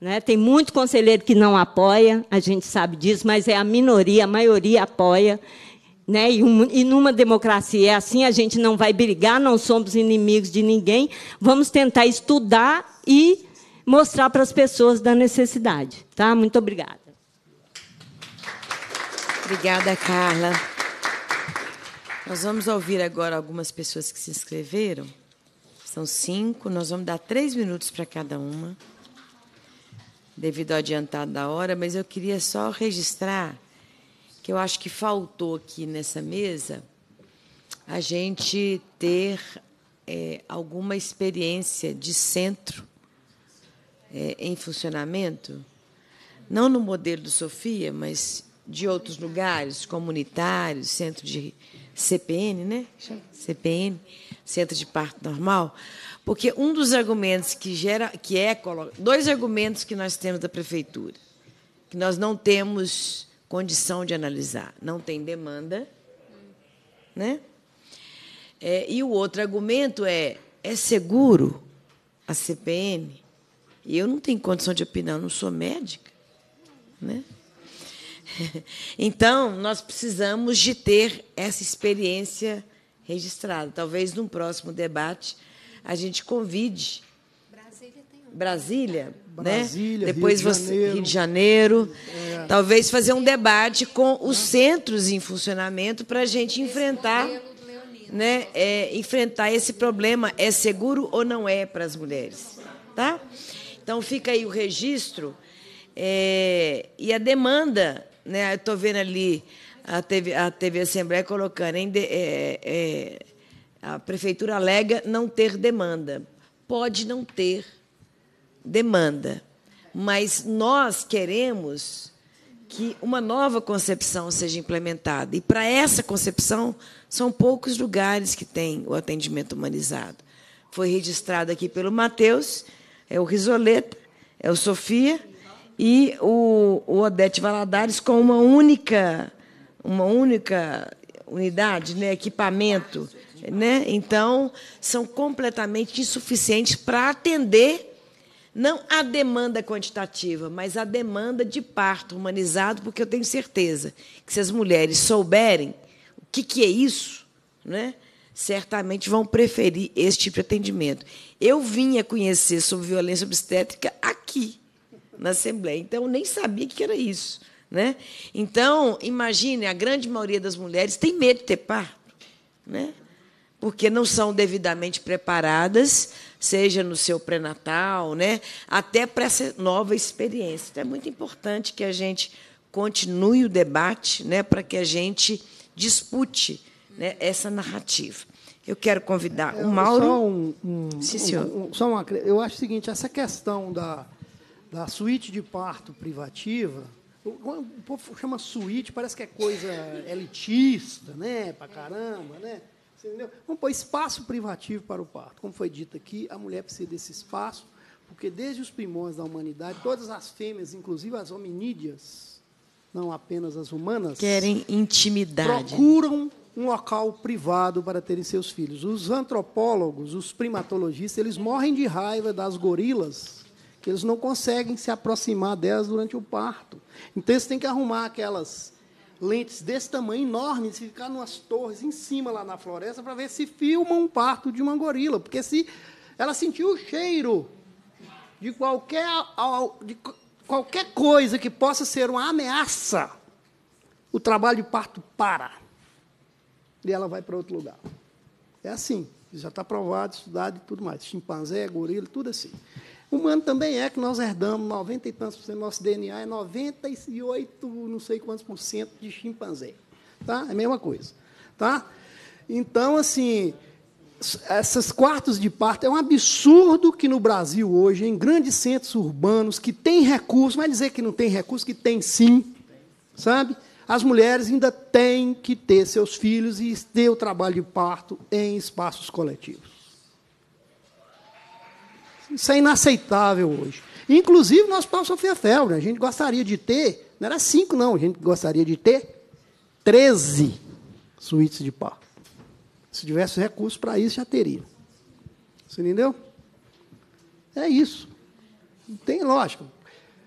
Né? Tem muito conselheiro que não apoia, a gente sabe disso, mas é a minoria, a maioria apoia. Né? E, um, e numa democracia é assim, a gente não vai brigar, não somos inimigos de ninguém. Vamos tentar estudar e mostrar para as pessoas da necessidade. Tá? Muito obrigada. Obrigada, Carla. Nós vamos ouvir agora algumas pessoas que se inscreveram. São cinco. Nós vamos dar três minutos para cada uma, devido ao adiantado da hora, mas eu queria só registrar que eu acho que faltou aqui nessa mesa a gente ter é, alguma experiência de centro é, em funcionamento, não no modelo do Sofia, mas de outros lugares, comunitários, centro de CPN, né? CPN, centro de parto normal, porque um dos argumentos que gera, que é dois argumentos que nós temos da prefeitura, que nós não temos condição de analisar, não tem demanda, né? É, e o outro argumento é é seguro a CPN? E eu não tenho condição de opinar, não sou médica, né? *laughs* Então, nós precisamos de ter essa experiência registrada. Talvez num próximo debate a gente convide Brasília, Brasília, né? depois Rio de Janeiro, Rio de Janeiro é. talvez fazer um debate com os centros em funcionamento para a gente enfrentar, né? É, enfrentar esse problema é seguro ou não é para as mulheres, tá? Então fica aí o registro é, e a demanda né? Estou vendo ali a TV, a TV Assembleia colocando, hein, de, é, é, a prefeitura alega não ter demanda. Pode não ter demanda, mas nós queremos que uma nova concepção seja implementada. E para essa concepção, são poucos lugares que têm o atendimento humanizado. Foi registrado aqui pelo Matheus, é o Risoleta, é o Sofia e o, o Odete Valadares com uma única, uma única unidade, né, equipamento. Né? Então, são completamente insuficientes para atender Não a demanda quantitativa, mas a demanda de parto humanizado, porque eu tenho certeza que se as mulheres souberem o que, que é isso, né, certamente vão preferir esse tipo de atendimento. Eu vinha conhecer sobre violência obstétrica aqui, na Assembleia, então eu nem sabia que era isso. Né? Então, imagine, a grande maioria das mulheres tem medo de ter parto, né? porque não são devidamente preparadas, seja no seu pré-natal, né? até para essa nova experiência. Então, é muito importante que a gente continue o debate né? para que a gente dispute né? essa narrativa. Eu quero convidar o Mauro. Só um, um, Sim, senhor. Um, um, só uma, eu acho o seguinte: essa questão da, da suíte de parto privativa, o povo chama suíte, parece que é coisa elitista, né? Para caramba, né? Entendeu? Vamos pôr espaço privativo para o parto. Como foi dito aqui, a mulher precisa desse espaço, porque desde os primórdios da humanidade, todas as fêmeas, inclusive as hominídeas, não apenas as humanas, querem intimidade. Procuram um local privado para terem seus filhos. Os antropólogos, os primatologistas, eles morrem de raiva das gorilas que eles não conseguem se aproximar delas durante o parto. Então, eles têm que arrumar aquelas lentes desse tamanho, enormes, e ficar nas torres em cima lá na floresta para ver se filmam um parto de uma gorila. Porque se ela sentir o cheiro de qualquer, de qualquer coisa que possa ser uma ameaça, o trabalho de parto para. E ela vai para outro lugar. É assim. Já está provado, estudado e tudo mais. Chimpanzé, gorila, tudo assim. Humano também é que nós herdamos 90 e tantos por cento do nosso DNA, é 98, não sei quantos por cento de chimpanzé. Tá? É a mesma coisa. Tá? Então, assim, essas quartos de parto é um absurdo que no Brasil hoje, em grandes centros urbanos, que tem recursos, vai dizer que não tem recursos, que tem sim, sabe? As mulheres ainda têm que ter seus filhos e ter o trabalho de parto em espaços coletivos. Isso é inaceitável hoje. Inclusive, nosso Paulo Sofia Felbre, a gente gostaria de ter, não era cinco, não, a gente gostaria de ter 13 suítes de parto. Se tivesse recursos para isso, já teria. Você entendeu? É isso. Tem lógica.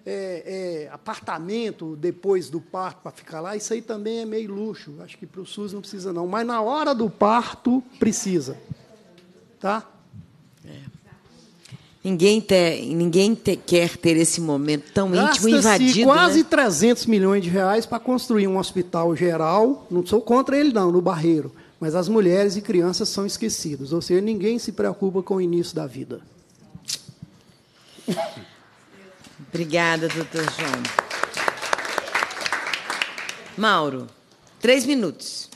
É, é, apartamento depois do parto para ficar lá, isso aí também é meio luxo. Acho que para o SUS não precisa, não. Mas na hora do parto, precisa. Tá? Ninguém, ter, ninguém ter, quer ter esse momento tão íntimo invadido. quase né? 300 milhões de reais para construir um hospital geral. Não sou contra ele, não, no Barreiro. Mas as mulheres e crianças são esquecidas. Ou seja, ninguém se preocupa com o início da vida. Obrigada, doutor João. Mauro, três minutos.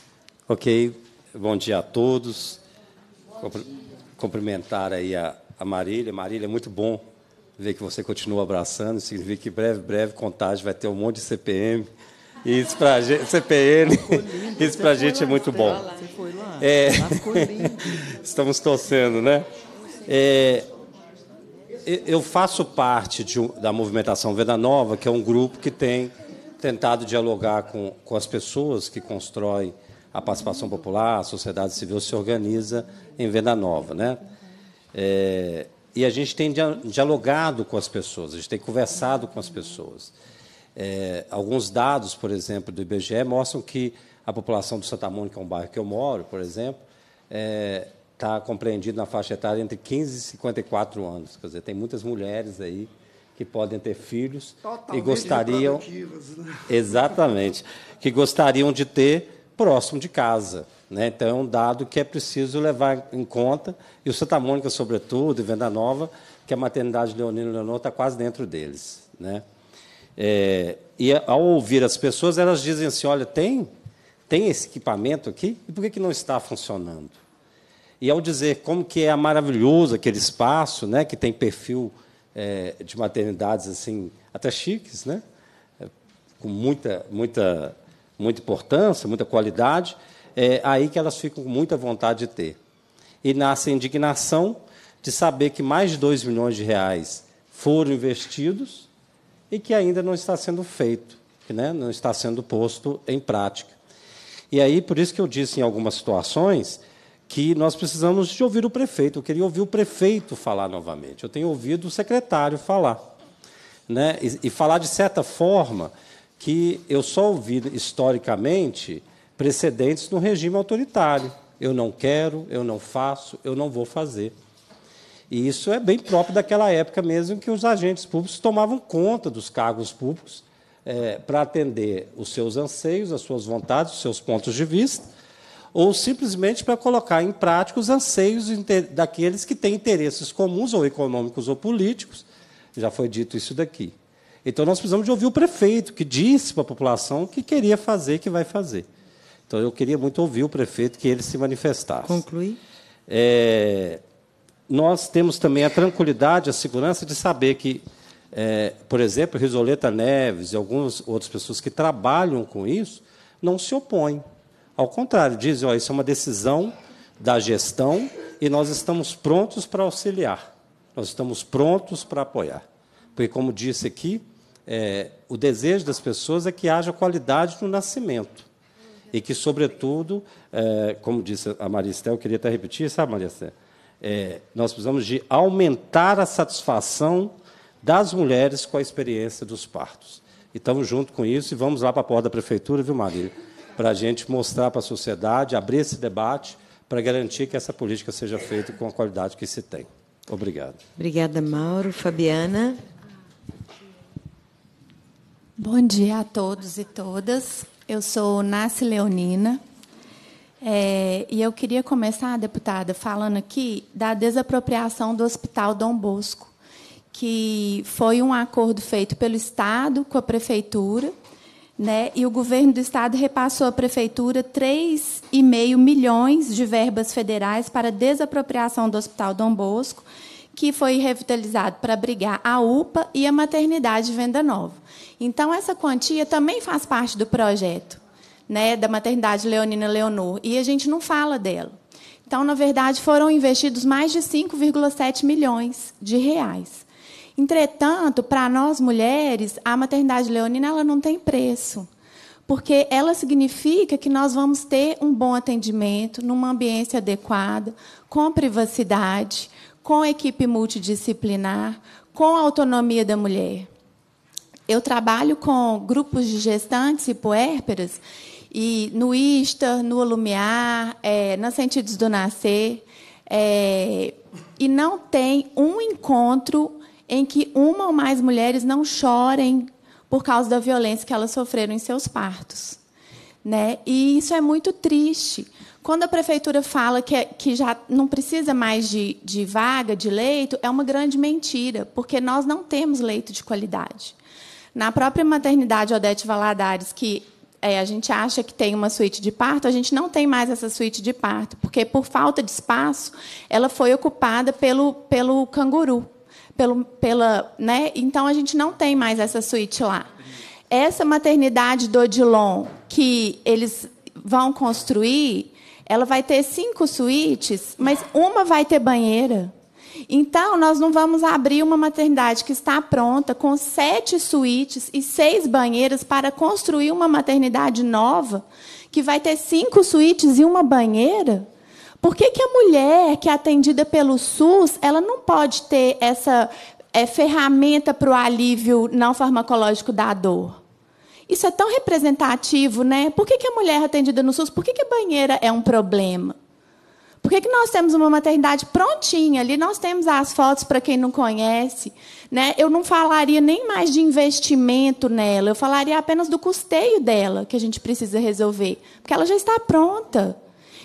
Ok. Bom dia a todos. Cumprimentar aí a a Marília. Marília, é muito bom ver que você continua abraçando. Significa que breve, breve, contagem vai ter um monte de CPM. Isso para gente, CPN, isso para a gente é muito bom. Você foi lá? É, *laughs* estamos torcendo, né? É, eu faço parte de, da movimentação Venda Nova, que é um grupo que tem tentado dialogar com, com as pessoas que constroem a participação popular, a sociedade civil se organiza em Venda Nova, né? É, e a gente tem dialogado com as pessoas, a gente tem conversado com as pessoas. É, alguns dados, por exemplo, do IBGE mostram que a população do Santa Mônica, um bairro que eu moro, por exemplo, está é, tá compreendida na faixa etária entre 15 e 54 anos. Quer dizer, tem muitas mulheres aí que podem ter filhos Totalmente e gostariam. Né? Exatamente. Que gostariam de ter próximo de casa. Né? Então, é um dado que é preciso levar em conta, e o Santa Mônica, sobretudo, e Venda Nova, que a maternidade Leonino Leonor está quase dentro deles. Né? É, e, ao ouvir as pessoas, elas dizem assim, olha, tem, tem esse equipamento aqui, e por que, que não está funcionando? E ao dizer como que é maravilhoso aquele espaço, né, que tem perfil é, de maternidades assim até chiques, né, é, com muita, muita, muita importância, muita qualidade, é aí que elas ficam com muita vontade de ter. E nasce a indignação de saber que mais de 2 milhões de reais foram investidos e que ainda não está sendo feito, né? não está sendo posto em prática. E aí, por isso que eu disse em algumas situações que nós precisamos de ouvir o prefeito. Eu queria ouvir o prefeito falar novamente. Eu tenho ouvido o secretário falar. Né? E, e falar de certa forma que eu só ouvi historicamente precedentes no regime autoritário. Eu não quero, eu não faço, eu não vou fazer. E isso é bem próprio daquela época mesmo que os agentes públicos tomavam conta dos cargos públicos é, para atender os seus anseios, as suas vontades, os seus pontos de vista, ou simplesmente para colocar em prática os anseios daqueles que têm interesses comuns, ou econômicos ou políticos. Já foi dito isso daqui. Então, nós precisamos de ouvir o prefeito, que disse para a população que queria fazer, que vai fazer. Então, eu queria muito ouvir o prefeito, que ele se manifestasse. Conclui. É, nós temos também a tranquilidade, a segurança de saber que, é, por exemplo, Risoleta Neves e algumas outras pessoas que trabalham com isso não se opõem. Ao contrário, dizem: ó, isso é uma decisão da gestão e nós estamos prontos para auxiliar, nós estamos prontos para apoiar. Porque, como disse aqui, é, o desejo das pessoas é que haja qualidade no nascimento. E que, sobretudo, é, como disse a Maria eu queria até repetir, sabe, Maria? É, nós precisamos de aumentar a satisfação das mulheres com a experiência dos partos. E estamos junto com isso e vamos lá para a porta da prefeitura, viu, Marília? Para a gente mostrar para a sociedade, abrir esse debate para garantir que essa política seja feita com a qualidade que se tem. Obrigado. Obrigada, Mauro. Fabiana. Bom dia a todos e todas. Eu sou Nasce Leonina, é, e eu queria começar, deputada, falando aqui da desapropriação do Hospital Dom Bosco, que foi um acordo feito pelo Estado com a Prefeitura, né, e o governo do Estado repassou à Prefeitura 3,5 milhões de verbas federais para desapropriação do Hospital Dom Bosco, que foi revitalizado para abrigar a UPA e a maternidade Venda Nova. Então, essa quantia também faz parte do projeto né, da maternidade Leonina Leonor, e a gente não fala dela. Então, na verdade, foram investidos mais de 5,7 milhões de reais. Entretanto, para nós mulheres, a maternidade leonina ela não tem preço, porque ela significa que nós vamos ter um bom atendimento, numa ambiência adequada, com privacidade, com equipe multidisciplinar, com autonomia da mulher. Eu trabalho com grupos de gestantes e puérperas e no ISTA, no Lumiar, é, nas Sentidos do Nascer, é, e não tem um encontro em que uma ou mais mulheres não chorem por causa da violência que elas sofreram em seus partos. Né? E isso é muito triste. Quando a prefeitura fala que, é, que já não precisa mais de, de vaga, de leito, é uma grande mentira, porque nós não temos leito de qualidade. Na própria maternidade Odete Valadares, que é, a gente acha que tem uma suíte de parto, a gente não tem mais essa suíte de parto, porque, por falta de espaço, ela foi ocupada pelo, pelo canguru. Pelo, pela, né? Então, a gente não tem mais essa suíte lá. Essa maternidade do Odilon, que eles vão construir, ela vai ter cinco suítes, mas uma vai ter banheira. Então, nós não vamos abrir uma maternidade que está pronta, com sete suítes e seis banheiras, para construir uma maternidade nova, que vai ter cinco suítes e uma banheira? Por que, que a mulher que é atendida pelo SUS ela não pode ter essa é, ferramenta para o alívio não farmacológico da dor? Isso é tão representativo, né? Por que, que a mulher é atendida no SUS? Por que, que a banheira é um problema? Por que, que nós temos uma maternidade prontinha? Ali nós temos as fotos para quem não conhece. Né? Eu não falaria nem mais de investimento nela, eu falaria apenas do custeio dela, que a gente precisa resolver. Porque ela já está pronta.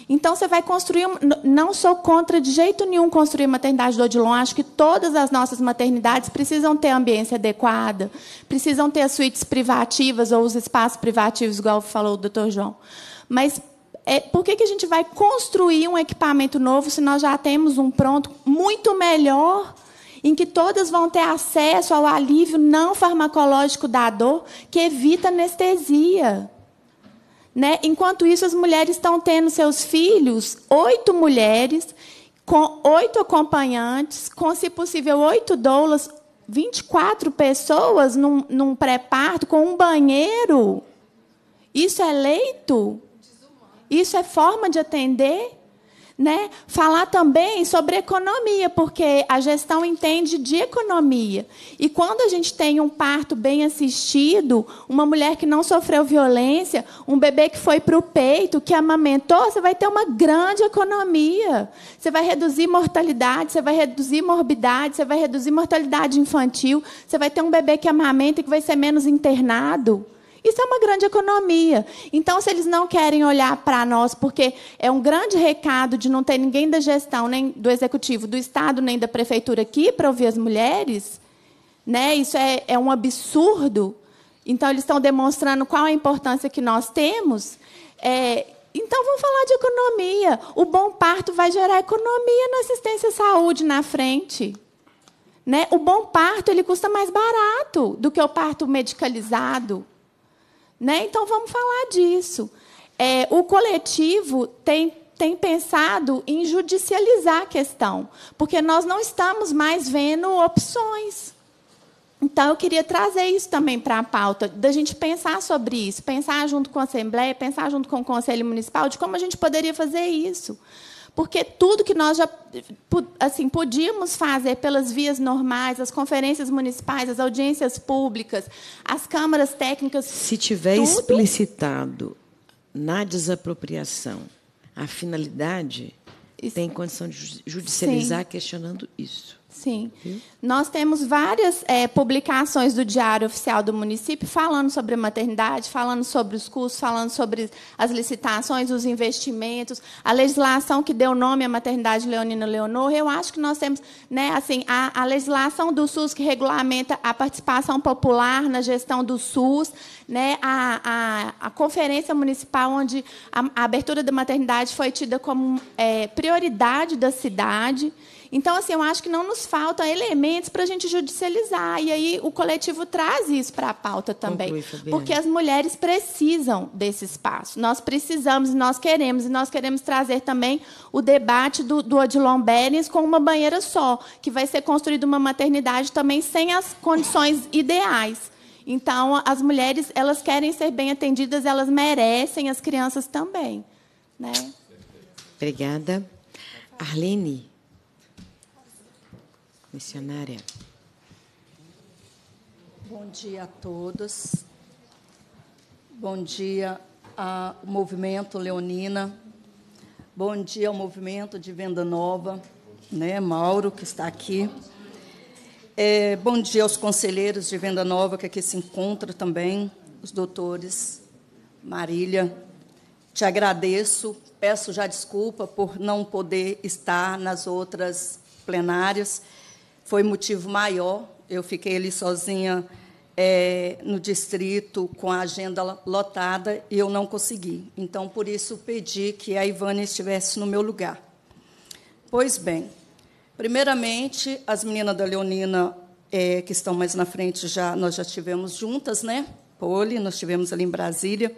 Então, você vai construir. Não sou contra de jeito nenhum construir maternidade do Odilon. Acho que todas as nossas maternidades precisam ter ambiência adequada, precisam ter as suítes privativas ou os espaços privativos, igual falou o doutor João. Mas é, por que, que a gente vai construir um equipamento novo se nós já temos um pronto muito melhor, em que todas vão ter acesso ao alívio não farmacológico da dor, que evita anestesia? Né? Enquanto isso, as mulheres estão tendo seus filhos, oito mulheres, com oito acompanhantes, com, se possível, oito doulas, 24 pessoas num, num pré-parto, com um banheiro. Isso é leito? Isso é forma de atender? Né, falar também sobre economia, porque a gestão entende de economia. E quando a gente tem um parto bem assistido, uma mulher que não sofreu violência, um bebê que foi para o peito, que amamentou, você vai ter uma grande economia. Você vai reduzir mortalidade, você vai reduzir morbidade, você vai reduzir mortalidade infantil, você vai ter um bebê que amamenta e que vai ser menos internado. Isso é uma grande economia. Então, se eles não querem olhar para nós, porque é um grande recado de não ter ninguém da gestão, nem do executivo, do Estado, nem da prefeitura aqui para ouvir as mulheres, né? isso é, é um absurdo. Então, eles estão demonstrando qual a importância que nós temos. É, então, vamos falar de economia. O bom parto vai gerar economia na assistência à saúde na frente. Né? O bom parto ele custa mais barato do que o parto medicalizado. Né? Então, vamos falar disso. É, o coletivo tem, tem pensado em judicializar a questão, porque nós não estamos mais vendo opções. Então, eu queria trazer isso também para a pauta, da gente pensar sobre isso, pensar junto com a Assembleia, pensar junto com o Conselho Municipal, de como a gente poderia fazer isso. Porque tudo que nós já assim, podíamos fazer pelas vias normais, as conferências municipais, as audiências públicas, as câmaras técnicas. Se tiver tudo... explicitado na desapropriação a finalidade, isso. tem condição de judicializar Sim. questionando isso. Sim. Nós temos várias é, publicações do Diário Oficial do município falando sobre a maternidade, falando sobre os custos, falando sobre as licitações, os investimentos, a legislação que deu nome à maternidade Leonina Leonor. Eu acho que nós temos né, assim, a, a legislação do SUS que regulamenta a participação popular na gestão do SUS, né, a, a, a conferência municipal onde a, a, abertura da maternidade foi tida como é, prioridade da cidade. Então, assim, eu acho que não nos faltam elementos para a gente judicializar. E aí o coletivo traz isso para a pauta também. Conclui, porque as mulheres precisam desse espaço. Nós precisamos, nós queremos, e nós queremos trazer também o debate do, do Odilon Berens com uma banheira só, que vai ser construída uma maternidade também sem as condições ideais. Então, as mulheres, elas querem ser bem atendidas, elas merecem, as crianças também. Né? Obrigada. Arlene missionária. Bom dia a todos. Bom dia ao movimento Leonina. Bom dia ao movimento de Venda Nova, né, Mauro, que está aqui. É, bom dia aos conselheiros de Venda Nova que aqui se encontram também, os doutores Marília. Te agradeço, peço já desculpa por não poder estar nas outras plenárias foi motivo maior. Eu fiquei ali sozinha é, no distrito com a agenda lotada e eu não consegui. Então, por isso, pedi que a Ivânia estivesse no meu lugar. Pois bem, primeiramente, as meninas da Leonina, é, que estão mais na frente, já nós já tivemos juntas, né? Poli, nós tivemos ali em Brasília.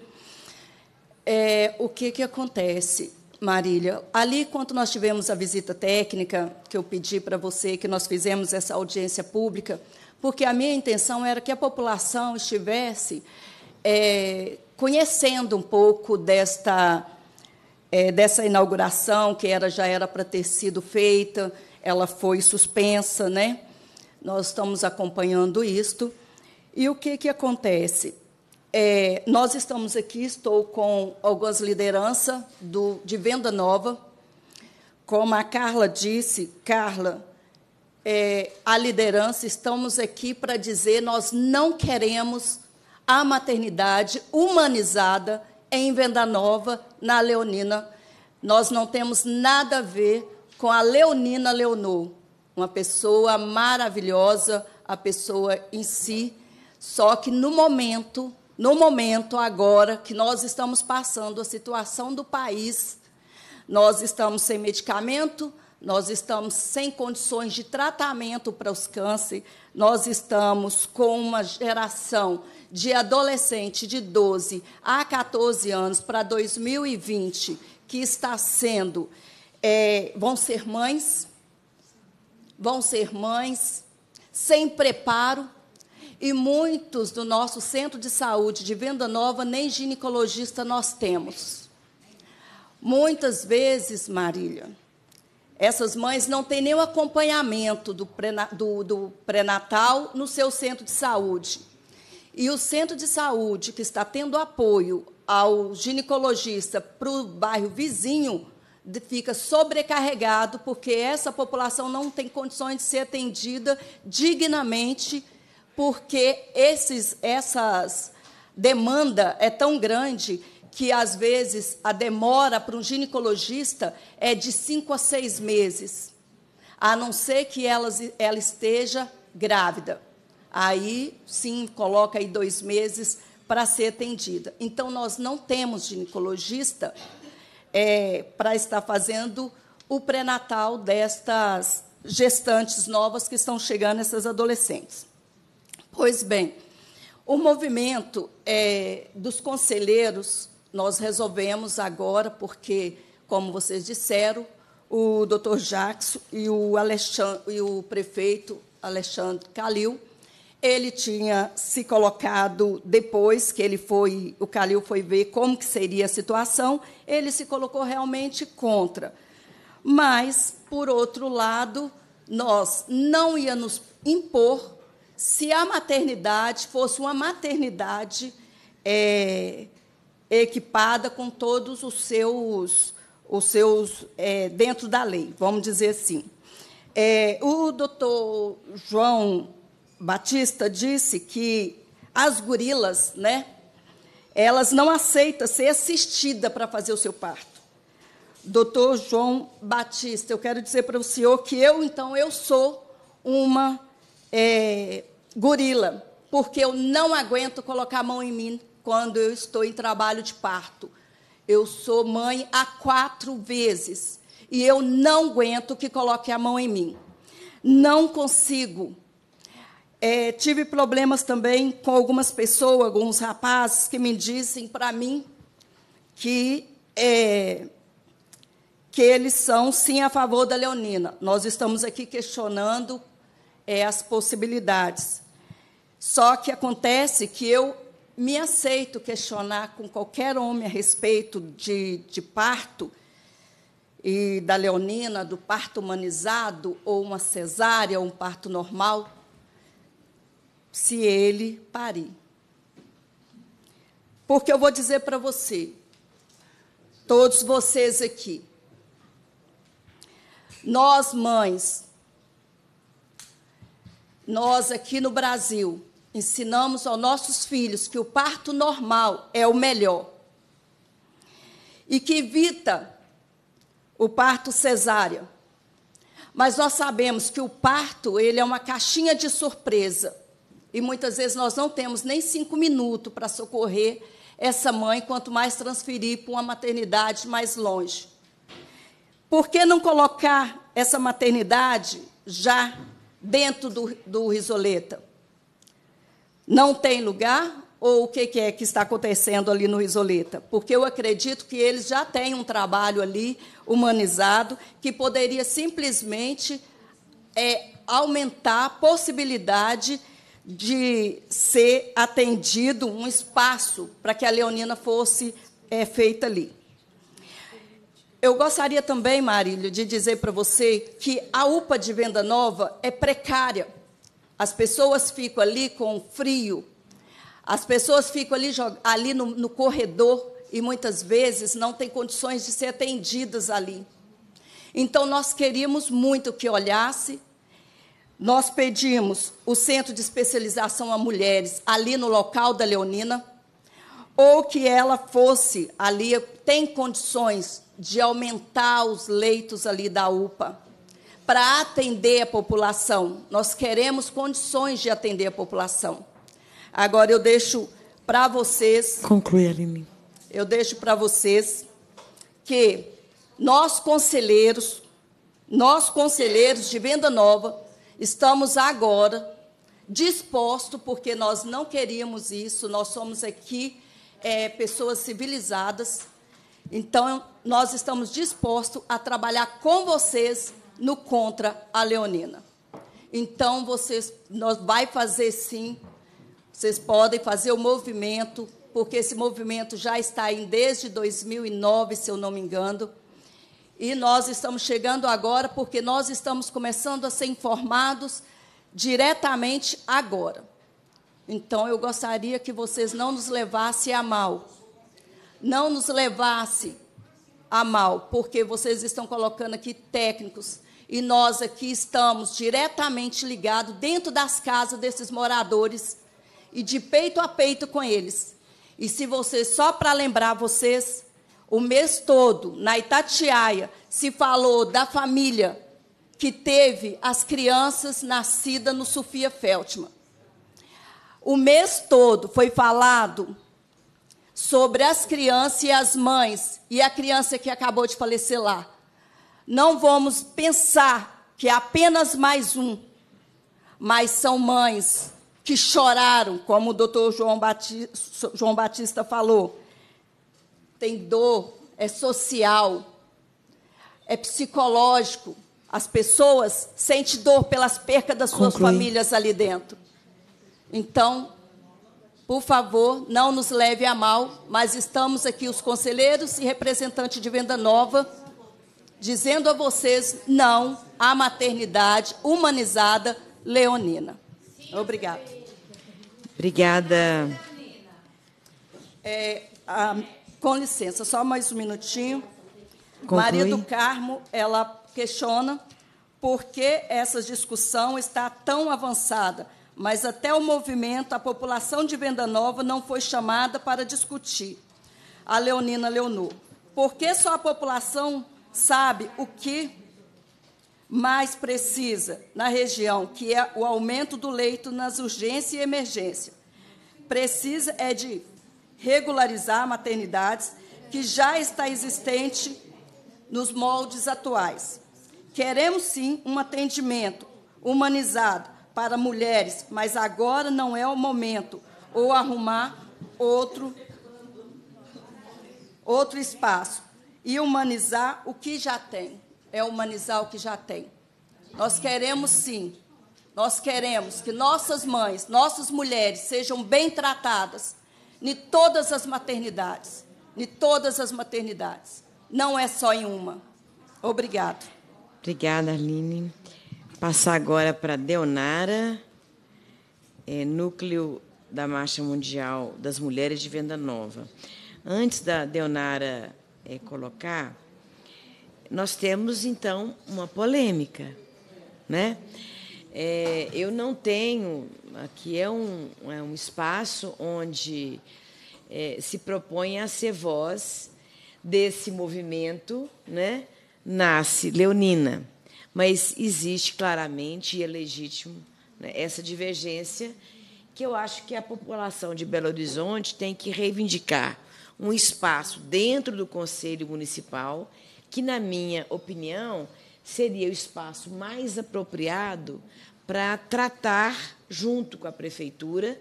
É, o que, que acontece? Marília, ali, quando nós tivemos a visita técnica, que eu pedi para você, que nós fizemos essa audiência pública, porque a minha intenção era que a população estivesse é, conhecendo um pouco desta, é, dessa inauguração, que era, já era para ter sido feita, ela foi suspensa, né? Nós estamos acompanhando isto. E o que, que acontece? É, nós estamos aqui, estou com algumas lideranças do, de venda nova. Como a Carla disse, Carla, é, a liderança, estamos aqui para dizer nós não queremos a maternidade humanizada em Venda Nova, na Leonina. Nós não temos nada a ver com a Leonina Leonor, uma pessoa maravilhosa, a pessoa em si, só que no momento no momento agora que nós estamos passando a situação do país, nós estamos sem medicamento, nós estamos sem condições de tratamento para os cânceres, nós estamos com uma geração de adolescente de 12 a 14 anos para 2020 que está sendo, é, vão ser mães, vão ser mães sem preparo, e muitos do nosso centro de saúde de Venda Nova nem ginecologista nós temos. Muitas vezes, Marília, essas mães não têm nenhum acompanhamento do, do, do pré-natal no seu centro de saúde. E o centro de saúde que está tendo apoio ao ginecologista para o bairro vizinho fica sobrecarregado porque essa população não tem condições de ser atendida dignamente porque esses, essas demanda é tão grande que, às vezes, a demora para um ginecologista é de cinco a seis meses, a não ser que ela, ela esteja grávida. Aí, sim, coloca aí dois meses para ser atendida. Então, nós não temos ginecologista é, para estar fazendo o pré-natal destas gestantes novas que estão chegando, essas adolescentes. Pois bem, o movimento é, dos conselheiros, nós resolvemos agora, porque, como vocês disseram, o doutor Jackson e o, Alexandre, e o prefeito Alexandre Calil, ele tinha se colocado, depois que ele foi, o Calil foi ver como que seria a situação, ele se colocou realmente contra. Mas, por outro lado, nós não íamos impor se a maternidade fosse uma maternidade é, equipada com todos os seus, os seus é, dentro da lei, vamos dizer assim. É, o doutor João Batista disse que as gorilas, né, elas não aceitam ser assistida para fazer o seu parto. Doutor João Batista, eu quero dizer para o senhor que eu, então, eu sou uma é, gorila, porque eu não aguento colocar a mão em mim quando eu estou em trabalho de parto. Eu sou mãe há quatro vezes e eu não aguento que coloque a mão em mim. Não consigo. É, tive problemas também com algumas pessoas, alguns rapazes que me dizem para mim que é, que eles são sim a favor da Leonina. Nós estamos aqui questionando é, as possibilidades. Só que acontece que eu me aceito questionar com qualquer homem a respeito de, de parto e da leonina, do parto humanizado, ou uma cesárea, ou um parto normal, se ele parir. Porque eu vou dizer para você, todos vocês aqui, nós mães, nós aqui no Brasil ensinamos aos nossos filhos que o parto normal é o melhor e que evita o parto cesárea. Mas nós sabemos que o parto ele é uma caixinha de surpresa e muitas vezes nós não temos nem cinco minutos para socorrer essa mãe, quanto mais transferir para uma maternidade mais longe. Por que não colocar essa maternidade já dentro do, do risoleta? Não tem lugar? Ou o que é que está acontecendo ali no risoleta? Porque eu acredito que eles já têm um trabalho ali humanizado que poderia simplesmente é, aumentar a possibilidade de ser atendido um espaço para que a leonina fosse é, feita ali. Eu gostaria também, Marília, de dizer para você que a UPA de Venda Nova é precária. As pessoas ficam ali com frio, as pessoas ficam ali, ali no, no corredor e muitas vezes não têm condições de ser atendidas ali. Então, nós queríamos muito que olhasse. Nós pedimos o centro de especialização a mulheres ali no local da Leonina, ou que ela fosse ali, tem condições de aumentar os leitos ali da UPA para atender a população. Nós queremos condições de atender a população. Agora eu deixo para vocês. Conclui, Aline. Eu deixo para vocês que nós conselheiros, nós conselheiros de Venda Nova, estamos agora dispostos, porque nós não queríamos isso, nós somos aqui é, pessoas civilizadas, então, nós estamos dispostos a trabalhar com vocês no contra a Leonina. Então, vocês, nós vai fazer sim, vocês podem fazer o movimento porque esse movimento já está aí desde 2009, se eu não me engano. E nós estamos chegando agora porque nós estamos começando a ser informados diretamente agora. Então, eu gostaria que vocês não nos levassem a mal. Não nos levassem a mal, porque vocês estão colocando aqui técnicos e nós aqui estamos diretamente ligados dentro das casas desses moradores e de peito a peito com eles. E se vocês, só para lembrar vocês, o mês todo, na Itatiaia, se falou da família que teve as crianças nascidas no Sofia Feltman. O mês todo foi falado sobre as crianças e as mães e a criança que acabou de falecer lá. Não vamos pensar que é apenas mais um, mas são mães que choraram, como o doutor João Batista, João Batista falou. Tem dor, é social, é psicológico. As pessoas sentem dor pelas percas das suas Conclui. famílias ali dentro. Então, por favor, não nos leve a mal, mas estamos aqui os conselheiros e representantes de Venda Nova dizendo a vocês não à maternidade humanizada leonina. Obrigada. Obrigada. É, a, com licença, só mais um minutinho. Conclui. Maria do Carmo, ela questiona por que essa discussão está tão avançada, mas até o movimento, a população de Venda Nova não foi chamada para discutir. A Leonina Leonor. Por que só a população sabe o que mais precisa na região, que é o aumento do leito nas urgências e emergência. Precisa é de regularizar maternidades que já está existente nos moldes atuais. Queremos sim um atendimento humanizado para mulheres, mas agora não é o momento ou arrumar outro outro espaço e humanizar o que já tem é humanizar o que já tem. Nós queremos sim, nós queremos que nossas mães, nossas mulheres sejam bem tratadas em todas as maternidades, em todas as maternidades. Não é só em uma. Obrigado. Obrigada, Aline. Passar agora para Deonara, é, núcleo da Marcha Mundial das Mulheres de Venda Nova. Antes da Deonara é, colocar, nós temos, então, uma polêmica. Né? É, eu não tenho. Aqui é um, é um espaço onde é, se propõe a ser voz desse movimento, né? nasce Leonina. Mas existe claramente, e é legítimo, né, essa divergência que eu acho que a população de Belo Horizonte tem que reivindicar um espaço dentro do Conselho Municipal que, na minha opinião, seria o espaço mais apropriado para tratar, junto com a prefeitura,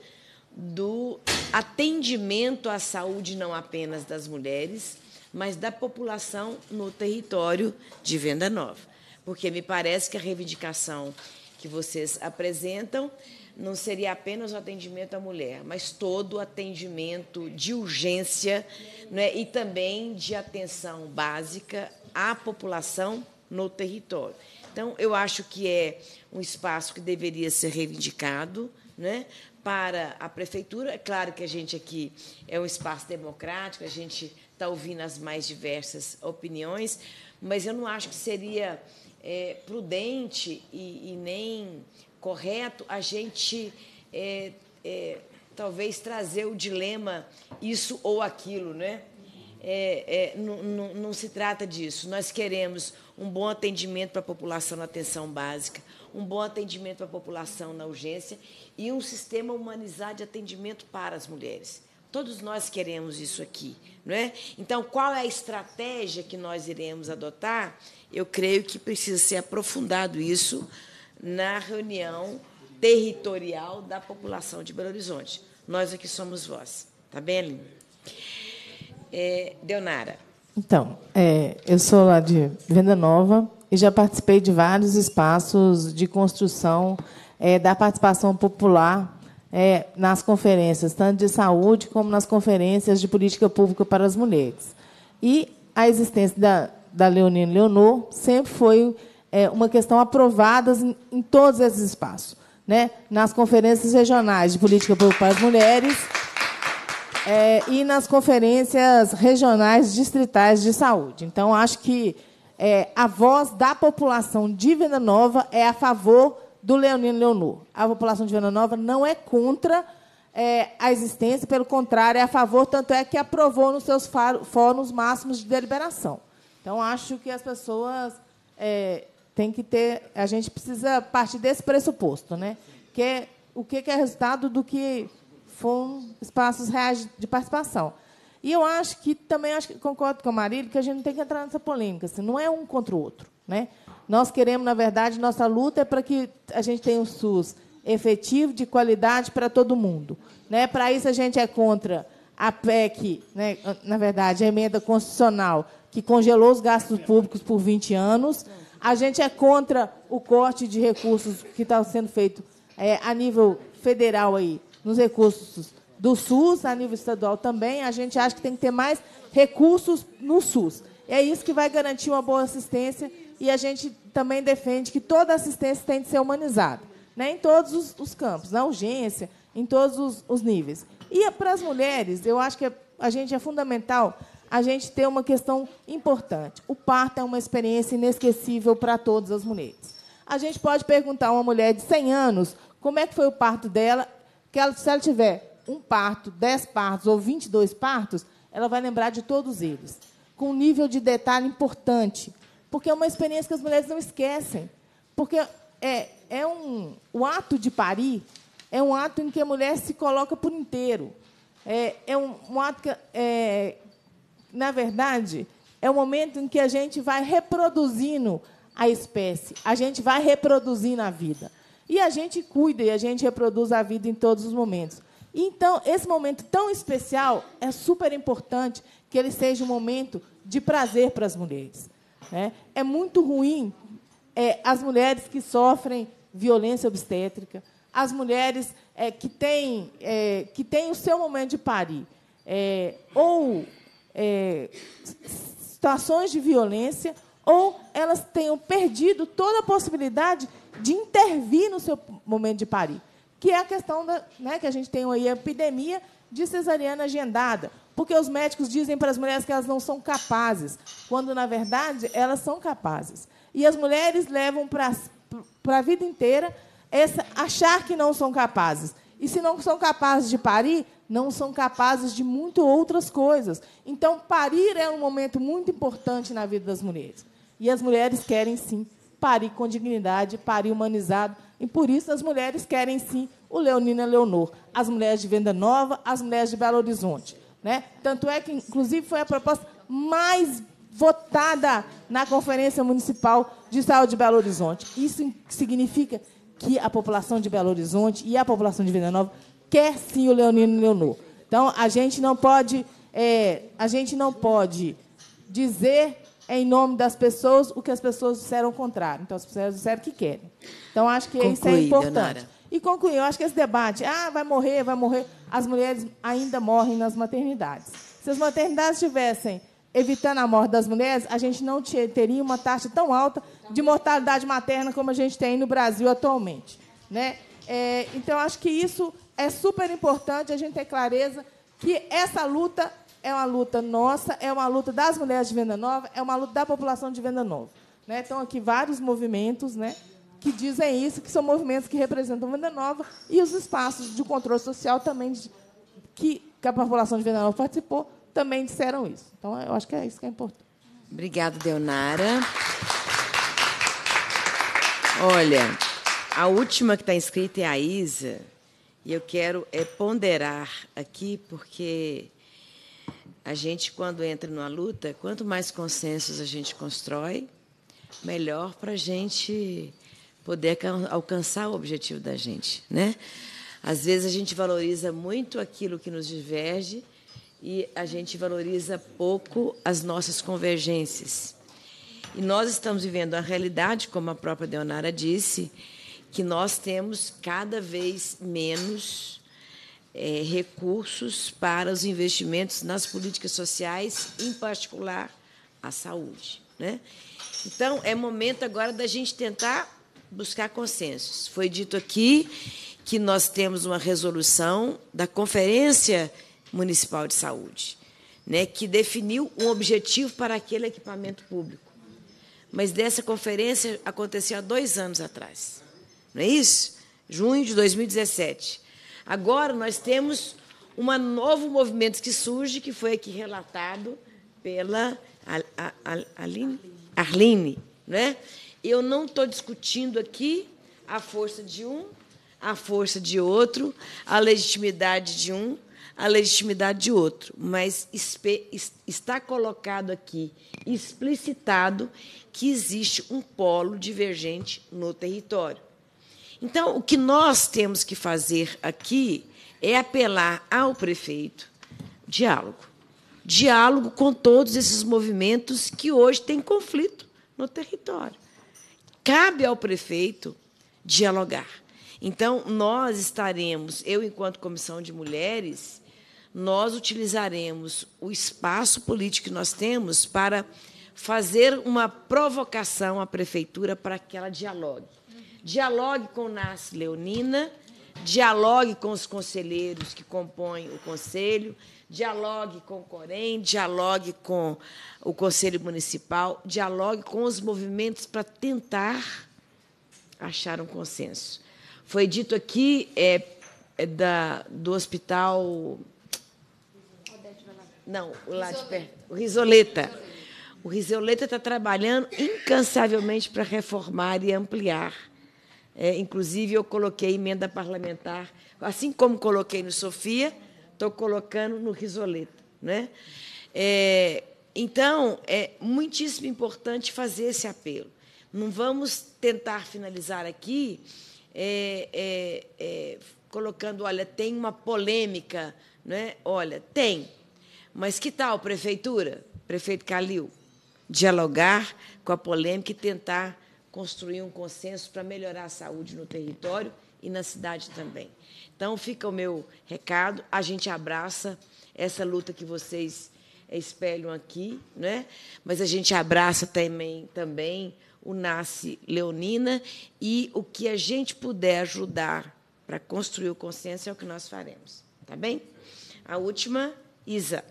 do atendimento à saúde não apenas das mulheres, mas da população no território de Venda Nova. Porque me parece que a reivindicação que vocês apresentam não seria apenas o atendimento à mulher, mas todo o atendimento de urgência né, e também de atenção básica à população no território. Então, eu acho que é um espaço que deveria ser reivindicado né, para a prefeitura. É claro que a gente aqui é um espaço democrático, a gente está ouvindo as mais diversas opiniões, mas eu não acho que seria é, prudente e, e, nem correto a gente é, é, talvez trazer o dilema isso ou aquilo, né? é, é, não, se trata disso. Nós queremos um bom atendimento para a população na atenção básica, um bom atendimento para a população na urgência e um sistema humanizado de atendimento para as mulheres. Todos nós queremos isso aqui, não é? Então, qual é a estratégia que nós iremos adotar? Eu creio que precisa ser aprofundado isso na reunião territorial da população de Belo Horizonte. Nós aqui somos vós, tá bem, Aline? É, Deonara. Então, é, eu sou lá de Venda Nova e já participei de vários espaços de construção é, da participação popular é, nas conferências, tanto de saúde como nas conferências de política pública para as mulheres. E a existência da, da Leonina Leonor sempre foi é, uma questão aprovada em, em todos esses espaços. Né? Nas conferências regionais de política pública para as mulheres é, e nas conferências regionais distritais de saúde. Então, acho que é, a voz da população de Venda Nova é a favor do Leonino Leonor. A população de Venda Nova não é contra é, a existência, pelo contrário, é a favor, tanto é que aprovou nos seus fóruns máximos de deliberação. Então, acho que as pessoas é, têm que ter. A gente precisa partir desse pressuposto, né? que é, o que é resultado do que foram espaços reais de participação. E eu acho que também acho que concordo com a Marília que a gente não tem que entrar nessa polêmica, assim, não é um contra o outro, né? Nós queremos, na verdade, nossa luta é para que a gente tenha um SUS efetivo, de qualidade para todo mundo. Né? Para isso, a gente é contra a PEC, né? na verdade, a emenda constitucional, que congelou os gastos públicos por 20 anos. A gente é contra o corte de recursos que está sendo feito é, a nível federal aí, nos recursos do SUS, a nível estadual também. A gente acha que tem que ter mais recursos no SUS. É isso que vai garantir uma boa assistência e a gente também defende que toda assistência tem de ser humanizada, né, em todos os, os campos, na urgência, em todos os, os níveis. E para as mulheres, eu acho que a gente é fundamental a gente ter uma questão importante. O parto é uma experiência inesquecível para todas as mulheres. A gente pode perguntar a uma mulher de 100 anos como é que foi o parto dela, que ela, se ela tiver um parto, 10 partos ou 22 partos, ela vai lembrar de todos eles, com um nível de detalhe importante porque é uma experiência que as mulheres não esquecem. Porque é, é um, o ato de parir é um ato em que a mulher se coloca por inteiro. É, é um, um ato que, é, na verdade, é o momento em que a gente vai reproduzindo a espécie, a gente vai reproduzindo a vida. E a gente cuida e a gente reproduz a vida em todos os momentos. Então, esse momento tão especial é super importante que ele seja um momento de prazer para as mulheres. Né? É muito ruim é, as mulheres que sofrem violência obstétrica, as mulheres é, que, têm, é, que têm o seu momento de parir, é, ou é, situações de violência, ou elas tenham perdido toda a possibilidade de intervir no seu momento de parir, que é a questão da, né, que a gente tem aí a epidemia de cesariana agendada, porque os médicos dizem para as mulheres que elas não são capazes, quando, na verdade, elas são capazes. E as mulheres levam para, para a vida inteira essa, achar que não são capazes. E se não são capazes de parir, não são capazes de muito outras coisas. Então, parir é um momento muito importante na vida das mulheres. E as mulheres querem, sim, parir com dignidade, parir humanizado. E, por isso, as mulheres querem, sim, o Leonina Leonor. As mulheres de Venda Nova, as mulheres de Belo Horizonte. Né? Tanto é que, inclusive, foi a proposta mais votada na Conferência Municipal de Saúde de Belo Horizonte. Isso significa que a população de Belo Horizonte e a população de Venda Nova quer sim o Leonino Leonor. Então, a gente não pode, é, a gente não pode dizer em nome das pessoas o que as pessoas disseram ao contrário. Então, as pessoas disseram que querem. Então, acho que Conclui, isso é importante. Leonara. E concluir, eu acho que esse debate, ah, vai morrer, vai morrer, as mulheres ainda morrem nas maternidades. Se as maternidades estivessem evitando a morte das mulheres, a gente não teria uma taxa tão alta de mortalidade materna como a gente tem no Brasil atualmente. Né? É, então, acho que isso é super importante, a gente ter clareza que essa luta é uma luta nossa, é uma luta das mulheres de Venda Nova, é uma luta da população de Venda Nova. Né? Estão aqui vários movimentos, né? Que dizem isso, que são movimentos que representam Venda Nova, e os espaços de controle social também, que, que a população de Venda Nova participou, também disseram isso. Então, eu acho que é isso que é importante. Obrigada, Deonara. Olha, a última que está inscrita é a Isa, e eu quero é ponderar aqui, porque a gente, quando entra numa luta, quanto mais consensos a gente constrói, melhor para a gente poder alcançar o objetivo da gente, né? Às vezes a gente valoriza muito aquilo que nos diverge e a gente valoriza pouco as nossas convergências. E nós estamos vivendo a realidade, como a própria Deonara disse, que nós temos cada vez menos é, recursos para os investimentos nas políticas sociais, em particular a saúde. Né? Então, é momento agora da gente tentar buscar consensos. Foi dito aqui que nós temos uma resolução da Conferência Municipal de Saúde, né, que definiu um objetivo para aquele equipamento público. Mas dessa conferência aconteceu há dois anos atrás. Não é isso? Junho de 2017. Agora nós temos um novo movimento que surge, que foi aqui relatado pela Aline, Arline. Né? Eu não estou discutindo aqui a força de um, a força de outro, a legitimidade de um, a legitimidade de outro, mas está colocado aqui, explicitado, que existe um polo divergente no território. Então, o que nós temos que fazer aqui é apelar ao prefeito diálogo. Diálogo com todos esses movimentos que hoje têm conflito no território. Cabe ao prefeito dialogar. Então, nós estaremos, eu, enquanto comissão de mulheres, nós utilizaremos o espaço político que nós temos para fazer uma provocação à prefeitura para que ela dialogue. Dialogue com Nasce Leonina, dialogue com os conselheiros que compõem o conselho, dialogue com o Corém, dialogue com o Conselho Municipal, dialogue com os movimentos para tentar achar um consenso. Foi dito aqui é, é da, do hospital. Não, lá de perto. O Risoleta. O Risoleta está trabalhando incansavelmente para reformar e ampliar. É, inclusive, eu coloquei emenda parlamentar, assim como coloquei no Sofia, estou colocando no Risoleta. Né? É, então, é muitíssimo importante fazer esse apelo. Não vamos tentar finalizar aqui é, é, é, colocando, olha, tem uma polêmica, né? Olha, tem. Mas que tal, prefeitura, prefeito Calil, dialogar com a polêmica e tentar construir um consenso para melhorar a saúde no território e na cidade também. Então, fica o meu recado. A gente abraça essa luta que vocês espelham aqui, né? mas a gente abraça também, também o Nasce Leonina e o que a gente puder ajudar para construir o consenso é o que nós faremos. Tá bem? A última, Isa.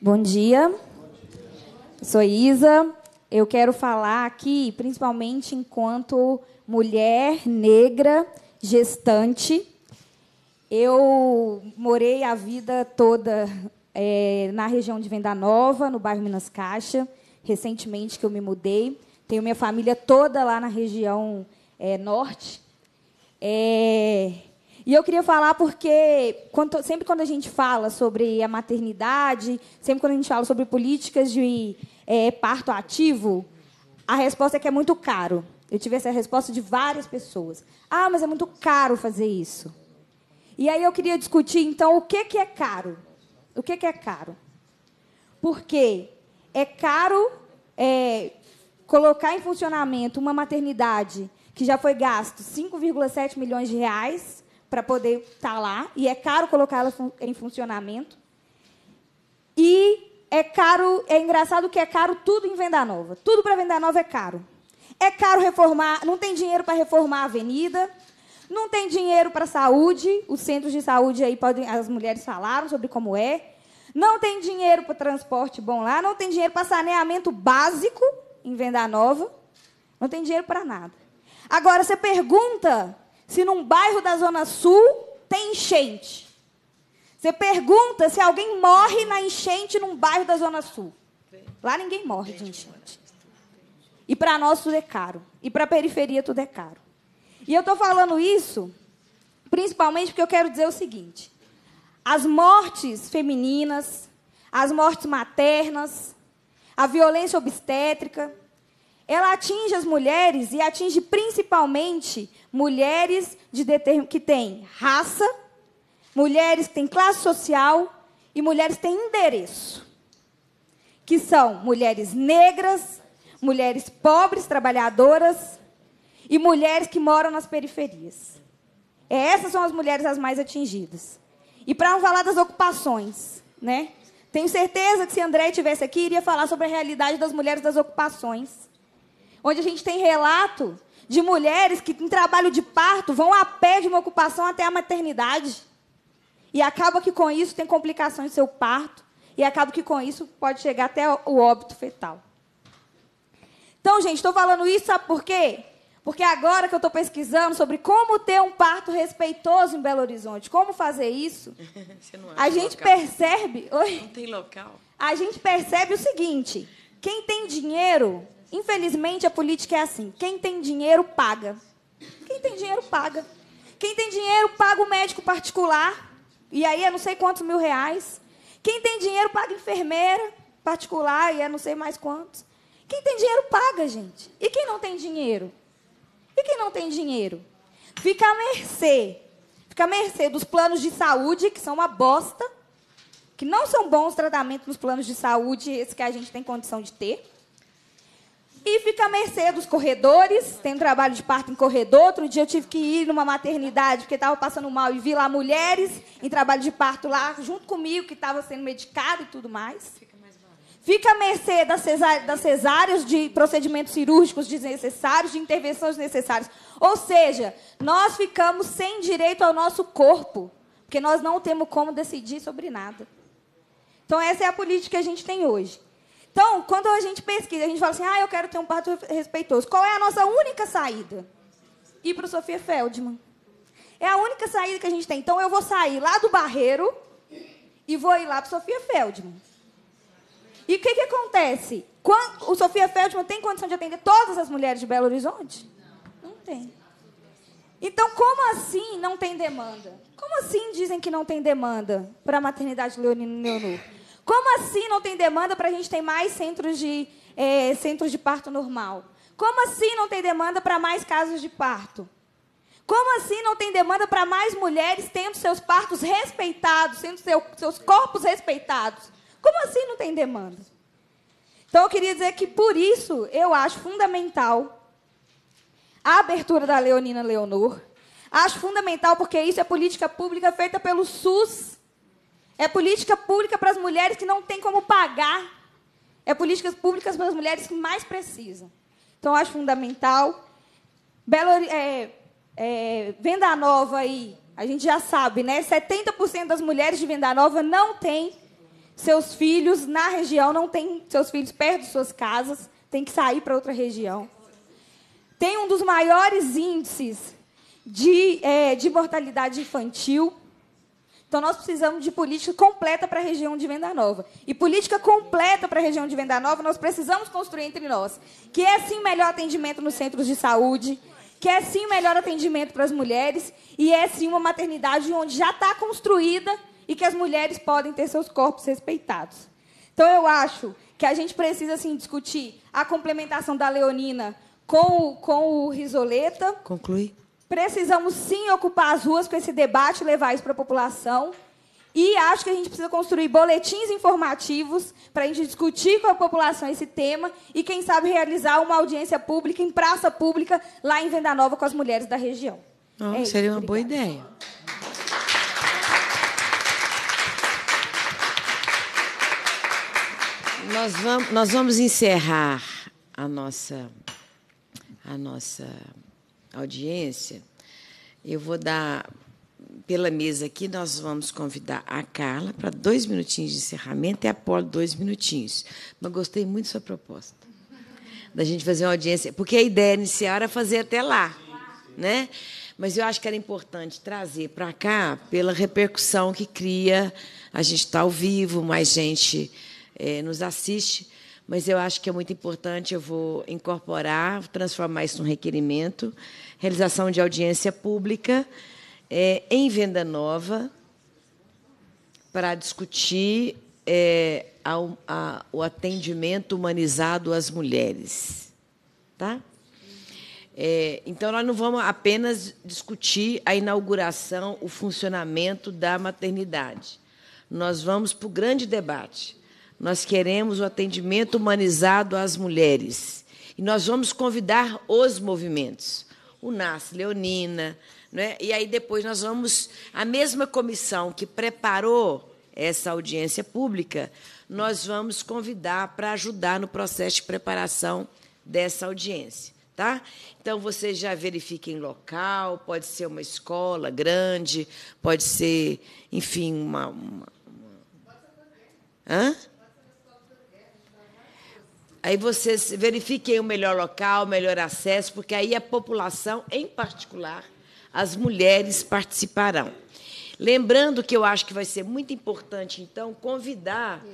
Bom dia. Sou Isa. Eu quero falar aqui, principalmente enquanto mulher negra gestante. Eu morei a vida toda é, na região de Venda Nova, no bairro Minas Caixa, recentemente que eu me mudei. Tenho minha família toda lá na região é, norte. É, e eu queria falar porque quando, sempre quando a gente fala sobre a maternidade, sempre quando a gente fala sobre políticas de é, parto ativo, a resposta é que é muito caro. Eu tive essa resposta de várias pessoas. Ah, mas é muito caro fazer isso. E aí eu queria discutir, então, o que, que é caro? O que, que é caro? Porque é caro é, colocar em funcionamento uma maternidade que já foi gasto 5,7 milhões de reais para poder estar tá lá, e é caro colocá-la em funcionamento. E é caro, é engraçado que é caro tudo em venda nova. Tudo para venda nova é caro. É caro reformar, não tem dinheiro para reformar a avenida, não tem dinheiro para saúde, os centros de saúde aí podem, as mulheres falaram sobre como é. Não tem dinheiro para transporte bom lá, não tem dinheiro para saneamento básico em Venda Nova. Não tem dinheiro para nada. Agora você pergunta se num bairro da Zona Sul tem enchente. Você pergunta se alguém morre na enchente num bairro da Zona Sul. Lá ninguém morre de enchente. E para nós tudo é caro. E para a periferia tudo é caro. E eu estou falando isso principalmente porque eu quero dizer o seguinte: as mortes femininas, as mortes maternas, a violência obstétrica, ela atinge as mulheres e atinge principalmente mulheres de que têm raça, mulheres que têm classe social e mulheres que têm endereço. Que são mulheres negras, mulheres pobres, trabalhadoras, e mulheres que moram nas periferias. Essas são as mulheres as mais atingidas. E para não falar das ocupações, né? Tenho certeza que se André tivesse aqui, iria falar sobre a realidade das mulheres das ocupações. Onde a gente tem relato de mulheres que, em trabalho de parto, vão a pé de uma ocupação até a maternidade. E acaba que com isso tem complicações no seu parto. E acaba que com isso pode chegar até o óbito fetal. Então, gente, estou falando isso, sabe por quê? Porque agora que eu estou pesquisando sobre como ter um parto respeitoso em Belo Horizonte, como fazer isso, *laughs* a gente local. percebe. Oi? Não tem local. A gente percebe o seguinte: quem tem dinheiro, infelizmente a política é assim: quem tem dinheiro paga. Quem tem dinheiro paga. Quem tem dinheiro paga o médico particular, e aí é não sei quantos mil reais. Quem tem dinheiro paga enfermeira particular, e é não sei mais quantos. Quem tem dinheiro paga, gente. E quem não tem dinheiro? E quem não tem dinheiro? Fica à mercê. Fica à mercê dos planos de saúde, que são uma bosta, que não são bons tratamentos nos planos de saúde, esse que a gente tem condição de ter. E fica à mercê dos corredores. Tem um trabalho de parto em corredor. Outro dia eu tive que ir numa maternidade porque estava passando mal e vi lá mulheres em trabalho de parto lá, junto comigo, que estava sendo medicada e tudo mais. Fica à mercê das, das cesáreas, de procedimentos cirúrgicos desnecessários, de intervenções necessárias. Ou seja, nós ficamos sem direito ao nosso corpo, porque nós não temos como decidir sobre nada. Então, essa é a política que a gente tem hoje. Então, quando a gente pesquisa, a gente fala assim, ah, eu quero ter um parto respeitoso. Qual é a nossa única saída? Ir para o Sofia Feldman. É a única saída que a gente tem. Então, eu vou sair lá do Barreiro e vou ir lá para Sofia Feldman. E o que, que acontece? Quando, o Sofia Feldman tem condição de atender todas as mulheres de Belo Horizonte? Não tem. Então, como assim não tem demanda? Como assim dizem que não tem demanda para a maternidade Leonino Leonor? Como assim não tem demanda para a gente ter mais centros de, é, centros de parto normal? Como assim não tem demanda para mais casos de parto? Como assim não tem demanda para mais mulheres tendo seus partos respeitados, tendo seu, seus corpos respeitados? Como assim não tem demanda? Então, eu queria dizer que, por isso, eu acho fundamental a abertura da Leonina Leonor. Acho fundamental porque isso é política pública feita pelo SUS. É política pública para as mulheres que não têm como pagar. É políticas públicas para as mulheres que mais precisam. Então, acho fundamental. Belo, é, é, Venda Nova aí, a gente já sabe, né? 70% das mulheres de Venda Nova não têm seus filhos na região, não tem seus filhos perto de suas casas, tem que sair para outra região. Tem um dos maiores índices de, é, de mortalidade infantil. Então, nós precisamos de política completa para a região de Venda Nova. E política completa para a região de Venda Nova, nós precisamos construir entre nós. Que é, sim, melhor atendimento nos centros de saúde, que é, sim, melhor atendimento para as mulheres, e é, sim, uma maternidade onde já está construída e que as mulheres podem ter seus corpos respeitados. Então, eu acho que a gente precisa assim, discutir a complementação da leonina com o, com o risoleta. Conclui. Precisamos, sim, ocupar as ruas com esse debate e levar isso para a população. E acho que a gente precisa construir boletins informativos para a gente discutir com a população esse tema e, quem sabe, realizar uma audiência pública em praça pública lá em Venda Nova com as mulheres da região. Oh, é seria isso, uma boa ideia. Nós vamos, nós vamos encerrar a nossa, a nossa audiência. Eu vou dar, pela mesa aqui, nós vamos convidar a Carla para dois minutinhos de encerramento e a Apolo dois minutinhos. Mas gostei muito da sua proposta, da gente fazer uma audiência, porque a ideia inicial era fazer até lá, né? Mas eu acho que era importante trazer para cá pela repercussão que cria. A gente está ao vivo, mais gente é, nos assiste, mas eu acho que é muito importante, eu vou incorporar, transformar isso num requerimento, realização de audiência pública é, em Venda Nova, para discutir é, a, o atendimento humanizado às mulheres. Tá? É, então, nós não vamos apenas discutir a inauguração, o funcionamento da maternidade. Nós vamos para o grande debate nós queremos o atendimento humanizado às mulheres. E nós vamos convidar os movimentos. O NAS Leonina, Né? E aí depois nós vamos. A mesma comissão que preparou essa audiência pública, nós vamos convidar para ajudar no processo de preparação dessa audiência. Tá? Então, vocês já verifiquem local, pode ser uma escola grande, pode ser, enfim, uma. uma. Hã? Aí vocês verifiquem o melhor local, o melhor acesso, porque aí a população, em particular, as mulheres participarão. Lembrando que eu acho que vai ser muito importante, então, convidar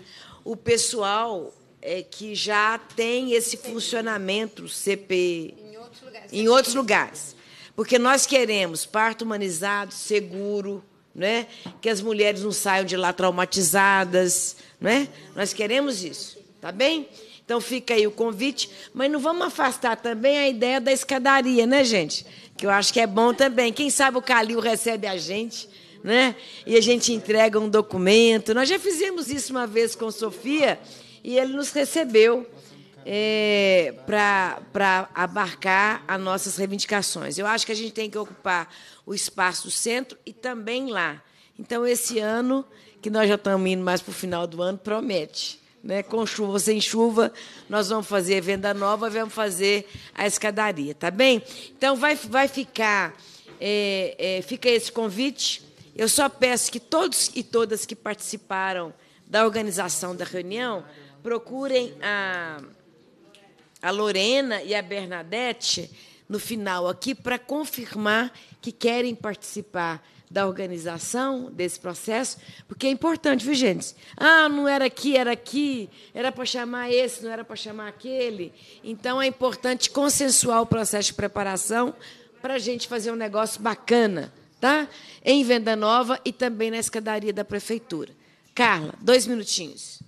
o pessoal é, que já tem esse funcionamento CP em outros lugares. Em outros lugares. Porque nós queremos parto humanizado, seguro, né? que as mulheres não saiam de lá traumatizadas. Né? Nós queremos isso, tá bem? Então fica aí o convite, mas não vamos afastar também a ideia da escadaria, né, gente? Que eu acho que é bom também. Quem sabe o Calil recebe a gente, né? E a gente entrega um documento. Nós já fizemos isso uma vez com Sofia e ele nos recebeu é, para abarcar as nossas reivindicações. Eu acho que a gente tem que ocupar o espaço do centro e também lá. Então, esse ano, que nós já estamos indo mais para o final do ano, promete. Né? Com chuva ou sem chuva, nós vamos fazer venda nova, vamos fazer a escadaria, tá bem? Então, vai, vai ficar, é, é, fica esse convite. Eu só peço que todos e todas que participaram da organização da reunião procurem a, a Lorena e a Bernadette no final aqui para confirmar que querem participar da organização desse processo, porque é importante, viu, gente? Ah, não era aqui, era aqui, era para chamar esse, não era para chamar aquele. Então, é importante consensuar o processo de preparação para a gente fazer um negócio bacana, tá? Em Venda Nova e também na escadaria da Prefeitura. Carla, dois minutinhos.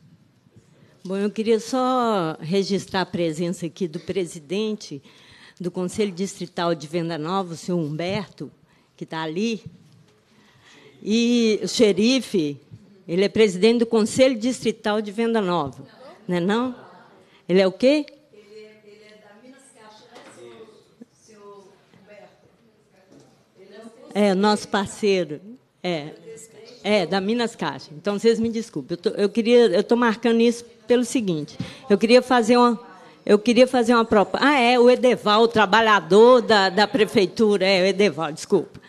Bom, eu queria só registrar a presença aqui do presidente do Conselho Distrital de Venda Nova, o senhor Humberto, que está ali. E o xerife, ele é presidente do Conselho Distrital de Venda Nova. Não é não? Ele é o quê? Ele é, da Minas Caixa, né, senhor, Humberto? É, nosso parceiro. É. É, da Minas Caixa. Então, vocês me desculpem. Eu, tô, eu queria, eu estou marcando isso pelo seguinte: eu queria fazer uma, eu queria fazer uma proposta. Ah, é, o Edeval, o trabalhador da, da prefeitura. É, o Edeval, desculpa.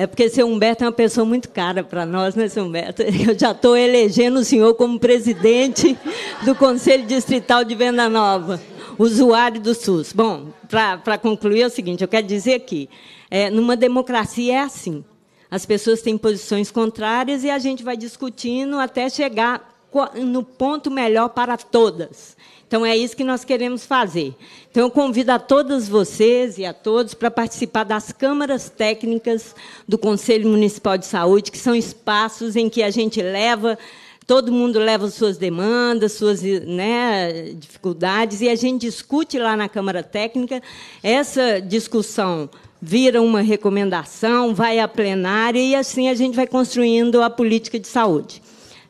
É porque seu Humberto é uma pessoa muito cara para nós, né, seu Humberto? *laughs* Eu já estou elegendo o senhor como presidente *laughs* do Conselho Distrital de Venda Nova, usuário do SUS. Bom, para concluir é o seguinte: eu quero dizer aqui, é, numa democracia é assim. As pessoas têm posições contrárias e a gente vai discutindo até chegar no ponto melhor para todas. Então, é isso que nós queremos fazer. Então, eu convido a todas vocês e a todos para participar das câmaras técnicas do Conselho Municipal de Saúde, que são espaços em que a gente leva, todo mundo leva suas demandas, suas né, dificuldades, e a gente discute lá na Câmara Técnica. Essa discussão vira uma recomendação, vai à plenária, e assim a gente vai construindo a política de saúde.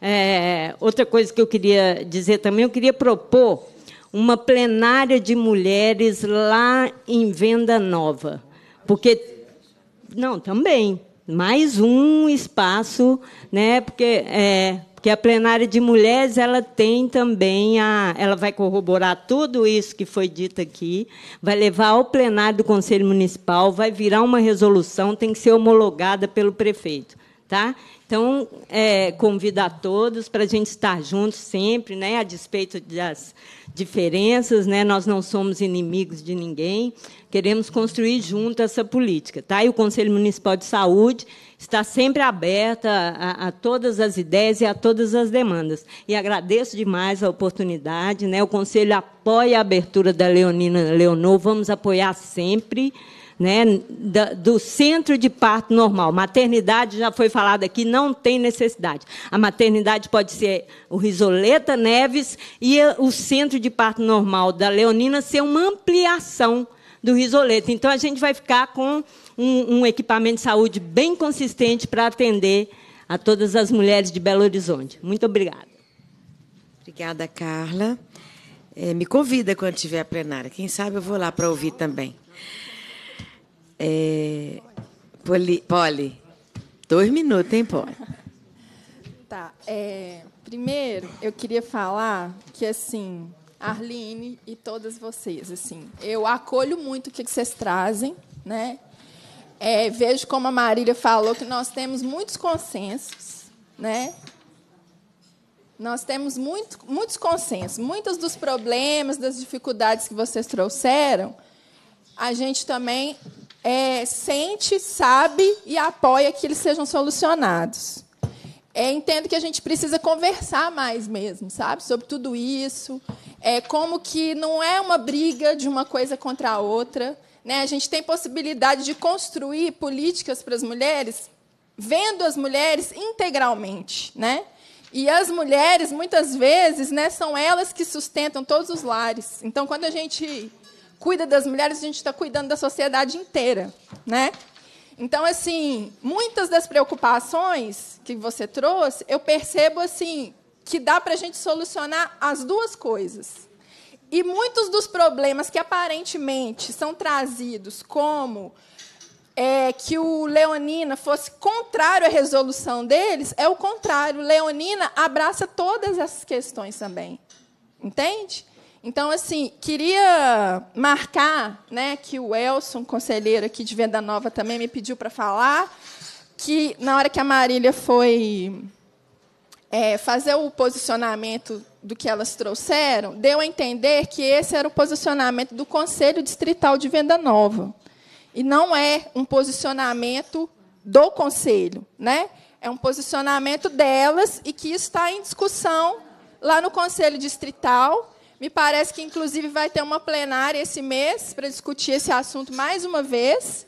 É, outra coisa que eu queria dizer também, eu queria propor uma plenária de mulheres lá em Venda Nova. Porque. Não, também. Mais um espaço, né? Porque, é, porque a plenária de mulheres ela tem também a. Ela vai corroborar tudo isso que foi dito aqui, vai levar ao plenário do Conselho Municipal, vai virar uma resolução, tem que ser homologada pelo prefeito. Tá? Então, é, convido a todos para a gente estar juntos sempre, né, a despeito das diferenças, né, nós não somos inimigos de ninguém, queremos construir junto essa política. Tá? E o Conselho Municipal de Saúde está sempre aberto a, a, todas as ideias e a todas as demandas. E agradeço demais a oportunidade. Né? O Conselho apoia a abertura da Leonina Leonor, vamos apoiar sempre né, do centro de parto normal. Maternidade, já foi falado aqui, não tem necessidade. A maternidade pode ser o Risoleta Neves e o centro de parto normal da Leonina ser uma ampliação do Risoleta. Então, a gente vai ficar com um, um equipamento de saúde bem consistente para atender a todas as mulheres de Belo Horizonte. Muito obrigada. Obrigada, Carla. É, me convida quando tiver a plenária. Quem sabe eu vou lá para ouvir também. É, Poli, Poli, dois minutos, hein, Poli? Tá. É, primeiro, eu queria falar que, assim, Arline e todas vocês, assim, eu acolho muito o que vocês trazem, né? É, vejo como a Marília falou que nós temos muitos consensos, né? Nós temos muito, muitos consensos. Muitos dos problemas, das dificuldades que vocês trouxeram, a gente também é, sente, sabe e apoia que eles sejam solucionados. É, entendo que a gente precisa conversar mais mesmo, sabe, sobre tudo isso. É como que não é uma briga de uma coisa contra a outra. Né? A gente tem possibilidade de construir políticas para as mulheres, vendo as mulheres integralmente. Né? E as mulheres, muitas vezes, né, são elas que sustentam todos os lares. Então, quando a gente cuida das mulheres, a gente está cuidando da sociedade inteira. Né? Então, assim, muitas das preocupações que você trouxe, eu percebo assim que dá para a gente solucionar as duas coisas. E muitos dos problemas que aparentemente são trazidos como é, que o Leonina fosse contrário à resolução deles, é o contrário. Leonina abraça todas essas questões também. Entende? Então, assim, queria marcar né, que o Elson, conselheiro aqui de Venda Nova, também me pediu para falar que, na hora que a Marília foi é, fazer o posicionamento do que elas trouxeram, deu a entender que esse era o posicionamento do Conselho Distrital de Venda Nova. E não é um posicionamento do Conselho. Né? É um posicionamento delas e que está em discussão lá no Conselho Distrital. Me parece que, inclusive, vai ter uma plenária esse mês para discutir esse assunto mais uma vez.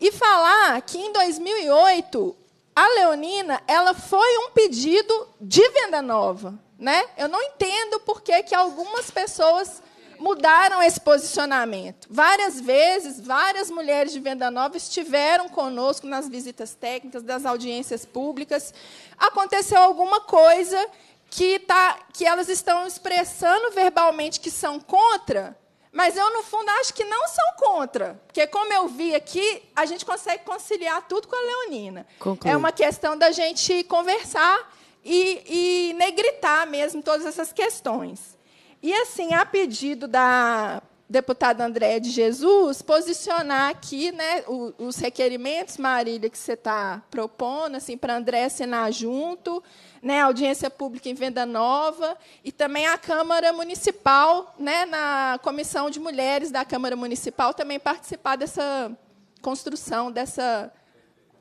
E falar que, em 2008, a Leonina ela foi um pedido de venda nova. Né? Eu não entendo por que, que algumas pessoas mudaram esse posicionamento. Várias vezes, várias mulheres de venda nova estiveram conosco nas visitas técnicas, das audiências públicas. Aconteceu alguma coisa que, tá, que elas estão expressando verbalmente que são contra, mas eu, no fundo, acho que não são contra. Porque, como eu vi aqui, a gente consegue conciliar tudo com a Leonina. Conclui. É uma questão da gente conversar e, e negritar mesmo todas essas questões. E, assim, a pedido da deputada Andréa de Jesus, posicionar aqui né, os requerimentos, Marília, que você está propondo, assim, para a André assinar junto, né, audiência pública em venda nova, e também a Câmara Municipal, né, na Comissão de Mulheres da Câmara Municipal, também participar dessa construção, dessa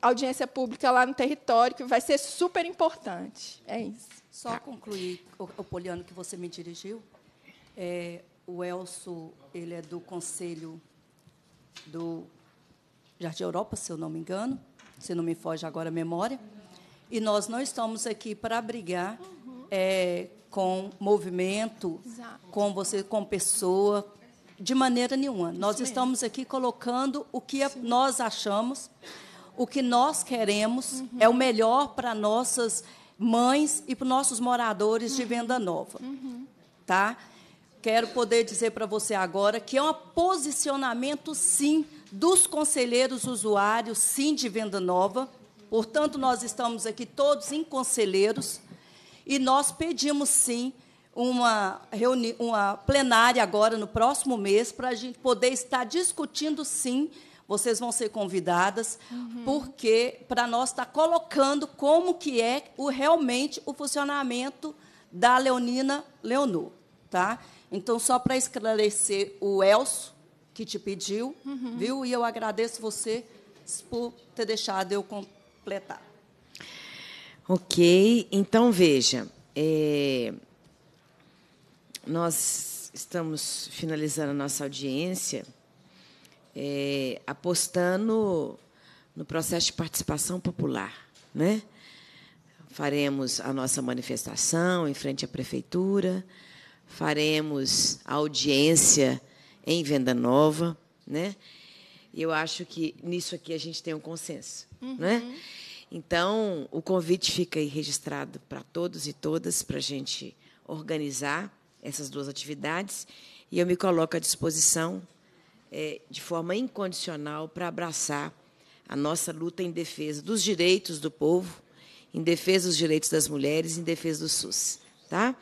audiência pública lá no território, que vai ser super importante. É isso. Só tá. concluir, o, o Poliano, que você me dirigiu. É, o Elso, ele é do Conselho do Jardim Europa, se eu não me engano, se não me foge agora a memória. E nós não estamos aqui para brigar é, com movimento, Exato. com você, com pessoa, de maneira nenhuma. Isso nós mesmo. estamos aqui colocando o que Sim. nós achamos, o que nós queremos uhum. é o melhor para nossas mães e para os nossos moradores uhum. de Venda Nova. Uhum. Tá? Quero poder dizer para você agora que é um posicionamento, sim, dos conselheiros usuários, sim, de Venda Nova. Portanto, nós estamos aqui todos em conselheiros e nós pedimos, sim, uma, reuni uma plenária agora, no próximo mês, para a gente poder estar discutindo, sim, vocês vão ser convidadas, uhum. porque para nós estar tá colocando como que é o, realmente o funcionamento da Leonina Leonor. Tá? Então, só para esclarecer o Elso, que te pediu, uhum. viu? E eu agradeço você por ter deixado eu completar. Ok, então veja, é, nós estamos finalizando a nossa audiência é, apostando no processo de participação popular, né? Faremos a nossa manifestação em frente à prefeitura, faremos a audiência em Venda Nova, né? E eu acho que nisso aqui a gente tem um consenso, uhum. né? Então, o convite fica aí registrado para todos e todas para a gente organizar essas duas atividades e eu me coloco à disposição é, de forma incondicional para abraçar a nossa luta em defesa dos direitos do povo, em defesa dos direitos das mulheres, em defesa do SUS. Tá?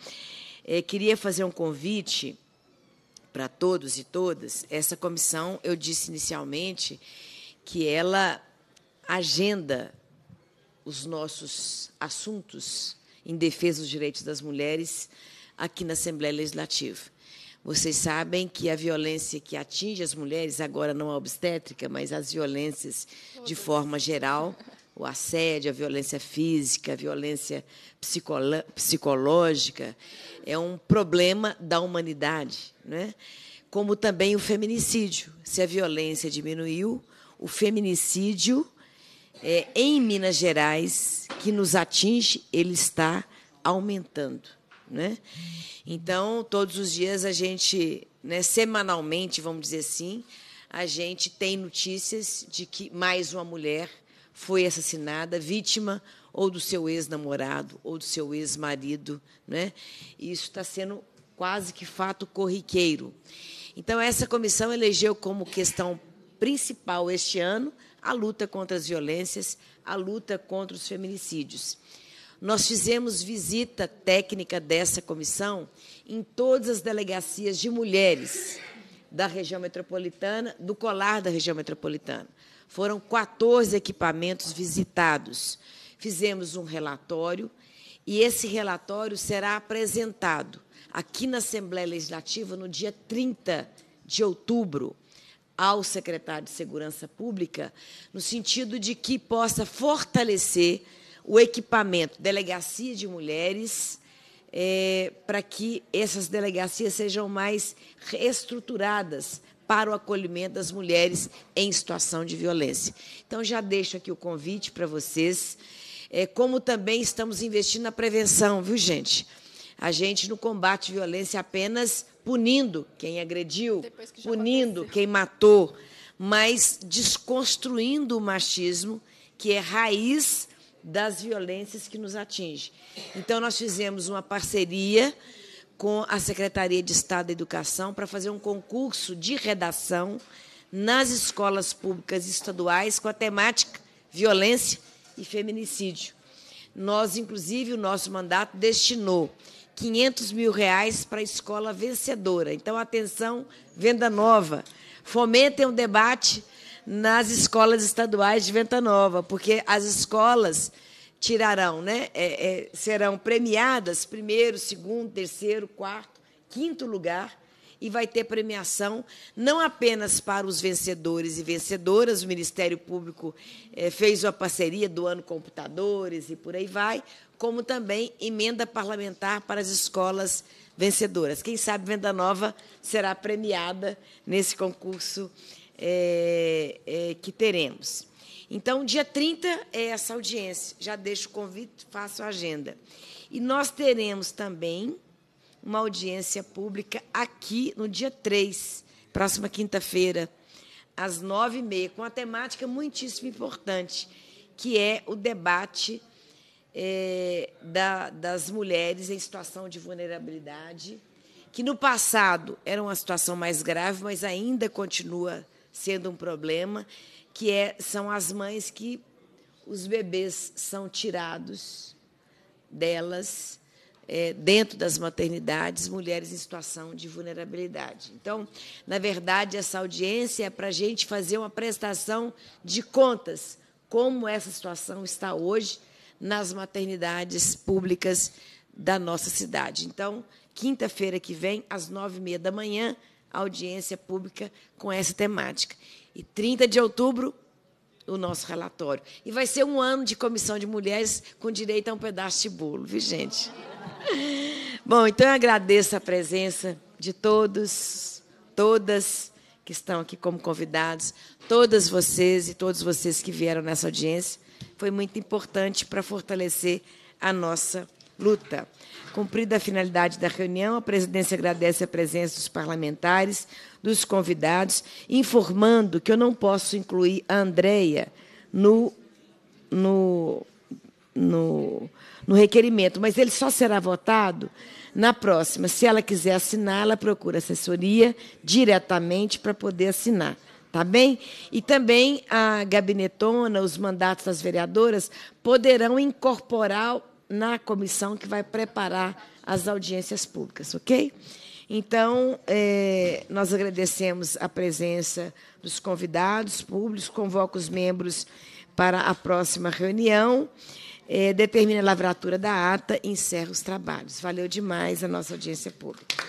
É, queria fazer um convite para todos e todas. Essa comissão, eu disse inicialmente que ela agenda os nossos assuntos em defesa dos direitos das mulheres aqui na Assembleia Legislativa. Vocês sabem que a violência que atinge as mulheres, agora não a obstétrica, mas as violências de forma geral, o assédio, a violência física, a violência psicológica, é um problema da humanidade, né? como também o feminicídio. Se a violência diminuiu, o feminicídio é, em Minas Gerais, que nos atinge, ele está aumentando. Né? Então, todos os dias a gente, né, semanalmente, vamos dizer assim, a gente tem notícias de que mais uma mulher foi assassinada, vítima ou do seu ex-namorado ou do seu ex-marido. Né? Isso está sendo quase que fato corriqueiro. Então, essa comissão elegeu como questão principal este ano a luta contra as violências, a luta contra os feminicídios. Nós fizemos visita técnica dessa comissão em todas as delegacias de mulheres da região metropolitana, do colar da região metropolitana. Foram 14 equipamentos visitados. Fizemos um relatório e esse relatório será apresentado aqui na Assembleia Legislativa no dia 30 de outubro ao secretário de Segurança Pública, no sentido de que possa fortalecer o equipamento delegacia de mulheres é, para que essas delegacias sejam mais reestruturadas para o acolhimento das mulheres em situação de violência. Então, já deixo aqui o convite para vocês, é, como também estamos investindo na prevenção, viu, gente? A gente, no combate à violência, apenas punindo quem agrediu, que punindo aconteceu. quem matou, mas desconstruindo o machismo, que é raiz das violências que nos atingem. Então, nós fizemos uma parceria com a Secretaria de Estado da Educação para fazer um concurso de redação nas escolas públicas estaduais com a temática violência e feminicídio. Nós, inclusive, o nosso mandato destinou 500 mil reais para a escola vencedora. Então, atenção, venda nova. Fomentem um debate nas escolas estaduais de Venta Nova, porque as escolas tirarão, né, é, é, serão premiadas primeiro, segundo, terceiro, quarto, quinto lugar e vai ter premiação não apenas para os vencedores e vencedoras. O Ministério Público é, fez uma parceria do ano computadores e por aí vai, como também emenda parlamentar para as escolas vencedoras. Quem sabe Venda Nova será premiada nesse concurso é, é, que teremos. Então, dia 30 é essa audiência. Já deixo o convite, faço a agenda. E nós teremos também uma audiência pública aqui no dia 3, próxima quinta-feira, às nove e meia, com uma temática muitíssimo importante, que é o debate é, da, das mulheres em situação de vulnerabilidade, que no passado era uma situação mais grave, mas ainda continua sendo um problema, que é, são as mães que os bebês são tirados delas é, dentro das maternidades, mulheres em situação de vulnerabilidade. Então, na verdade, essa audiência é para a gente fazer uma prestação de contas como essa situação está hoje nas maternidades públicas da nossa cidade. Então, quinta-feira que vem, às nove e meia da manhã, audiência pública com essa temática. E 30 de outubro, o nosso relatório. E vai ser um ano de comissão de mulheres com direito a um pedaço de bolo, viu, gente? *laughs* Bom, então eu agradeço a presença de todos, todas que estão aqui como convidados, todas vocês e todos vocês que vieram nessa audiência. Foi muito importante para fortalecer a nossa luta. Cumprida a finalidade da reunião, a presidência agradece a presença dos parlamentares, dos convidados, informando que eu não posso incluir a Andréia no, no, no, no requerimento, mas ele só será votado na próxima. Se ela quiser assinar, ela procura assessoria diretamente para poder assinar. Tá bem? E também a gabinetona, os mandatos das vereadoras, poderão incorporar na comissão que vai preparar as audiências públicas, ok? Então, é, nós agradecemos a presença dos convidados públicos, convoco os membros para a próxima reunião, é, determina a lavratura da ata e encerra os trabalhos. Valeu demais a nossa audiência pública.